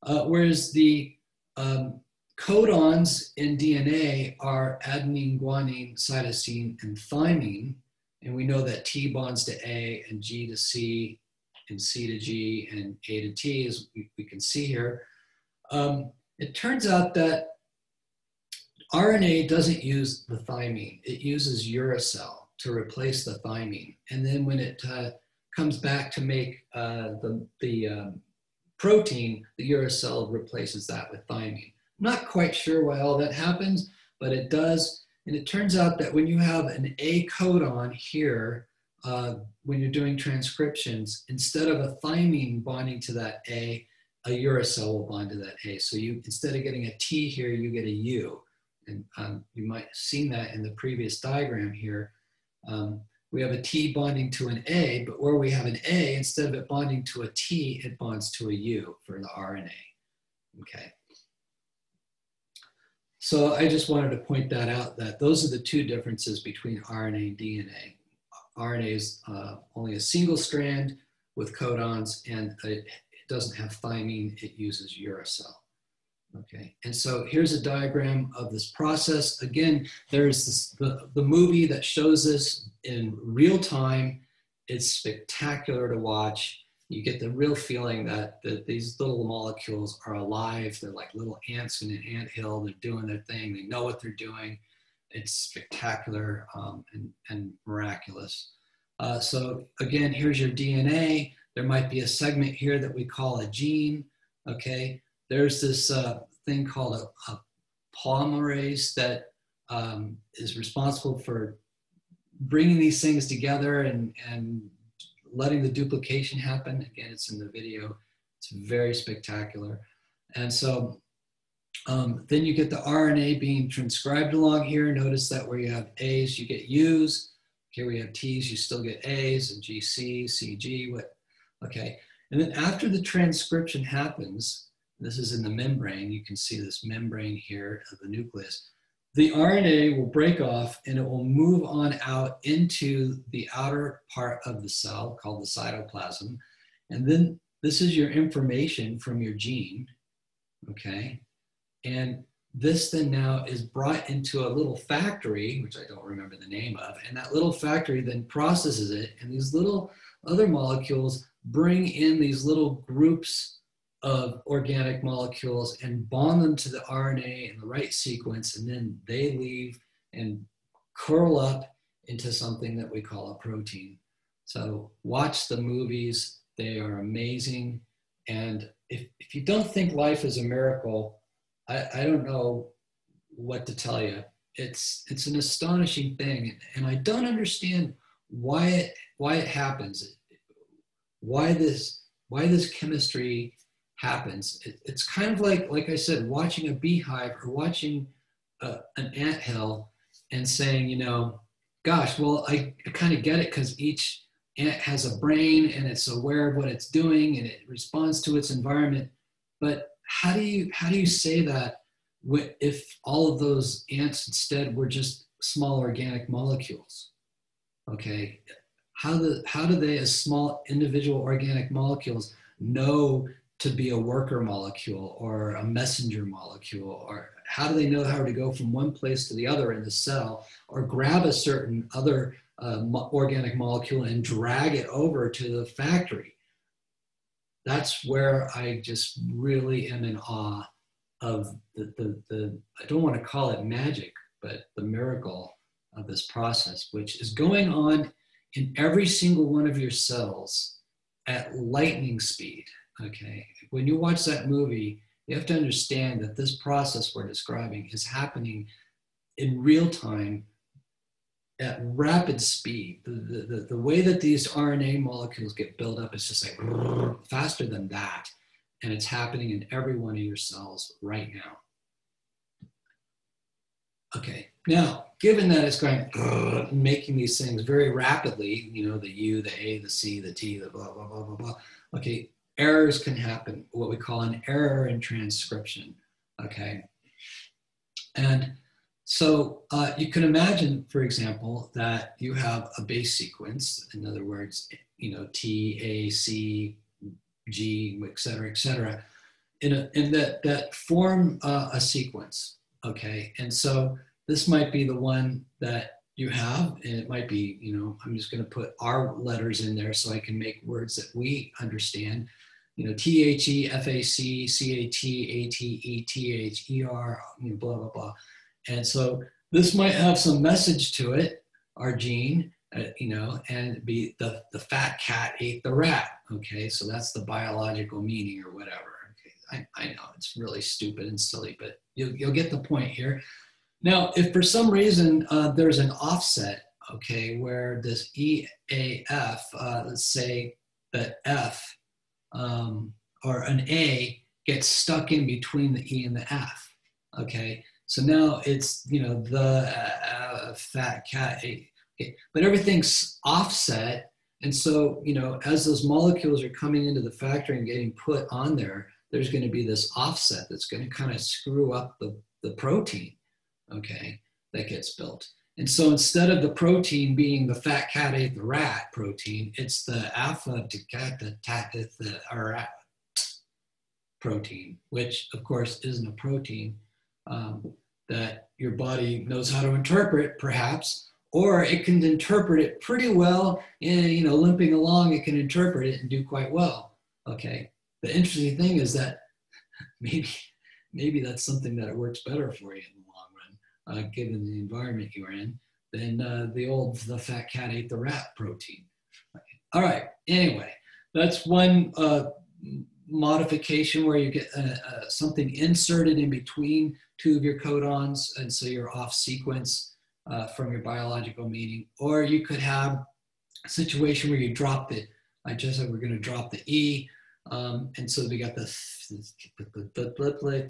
uh, whereas the um, codons in DNA are adenine, guanine, cytosine, and thymine. And we know that T bonds to A and G to C and C to G and A to T, as we, we can see here. Um, it turns out that RNA doesn't use the thymine. It uses uracil to replace the thymine. And then when it uh, comes back to make uh, the, the um, protein, the uracil replaces that with thymine. I'm not quite sure why all that happens, but it does. And it turns out that when you have an A codon here, uh, when you're doing transcriptions, instead of a thymine bonding to that A, a uracil will bond to that A. So you instead of getting a T here, you get a U. And um, you might have seen that in the previous diagram here. Um, we have a T bonding to an A, but where we have an A, instead of it bonding to a T, it bonds to a U for the RNA. Okay. So I just wanted to point that out that those are the two differences between RNA and DNA. RNA is uh, only a single strand with codons and it it doesn't have thymine, it uses uracil. Okay, and so here's a diagram of this process. Again, there's this, the, the movie that shows this in real time. It's spectacular to watch. you get the real feeling that, that these little molecules are alive. They're like little ants in an ant hill. They're doing their thing. They know what they're doing. It's spectacular um, and, and miraculous. Uh, so again, here's your DNA. There might be a segment here that we call a gene. Okay, there's this uh, thing called a, a polymerase that um, is responsible for bringing these things together and, and letting the duplication happen. Again, it's in the video. It's very spectacular. And so um, then you get the RNA being transcribed along here. Notice that where you have A's, you get U's. Here we have T's, you still get A's and GC, CG, what, okay. And then after the transcription happens, this is in the membrane, you can see this membrane here of the nucleus the RNA will break off and it will move on out into the outer part of the cell called the cytoplasm. And then this is your information from your gene, okay? And this then now is brought into a little factory, which I don't remember the name of, and that little factory then processes it, and these little other molecules bring in these little groups of organic molecules and bond them to the RNA in the right sequence, and then they leave and curl up into something that we call a protein. So watch the movies, they are amazing. And if, if you don't think life is a miracle, I, I don't know what to tell you. It's, it's an astonishing thing. And I don't understand why it, why it happens, why this, why this chemistry happens. It, it's kind of like, like I said, watching a beehive or watching uh, an ant hill and saying, you know, gosh, well, I, I kind of get it because each ant has a brain and it's aware of what it's doing and it responds to its environment. But how do you how do you say that if all of those ants instead were just small organic molecules? Okay, how do how do they as small individual organic molecules know to be a worker molecule or a messenger molecule or how do they know how to go from one place to the other in the cell or grab a certain other uh, organic molecule and drag it over to the factory? That's where i just really am in awe of the, the, the i don't want to call it magic but the miracle of this process which is going on in every single one of your cells at lightning speed Okay, when you watch that movie, you have to understand that this process we're describing is happening in real time at rapid speed. The, the, the, way that these RNA molecules get built up is just like faster than that. And it's happening in every one of your cells right now. Okay, now, given that it's going making these things very rapidly, you know, the U, the A, the C, the T, the blah, blah, blah, blah, blah. Okay, errors can happen, what we call an error in transcription, okay? And so uh, you can imagine, for example, that you have a base sequence, in other words, you know, T, A, C, G, et cetera, et cetera, in, a, in that, that form uh, a sequence, okay? And so this might be the one that you have, and it might be, you know, I'm just going to put our letters in there so I can make words that we understand. You know, T H E F A C C A T A T E T H E R, you know, blah, blah, blah. And so this might have some message to it, our gene, uh, you know, and be the, the fat cat ate the rat. Okay, so that's the biological meaning or whatever. Okay, I, I know it's really stupid and silly, but you'll, you'll get the point here. Now, if for some reason uh, there's an offset, okay, where this EAF, uh, let's say the F um, or an A gets stuck in between the E and the F, okay? So now it's, you know, the uh, fat cat, okay. but everything's offset. And so, you know, as those molecules are coming into the factory and getting put on there, there's going to be this offset that's going to kind of screw up the, the protein okay, that gets built. And so instead of the protein being the fat cat ate the rat protein, it's the alpha the rat protein, which of course isn't a protein um, that your body knows how to interpret, perhaps, or it can interpret it pretty well. And you know limping along it can interpret it and do quite well. Okay. The interesting thing is that maybe maybe that's something that works better for you in the long run uh, given the environment you're in than uh, the old the fat cat ate the rat protein. All right anyway that's one uh, modification where you get uh, uh, something inserted in between two of your codons and so you're off sequence uh, from your biological meaning, or you could have a situation where you drop the, I just said we're going to drop the E, um, and so we got the,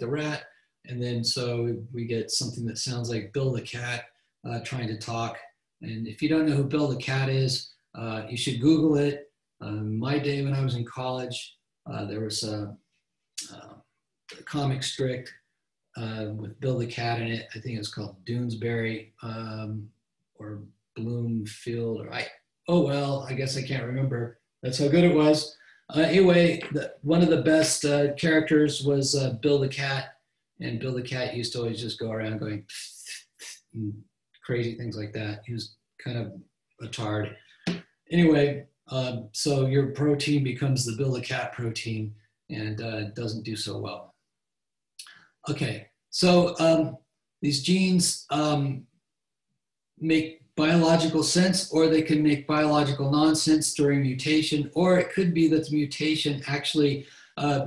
the rat, and then so we get something that sounds like Bill the cat uh, trying to talk. And if you don't know who Bill the cat is, uh, you should Google it. Um, my day when I was in college, uh, there was a, a comic strip uh, with Bill the Cat in it. I think it's called Doonesbury um, or Bloomfield or I. Oh well, I guess I can't remember. That's how good it was. Uh, anyway, the, one of the best uh, characters was uh, Bill the Cat, and Bill the Cat used to always just go around going crazy things like that. He was kind of a tard. Anyway, um, so your protein becomes the Bill the Cat protein and uh, doesn't do so well. Okay, so um, these genes um, make biological sense or they can make biological nonsense during mutation, or it could be that the mutation actually uh,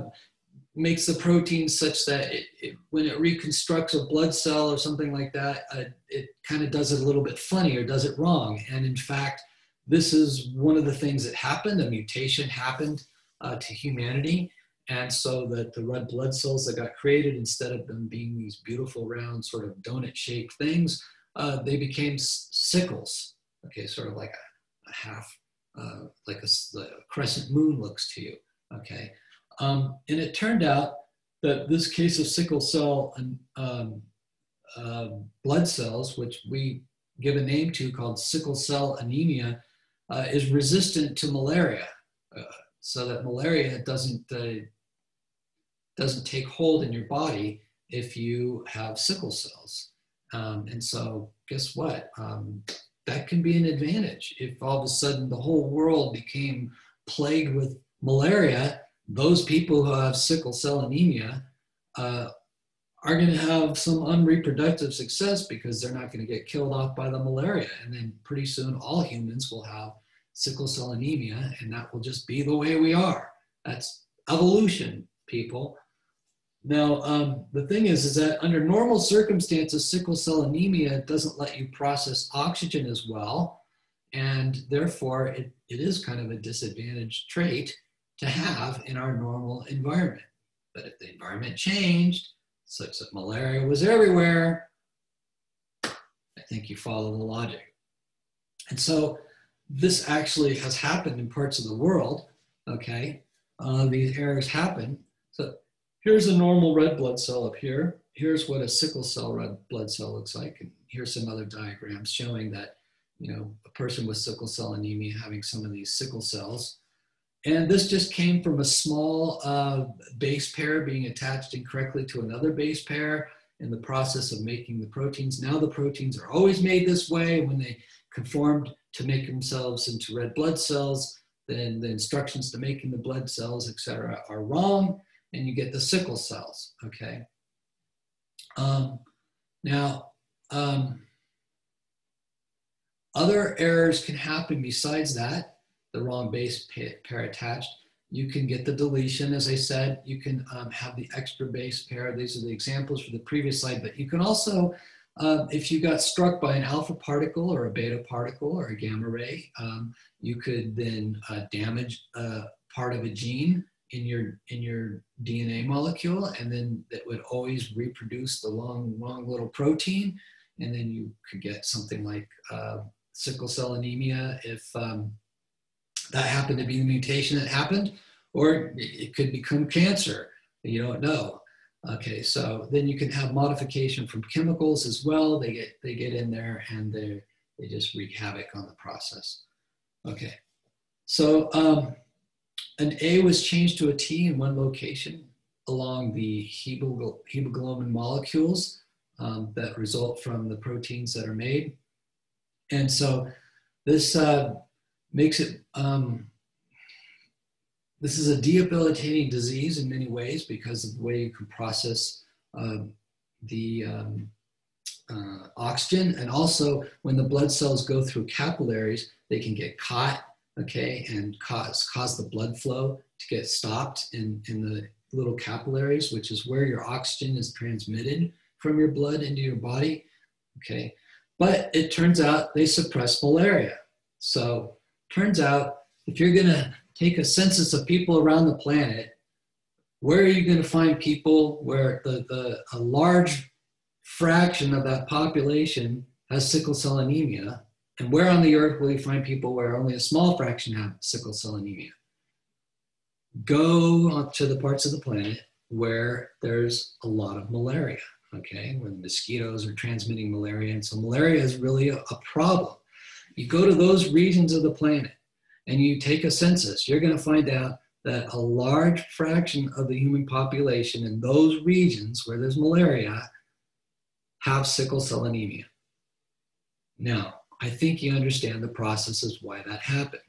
makes the protein such that it, it, when it reconstructs a blood cell or something like that, uh, it kind of does it a little bit funny or does it wrong. And in fact, this is one of the things that happened. A mutation happened uh, to humanity. And so that the red blood cells that got created, instead of them being these beautiful round sort of donut shaped things, uh, they became sickles. Okay, sort of like a, a half, uh, like a, a, crescent moon looks to you. Okay, um, and it turned out that this case of sickle cell and um, uh, blood cells, which we give a name to called sickle cell anemia, uh, is resistant to malaria. Uh, so that malaria doesn't uh, doesn't take hold in your body if you have sickle cells. Um, and so, guess what? Um, that can be an advantage. If all of a sudden the whole world became plagued with malaria, those people who have sickle cell anemia uh, are going to have some unreproductive success because they're not going to get killed off by the malaria. And then pretty soon all humans will have sickle cell anemia, and that will just be the way we are. That's evolution, people. Now, um, the thing is, is that under normal circumstances, sickle cell anemia doesn't let you process oxygen as well. And therefore, it, it is kind of a disadvantaged trait to have in our normal environment. But if the environment changed, such that malaria was everywhere, I think you follow the logic. And so this actually has happened in parts of the world, okay? Uh, these errors happen. So here's a normal red blood cell up here. Here's what a sickle cell red blood cell looks like. And here's some other diagrams showing that, you know, a person with sickle cell anemia having some of these sickle cells. And this just came from a small uh, base pair being attached incorrectly to another base pair in the process of making the proteins. Now the proteins are always made this way. When they conformed to make themselves into red blood cells, then the instructions to making the blood cells, et cetera, are wrong and you get the sickle cells, okay? Um, now, um, other errors can happen besides that, the wrong base pair attached. You can get the deletion, as I said, you can um, have the extra base pair. These are the examples for the previous slide, but you can also, uh, if you got struck by an alpha particle or a beta particle or a gamma ray, um, you could then uh, damage uh, part of a gene in your in your DNA molecule, and then that would always reproduce the long, long little protein, and then you could get something like uh, sickle cell anemia if um, that happened to be the mutation that happened, or it could become cancer. You don't know. Okay, so then you can have modification from chemicals as well. They get they get in there and they they just wreak havoc on the process. Okay, so. Um, an A was changed to a T in one location along the hemoglobin molecules um, that result from the proteins that are made. And so this uh, makes it, um, this is a debilitating disease in many ways because of the way you can process uh, the um, uh, oxygen. And also when the blood cells go through capillaries, they can get caught, okay, and cause, cause the blood flow to get stopped in, in the little capillaries, which is where your oxygen is transmitted from your blood into your body, okay. But it turns out they suppress malaria. So turns out if you're gonna take a census of people around the planet, where are you going to find people where the, the a large fraction of that population has sickle cell anemia? And where on the earth will you find people where only a small fraction have sickle cell anemia? Go to the parts of the planet where there's a lot of malaria okay? Where mosquitoes are transmitting malaria and so malaria is really a, a problem you go to those regions of the planet and you take a census you're going to find out that a large fraction of the human population in those regions where there's malaria have sickle cell anemia. Now, I think you understand the processes why that happened.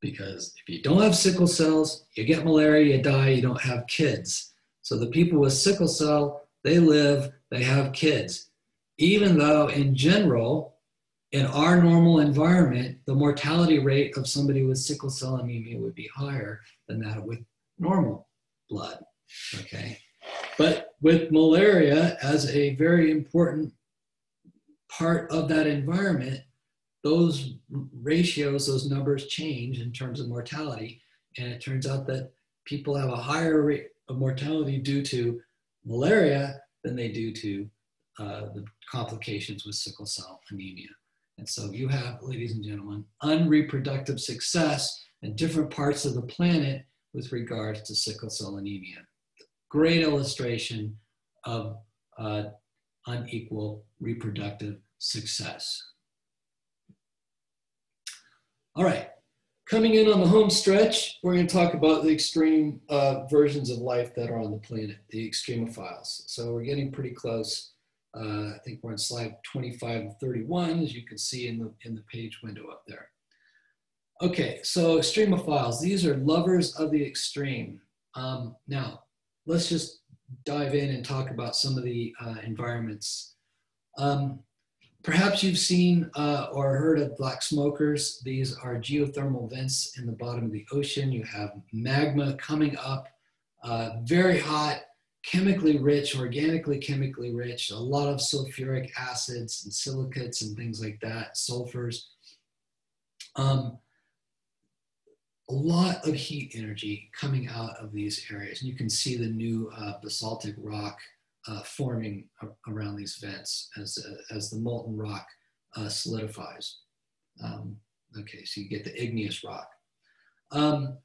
Because if you don't have sickle cells, you get malaria, you die, you don't have kids. So the people with sickle cell, they live, they have kids. Even though, in general, in our normal environment, the mortality rate of somebody with sickle cell anemia would be higher than that with normal blood. Okay. But with malaria as a very important part of that environment, those ratios, those numbers change in terms of mortality. And it turns out that people have a higher rate of mortality due to malaria than they do to uh, the complications with sickle cell anemia. And so you have, ladies and gentlemen, unreproductive success in different parts of the planet with regards to sickle cell anemia. Great illustration of uh, unequal reproductive success. All right, coming in on the home stretch, we're going to talk about the extreme uh, versions of life that are on the planet, the extremophiles. So we're getting pretty close. Uh, I think we're on slide 25 and 31, as you can see in the, in the page window up there. Okay, so extremophiles, these are lovers of the extreme. Um, now, let's just dive in and talk about some of the uh, environments. Um, perhaps you've seen uh, or heard of black smokers. These are geothermal vents in the bottom of the ocean. You have magma coming up, uh, very hot, chemically rich, organically chemically rich, a lot of sulfuric acids and silicates and things like that, sulfurs. Um, a lot of heat energy coming out of these areas. And you can see the new uh, basaltic rock uh, forming around these vents as, uh, as the molten rock uh, solidifies. Um, okay, so you get the igneous rock. Um,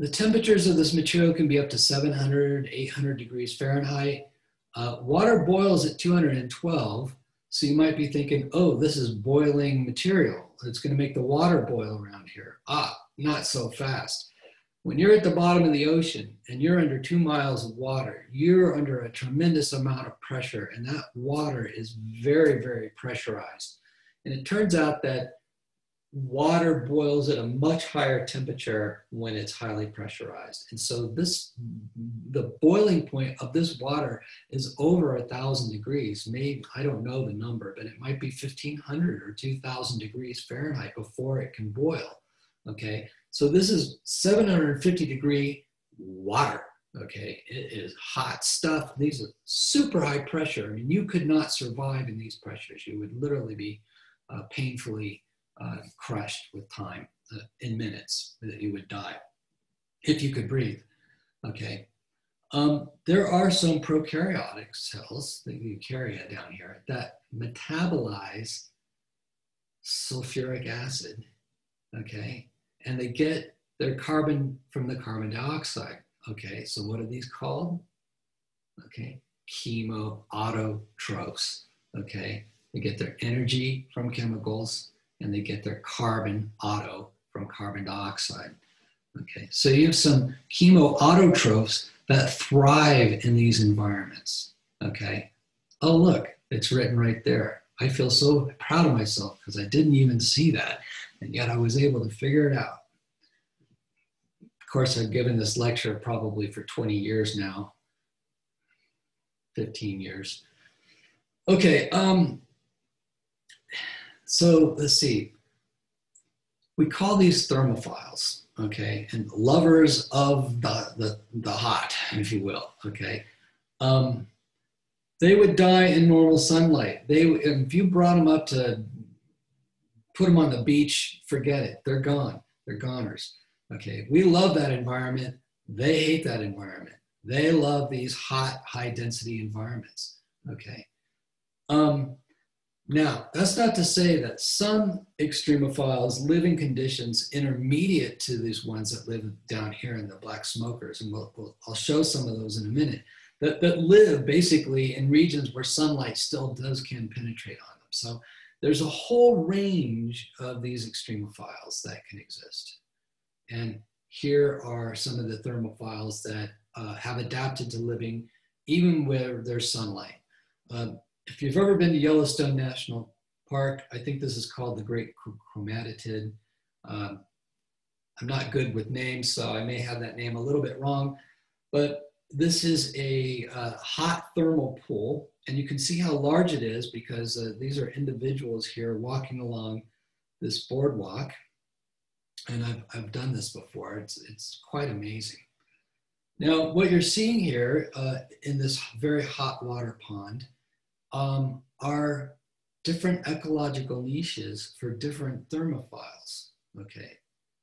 the temperatures of this material can be up to 700, 800 degrees Fahrenheit. Uh, water boils at 212, so you might be thinking, oh, this is boiling material. It's going to make the water boil around here. Ah, not so fast. When you're at the bottom of the ocean and you're under two miles of water, you're under a tremendous amount of pressure, and that water is very, very pressurized. And it turns out that water boils at a much higher temperature when it's highly pressurized. And so this, the boiling point of this water is over a thousand degrees. Maybe, I don't know the number, but it might be 1500 or 2000 degrees Fahrenheit before it can boil. Okay, so this is 750 degree water. Okay, it is hot stuff. These are super high pressure. I mean, you could not survive in these pressures. You would literally be uh, painfully uh, crushed with time uh, in minutes that you would die if you could breathe. Okay. Um, there are some prokaryotic cells, the eukarya down here, that metabolize sulfuric acid. Okay and they get their carbon from the carbon dioxide. Okay, so what are these called? Okay, chemoautotrophs. Okay, they get their energy from chemicals and they get their carbon auto from carbon dioxide. Okay, so you have some chemoautotrophs that thrive in these environments. Okay, oh look, it's written right there. I feel so proud of myself because I didn't even see that. And yet I was able to figure it out. Of course, I've given this lecture probably for 20 years now, 15 years. Okay, um, so let's see. We call these thermophiles, okay, and lovers of the, the, the hot, if you will, okay. Um, they would die in normal sunlight. They, if you brought them up to put them on the beach, forget it. They're gone. They're goners. Okay, we love that environment. They hate that environment. They love these hot, high density environments. Okay. Um, now, that's not to say that some extremophiles live in conditions intermediate to these ones that live down here in the black smokers, and we'll, we'll, I'll show some of those in a minute, that, that live basically in regions where sunlight still does can penetrate on them. So there's a whole range of these extremophiles that can exist. And here are some of the thermophiles that uh, have adapted to living even where there's sunlight. Um, if you've ever been to Yellowstone National Park, I think this is called the Great Chromatid. Um, I'm not good with names, so I may have that name a little bit wrong, but this is a uh, hot thermal pool, and you can see how large it is because uh, these are individuals here walking along this boardwalk. And I've, I've done this before. It's, it's quite amazing. Now, what you're seeing here uh, in this very hot water pond um, are different ecological niches for different thermophiles. Okay.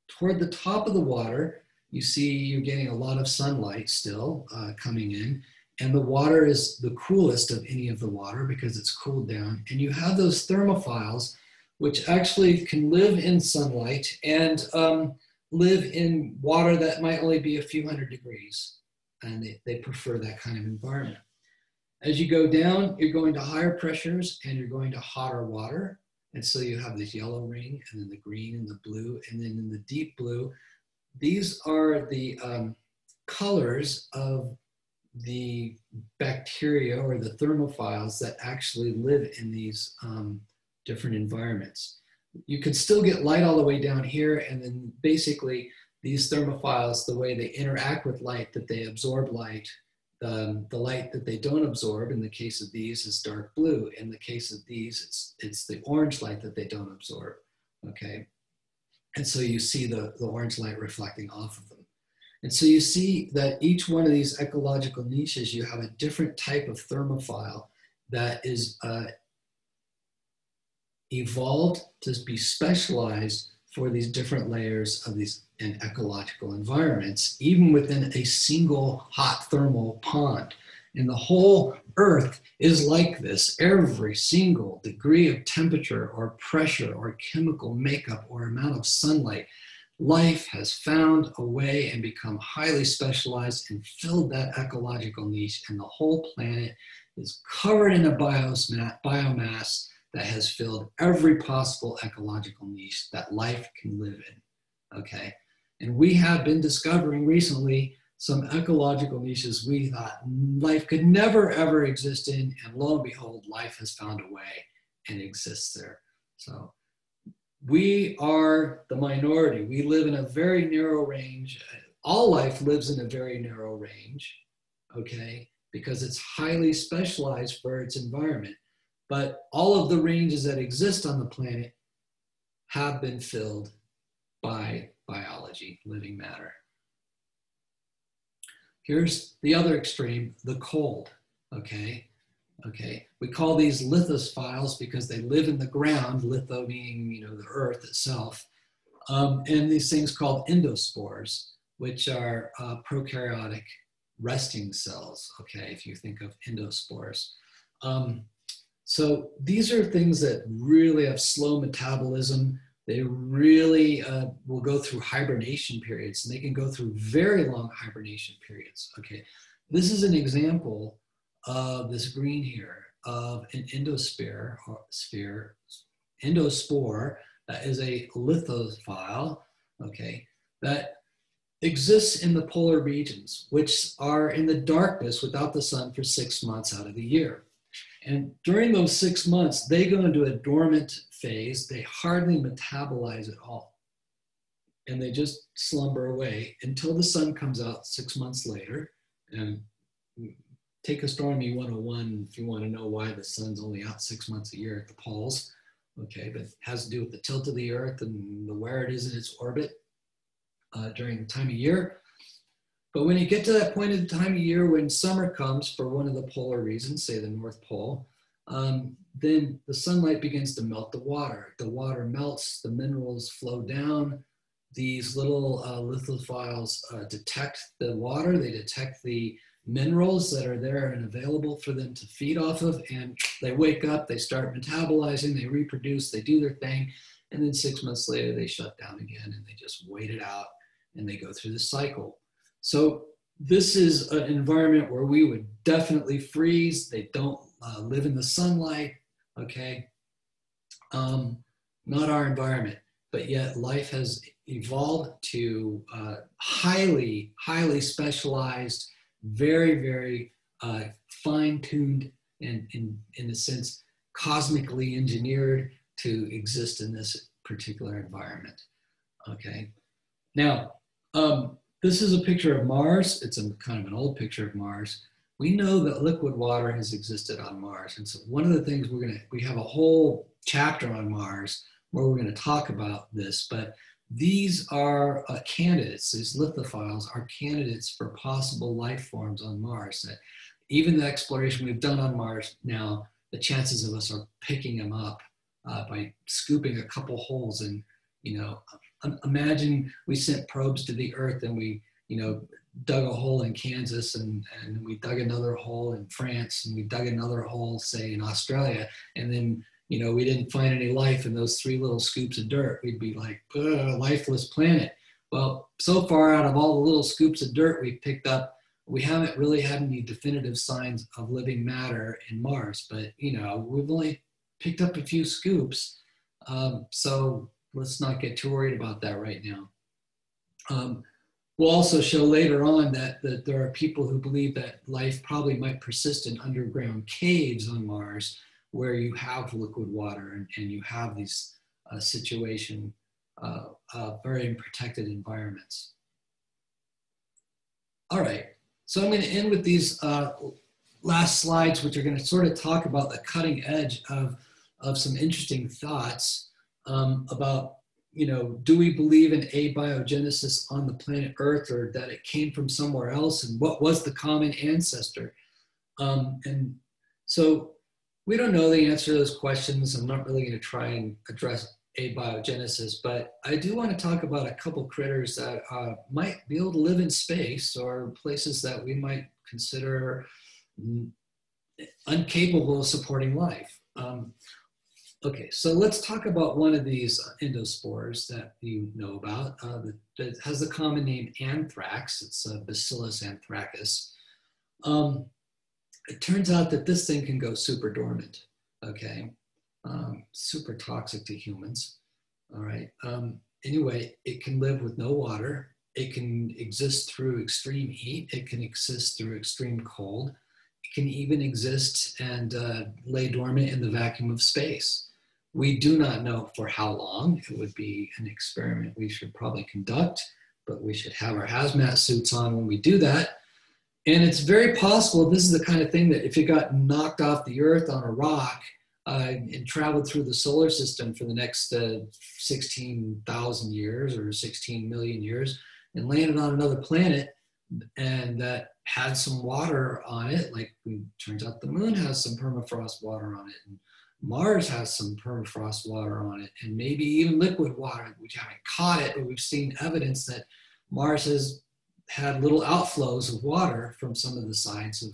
Toward the top of the water, you see you're getting a lot of sunlight still uh, coming in, and the water is the coolest of any of the water because it's cooled down. And you have those thermophiles, which actually can live in sunlight and um, live in water that might only be a few hundred degrees. And they, they prefer that kind of environment. As you go down, you're going to higher pressures and you're going to hotter water. And so you have this yellow ring and then the green and the blue. And then in the deep blue, these are the um, colors of the bacteria or the thermophiles that actually live in these um, different environments. You can still get light all the way down here and then basically these thermophiles, the way they interact with light, that they absorb light the, the light that they don't absorb in the case of these is dark blue. In the case of these, it's, it's the orange light that they don't absorb, okay? And so you see the, the orange light reflecting off of them. And so you see that each one of these ecological niches, you have a different type of thermophile that is uh, evolved to be specialized for these different layers of these in ecological environments, even within a single hot thermal pond. And the whole Earth is like this. Every single degree of temperature or pressure or chemical makeup or amount of sunlight, life has found a way and become highly specialized and filled that ecological niche. And the whole planet is covered in a biomass that has filled every possible ecological niche that life can live in. Okay. And we have been discovering recently some ecological niches we thought life could never ever exist in. And lo and behold, life has found a way and exists there. So we are the minority. We live in a very narrow range. All life lives in a very narrow range, okay, because it's highly specialized for its environment. But all of the ranges that exist on the planet have been filled by biology, living matter. Here's the other extreme, the cold, okay? Okay, we call these lithophiles because they live in the ground, litho being, you know, the earth itself, um, and these things called endospores, which are uh, prokaryotic resting cells, okay, if you think of endospores. Um, so these are things that really have slow metabolism, they really uh, will go through hibernation periods and they can go through very long hibernation periods. Okay, this is an example of this green here of an endosphere, or sphere, endospore that is a lithophile, okay, that exists in the polar regions, which are in the darkness without the sun for six months out of the year. And during those six months, they go into a dormant phase. They hardly metabolize at all. And they just slumber away until the sun comes out six months later. And take astronomy 101 if you want to know why the sun's only out six months a year at the poles. Okay, but it has to do with the tilt of the earth and the where it is in its orbit uh, during the time of year. But when you get to that point in the time of year when summer comes for one of the polar reasons, say the North Pole, um, then the sunlight begins to melt the water. The water melts, the minerals flow down. These little uh, lithophiles uh, detect the water, they detect the minerals that are there and available for them to feed off of. And they wake up, they start metabolizing, they reproduce, they do their thing. And then six months later, they shut down again and they just wait it out and they go through the cycle. So this is an environment where we would definitely freeze. They don't uh, live in the sunlight, okay? Um, not our environment, but yet life has evolved to uh, highly, highly specialized, very, very uh, fine-tuned and in, in a sense, cosmically engineered to exist in this particular environment, okay? Now, um, this is a picture of Mars. It's a kind of an old picture of Mars. We know that liquid water has existed on Mars. And so one of the things we're gonna, we have a whole chapter on Mars where we're gonna talk about this, but these are uh, candidates, these lithophiles are candidates for possible life forms on Mars. That even the exploration we've done on Mars now, the chances of us are picking them up uh, by scooping a couple holes and you know imagine we sent probes to the earth and we, you know, dug a hole in Kansas and, and we dug another hole in France and we dug another hole, say, in Australia. And then, you know, we didn't find any life in those three little scoops of dirt. We'd be like, lifeless planet. Well, so far out of all the little scoops of dirt we've picked up, we haven't really had any definitive signs of living matter in Mars, but you know, we've only picked up a few scoops. Um, so let's not get too worried about that right now. Um, we'll also show later on that, that there are people who believe that life probably might persist in underground caves on Mars where you have liquid water and, and you have these uh, situation, uh, uh, very protected environments. All right, so I'm going to end with these uh, last slides, which are going to sort of talk about the cutting edge of, of some interesting thoughts um, about, you know, do we believe in abiogenesis on the planet Earth or that it came from somewhere else and what was the common ancestor? Um, and so we don't know the answer to those questions. I'm not really going to try and address abiogenesis, but I do want to talk about a couple critters that uh, might be able to live in space or places that we might consider incapable of supporting life. Um, Okay, so let's talk about one of these endospores that you know about uh, that, has the common name anthrax. It's uh, Bacillus anthracis. Um, it turns out that this thing can go super dormant, okay? Um, super toxic to humans, all right? Um, anyway, it can live with no water. It can exist through extreme heat. It can exist through extreme cold. It can even exist and uh, lay dormant in the vacuum of space. We do not know for how long. It would be an experiment we should probably conduct, but we should have our hazmat suits on when we do that. And it's very possible this is the kind of thing that if it got knocked off the earth on a rock uh, and traveled through the solar system for the next uh, 16,000 years or 16 million years and landed on another planet and that had some water on it, like turns out the moon has some permafrost water on it. And Mars has some permafrost water on it, and maybe even liquid water. We haven't caught it, but we've seen evidence that Mars has had little outflows of water from some of the sides of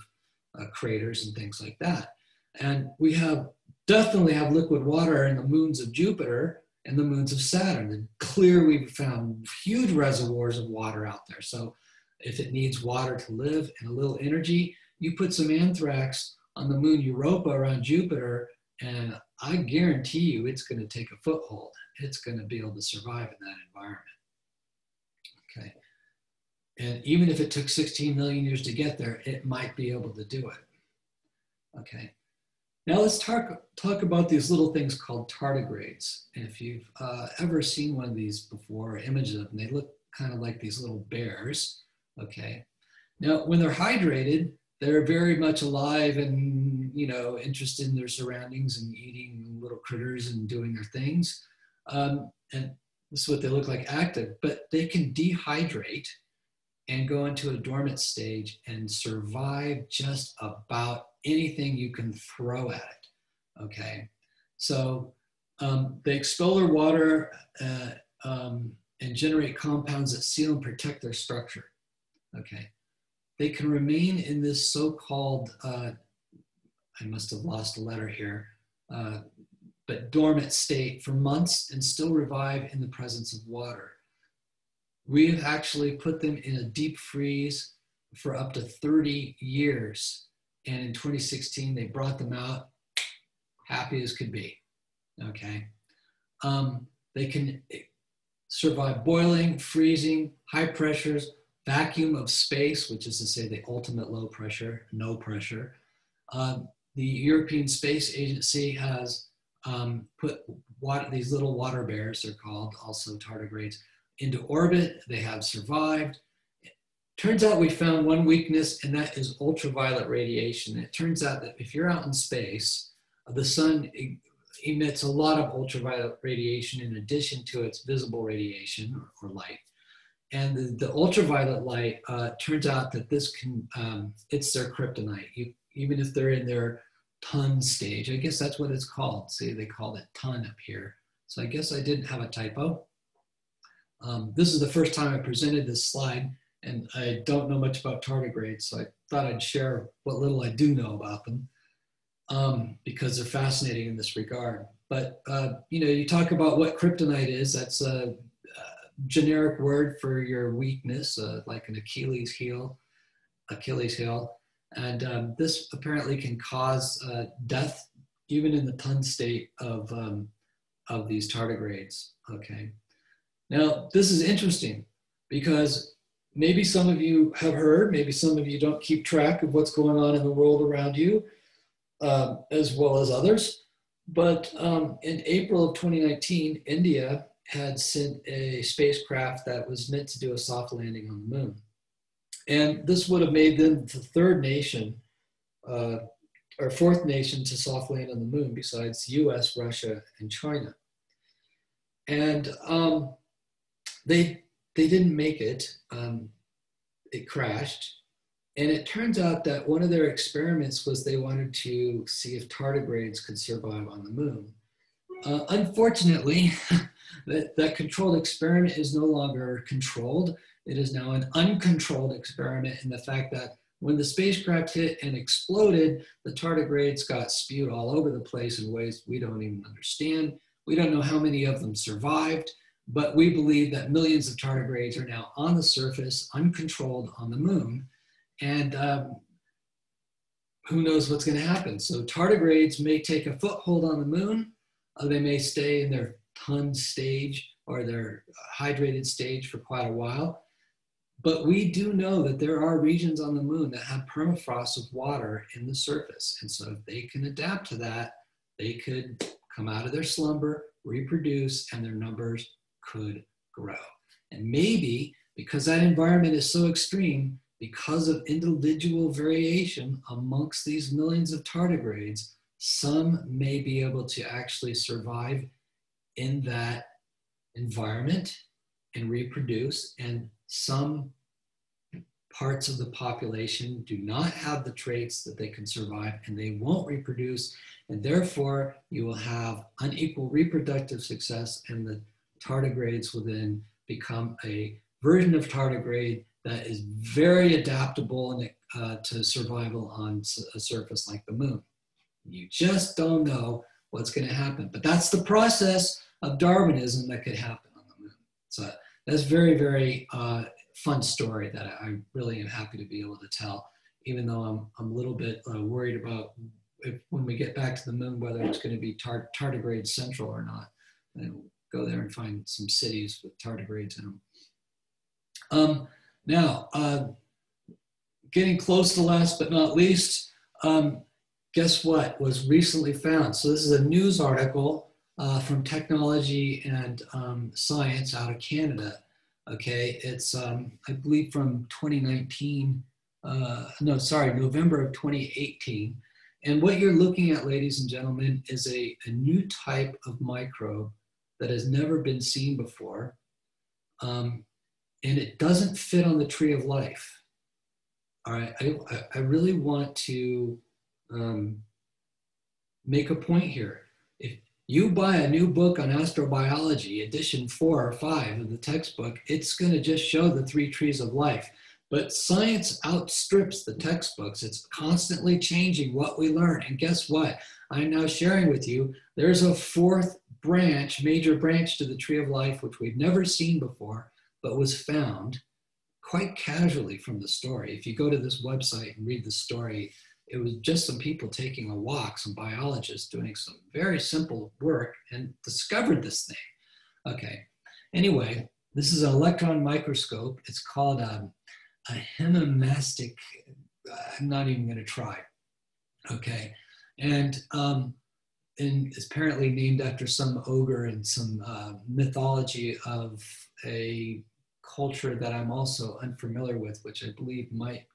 uh, craters and things like that. And we have definitely have liquid water in the moons of Jupiter and the moons of Saturn. And clear, we've found huge reservoirs of water out there. So if it needs water to live and a little energy, you put some anthrax on the moon Europa around Jupiter, and I guarantee you it's going to take a foothold. It's going to be able to survive in that environment. Okay. And even if it took 16 million years to get there, it might be able to do it. Okay. Now let's talk, talk about these little things called tardigrades. And if you've uh, ever seen one of these before, images of them, they look kind of like these little bears, okay? Now, when they're hydrated, they're very much alive and, you know, interested in their surroundings and eating little critters and doing their things. Um, and this is what they look like active, but they can dehydrate and go into a dormant stage and survive just about anything you can throw at it. Okay, so um, they expel their water uh, um, and generate compounds that seal and protect their structure. Okay, they can remain in this so-called, uh, I must have lost a letter here, uh, but dormant state for months and still revive in the presence of water. We have actually put them in a deep freeze for up to 30 years. And in 2016, they brought them out happy as could be. Okay. Um, they can survive boiling, freezing, high pressures, vacuum of space, which is to say the ultimate low pressure, no pressure. Um, the European Space Agency has um, put water, these little water bears, they're called, also tardigrades, into orbit. They have survived. Turns out we found one weakness, and that is ultraviolet radiation. It turns out that if you're out in space, the sun emits a lot of ultraviolet radiation in addition to its visible radiation or light. And the, the ultraviolet light uh, turns out that this can, um, it's their kryptonite. You, even if they're in their tun stage, I guess that's what it's called. See, they call it tun up here. So I guess I didn't have a typo. Um, this is the first time I presented this slide and I don't know much about tardigrades, so I thought I'd share what little I do know about them um, because they're fascinating in this regard. But, uh, you know, you talk about what kryptonite is, that's a generic word for your weakness, uh, like an Achilles heel, Achilles heel. And um, this apparently can cause uh, death even in the tun state of, um, of these tardigrades, okay? Now, this is interesting because maybe some of you have heard, maybe some of you don't keep track of what's going on in the world around you, uh, as well as others. But um, in April of 2019, India had sent a spacecraft that was meant to do a soft landing on the moon. And this would have made them the third nation uh, or fourth nation to soft land on the moon besides the US, Russia, and China. And um, they they didn't make it. Um, it crashed, and it turns out that one of their experiments was they wanted to see if tardigrades could survive on the moon. Uh, unfortunately, that, that controlled experiment is no longer controlled. It is now an uncontrolled experiment in the fact that when the spacecraft hit and exploded, the tardigrades got spewed all over the place in ways we don't even understand. We don't know how many of them survived. But we believe that millions of tardigrades are now on the surface, uncontrolled on the moon. And um, who knows what's going to happen. So tardigrades may take a foothold on the moon. They may stay in their tun stage or their hydrated stage for quite a while. But we do know that there are regions on the moon that have permafrost of water in the surface. And so if they can adapt to that, they could come out of their slumber, reproduce, and their numbers could grow. And maybe because that environment is so extreme, because of individual variation amongst these millions of tardigrades, some may be able to actually survive in that environment and reproduce, and some parts of the population do not have the traits that they can survive and they won't reproduce, and therefore you will have unequal reproductive success and the tardigrades will then become a version of tardigrade that is very adaptable and, uh, to survival on a surface like the moon. You just don't know what's going to happen. But that's the process of Darwinism that could happen on the moon. So that's very, very uh, fun story that I really am happy to be able to tell, even though I'm, I'm a little bit uh, worried about if, when we get back to the moon, whether it's going to be tar- tardigrade central or not. And go there and find some cities with tardigrades in them. Um, now, uh, getting close to last but not least, um, guess what was recently found? So this is a news article uh, from Technology and um, Science out of Canada. Okay, it's um, I believe from 2019. Uh, no, sorry, November of 2018. And what you're looking at, ladies and gentlemen, is a, a new type of microbe that has never been seen before. Um, and it doesn't fit on the tree of life. All right, I, I really want to um, make a point here. You buy a new book on astrobiology, edition four or five of the textbook, it's going to just show the three trees of life. But science outstrips the textbooks. It's constantly changing what we learn. And guess what? I'm now sharing with you there's a fourth branch, major branch to the tree of life, which we've never seen before, but was found quite casually from the story. If you go to this website and read the story, it was just some people taking a walk, some biologists doing some very simple work and discovered this thing. Okay. Anyway, this is an electron microscope. It's called um, a hemamastic. I'm not even going to try. Okay. And, um, and it's apparently named after some ogre and some uh, mythology of a culture that I'm also unfamiliar with, which I believe might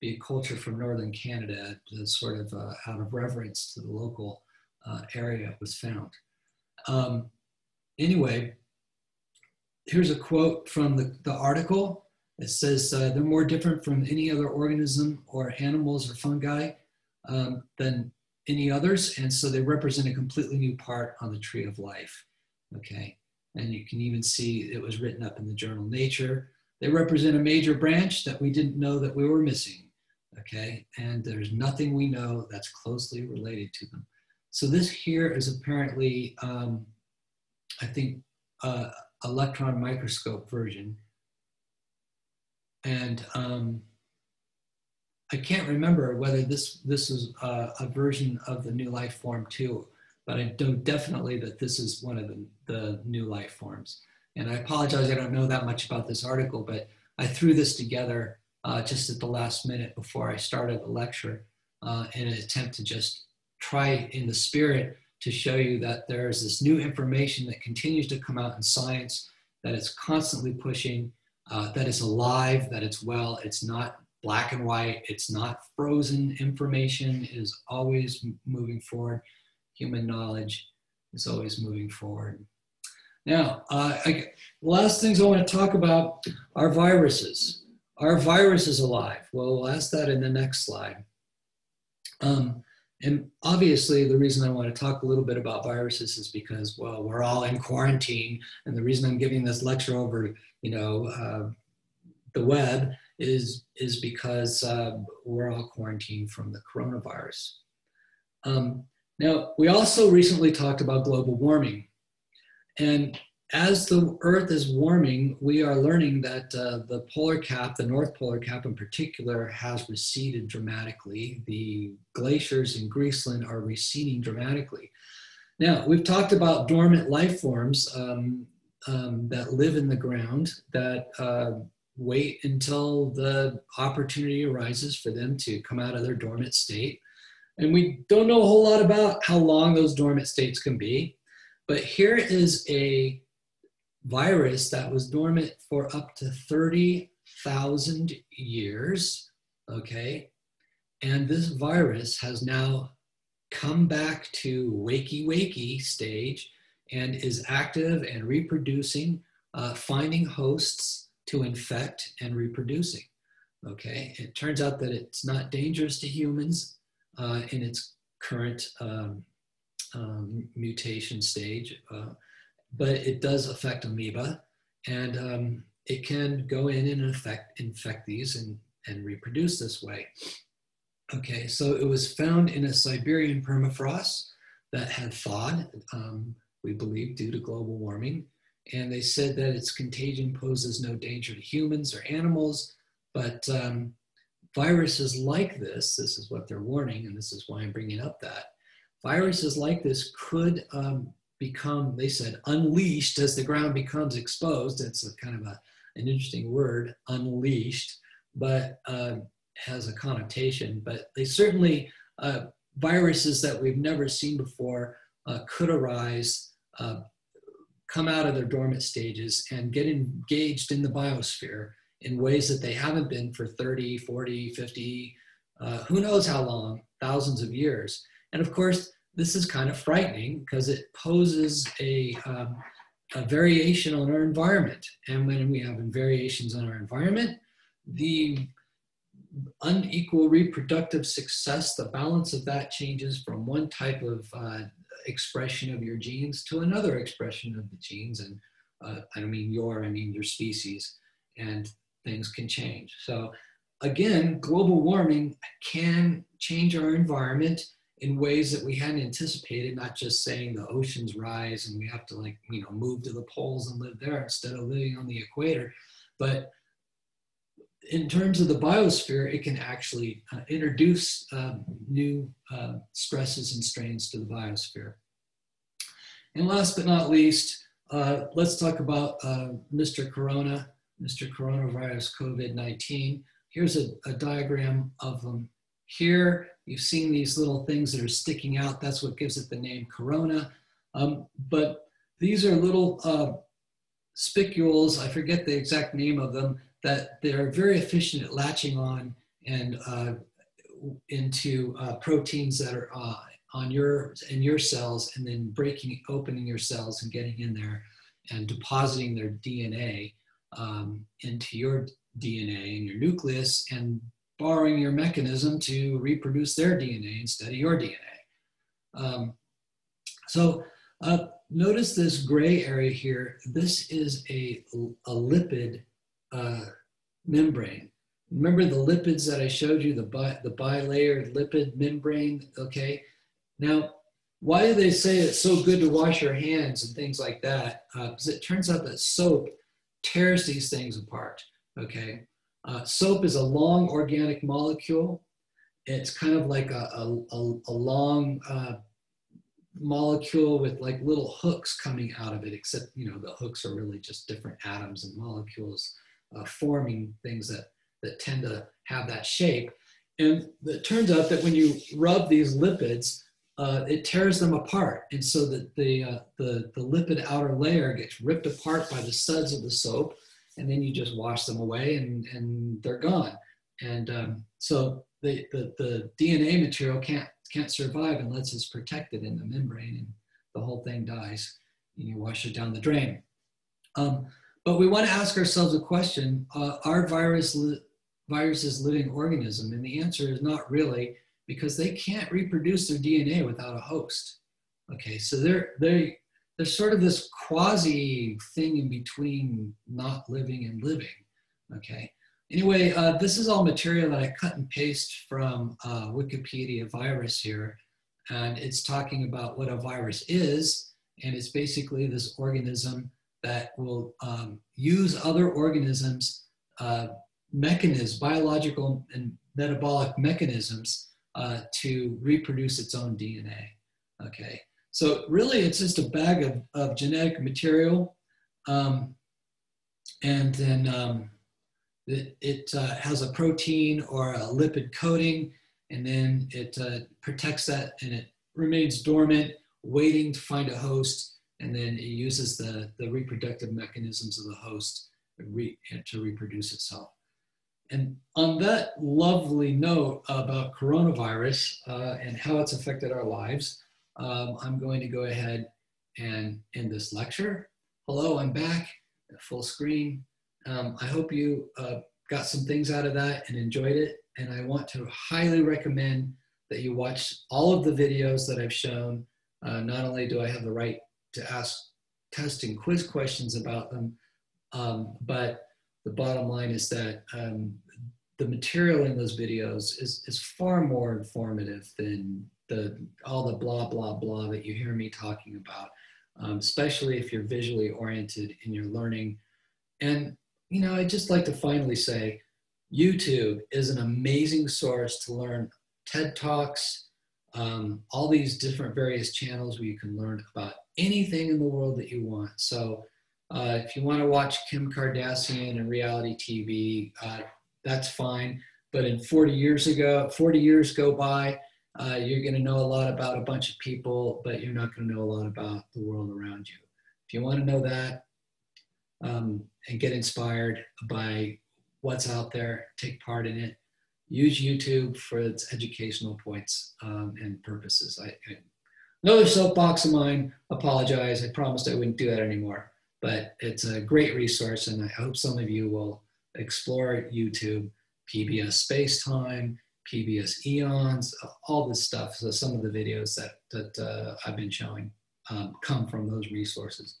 be a culture from northern Canada, sort of uh, out of reverence to the local uh, area was found. Um, anyway, here's a quote from the, the article. It says, uh, they're more different from any other organism or animals or fungi um, than any others. And so they represent a completely new part on the tree of life. Okay. And you can even see it was written up in the journal Nature. They represent a major branch that we didn't know that we were missing. Okay. And there's nothing we know that's closely related to them. So this here is apparently, um, I think, uh, electron microscope version. And um, I can't remember whether this, this is a, a, version of the new life form too, but I know definitely that this is one of the, the new life forms. And I apologize, I don't know that much about this article, but I threw this together uh, just at the last minute before I started the lecture uh, in an attempt to just try in the spirit to show you that there is this new information that continues to come out in science, that it's constantly pushing, uh, that it's alive, that it's well, it's not black and white, it's not frozen information, it is always moving forward. Human knowledge is always moving forward. Now, uh, I, last things I want to talk about are viruses. Are viruses alive? Well, we'll ask that in the next slide. Um, and obviously, the reason I want to talk a little bit about viruses is because, well, we're all in quarantine, and the reason I'm giving this lecture over, you know, uh, the web is is because uh, we're all quarantined from the coronavirus. Um, now, we also recently talked about global warming, and as the Earth is warming, we are learning that uh, the polar cap, the North Polar Cap in particular, has receded dramatically. The glaciers in Greenland are receding dramatically. Now, we've talked about dormant life forms um, um, that live in the ground that uh, wait until the opportunity arises for them to come out of their dormant state. And we don't know a whole lot about how long those dormant states can be. But here is a virus that was dormant for up to 30,000 years, okay? And this virus has now come back to wakey wakey stage and is active and reproducing, uh, finding hosts to infect and reproducing. Okay, it turns out that it's not dangerous to humans uh, in its current um, um, mutation stage. Uh, but it does affect amoeba and um, it can go in and affect, infect these and, and reproduce this way. Okay, so it was found in a Siberian permafrost that had thawed, um, we believe, due to global warming. And they said that its contagion poses no danger to humans or animals, but um, viruses like this, this is what they're warning, and this is why I'm bringing up that, viruses like this could um, become, they said, unleashed as the ground becomes exposed. It's a kind of a, an interesting word, unleashed, but uh, has a connotation. But they certainly, uh, viruses that we've never seen before uh, could arise, uh, come out of their dormant stages, and get engaged in the biosphere in ways that they haven't been for 30, 40, 50, uh, who knows how long, thousands of years. And of course, this is kind of frightening because it poses a, um, a variation on our environment. And when we have variations on our environment, the unequal reproductive success, the balance of that changes from one type of uh, expression of your genes to another expression of the genes. And uh, I don't mean your, I mean your species. And things can change. So again, global warming can change our environment in ways that we hadn't anticipated, not just saying the oceans rise and we have to like, you know, move to the poles and live there instead of living on the equator. But in terms of the biosphere, it can actually uh, introduce um, new uh, stresses and strains to the biosphere. And last but not least, uh, let's talk about uh, Mr. Corona, Mr. Coronavirus COVID-19. Here's a, a diagram of them here. You've seen these little things that are sticking out. That's what gives it the name corona. Um, but these are little uh, spicules, I forget the exact name of them, that they're very efficient at latching on and uh, into uh, proteins that are uh, on your in your cells and then breaking opening your cells and getting in there and depositing their DNA um, into your DNA and your nucleus and borrowing your mechanism to reproduce their DNA instead of your DNA. Um, so uh, notice this gray area here. This is a, a lipid uh, membrane. Remember the lipids that I showed you, the, bi, the bilayer lipid membrane, okay? Now, why do they say it's so good to wash your hands and things like that? Because uh, it turns out that soap tears these things apart, okay? Uh, soap is a long organic molecule. It's kind of like a, a, a long uh, molecule with like little hooks coming out of it, except, you know, the hooks are really just different atoms and molecules uh, forming things that, that tend to have that shape. And it turns out that when you rub these lipids, uh, it tears them apart. And so that the, uh, the, the lipid outer layer gets ripped apart by the suds of the soap and then you just wash them away and, and they're gone. And um, so the, the, the DNA material can't, can't survive unless it's protected in the membrane and the whole thing dies and you wash it down the drain. Um, but we want to ask ourselves a question, uh, are virus li viruses living organism? And the answer is not really because they can't reproduce their DNA without a host. Okay, so they're, they there's sort of this quasi thing in between not living and living. Okay. Anyway, uh, this is all material that I cut and paste from uh, Wikipedia virus here. And it's talking about what a virus is. And it's basically this organism that will um, use other organisms' uh, mechanisms, biological and metabolic mechanisms uh, to reproduce its own DNA. Okay. So really it's just a bag of, of genetic material. Um, and then um, it, it uh, has a protein or a lipid coating, and then it uh, protects that and it remains dormant, waiting to find a host, and then it uses the, the reproductive mechanisms of the host to reproduce itself. And on that lovely note about coronavirus uh, and how it's affected our lives, um, I'm going to go ahead and end this lecture. Hello, I'm back full screen. Um, I hope you uh, got some things out of that and enjoyed it. And I want to highly recommend that you watch all of the videos that I've shown. Uh, not only do I have the right to ask test and quiz questions about them, um, but the bottom line is that um, the material in those videos is, is far more informative than the all the blah blah blah that you hear me talking about, um, especially if you're visually oriented in your learning. And you know, I'd just like to finally say, YouTube is an amazing source to learn TED talks, um, all these different various channels where you can learn about anything in the world that you want. So. Uh, if you want to watch Kim Kardashian and reality TV, uh, that's fine. But in 40 years ago, 40 years go by, uh, you're going to know a lot about a bunch of people, but you're not going to know a lot about the world around you. If you want to know that um, and get inspired by what's out there, take part in it, use YouTube for its educational points um, and purposes. I, I, another soapbox of mine, apologize. I promised I wouldn't do that anymore, but it's a great resource and I hope some of you will explore YouTube, PBS Space Time, PBS Eons, all this stuff. So some of the videos that, that uh, I've been showing um, come from those resources.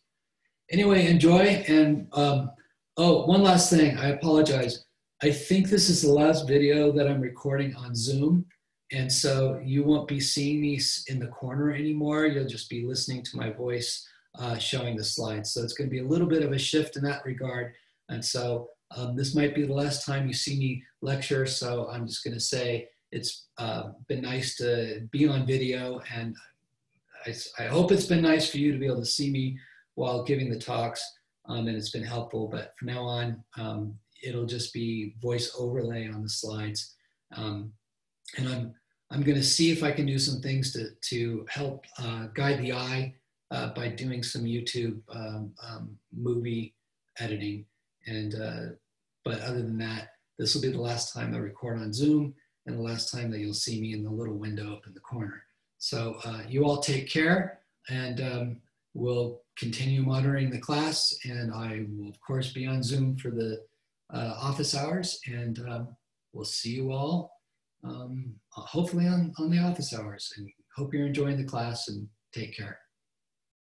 Anyway, enjoy. And um, oh, one last thing, I apologize. I think this is the last video that I'm recording on Zoom. And so you won't be seeing me in the corner anymore. You'll just be listening to my voice uh, showing the slides. So it's going to be a little bit of a shift in that regard. And so um, this might be the last time you see me lecture, so I'm just going to say it's uh, been nice to be on video, and I, I, hope it's been nice for you to be able to see me while giving the talks, um, and it's been helpful. But from now on, um, it'll just be voice overlay on the slides, um, and I'm I'm going to see if I can do some things to to help uh, guide the eye uh, by doing some YouTube um, um, movie editing. And, uh, but other than that, this will be the last time I record on Zoom and the last time that you'll see me in the little window up in the corner. So uh, you all take care and um, we'll continue monitoring the class and I will of course be on Zoom for the uh, office hours and um, we'll see you all um, hopefully on, on the office hours and hope you're enjoying the class and take care.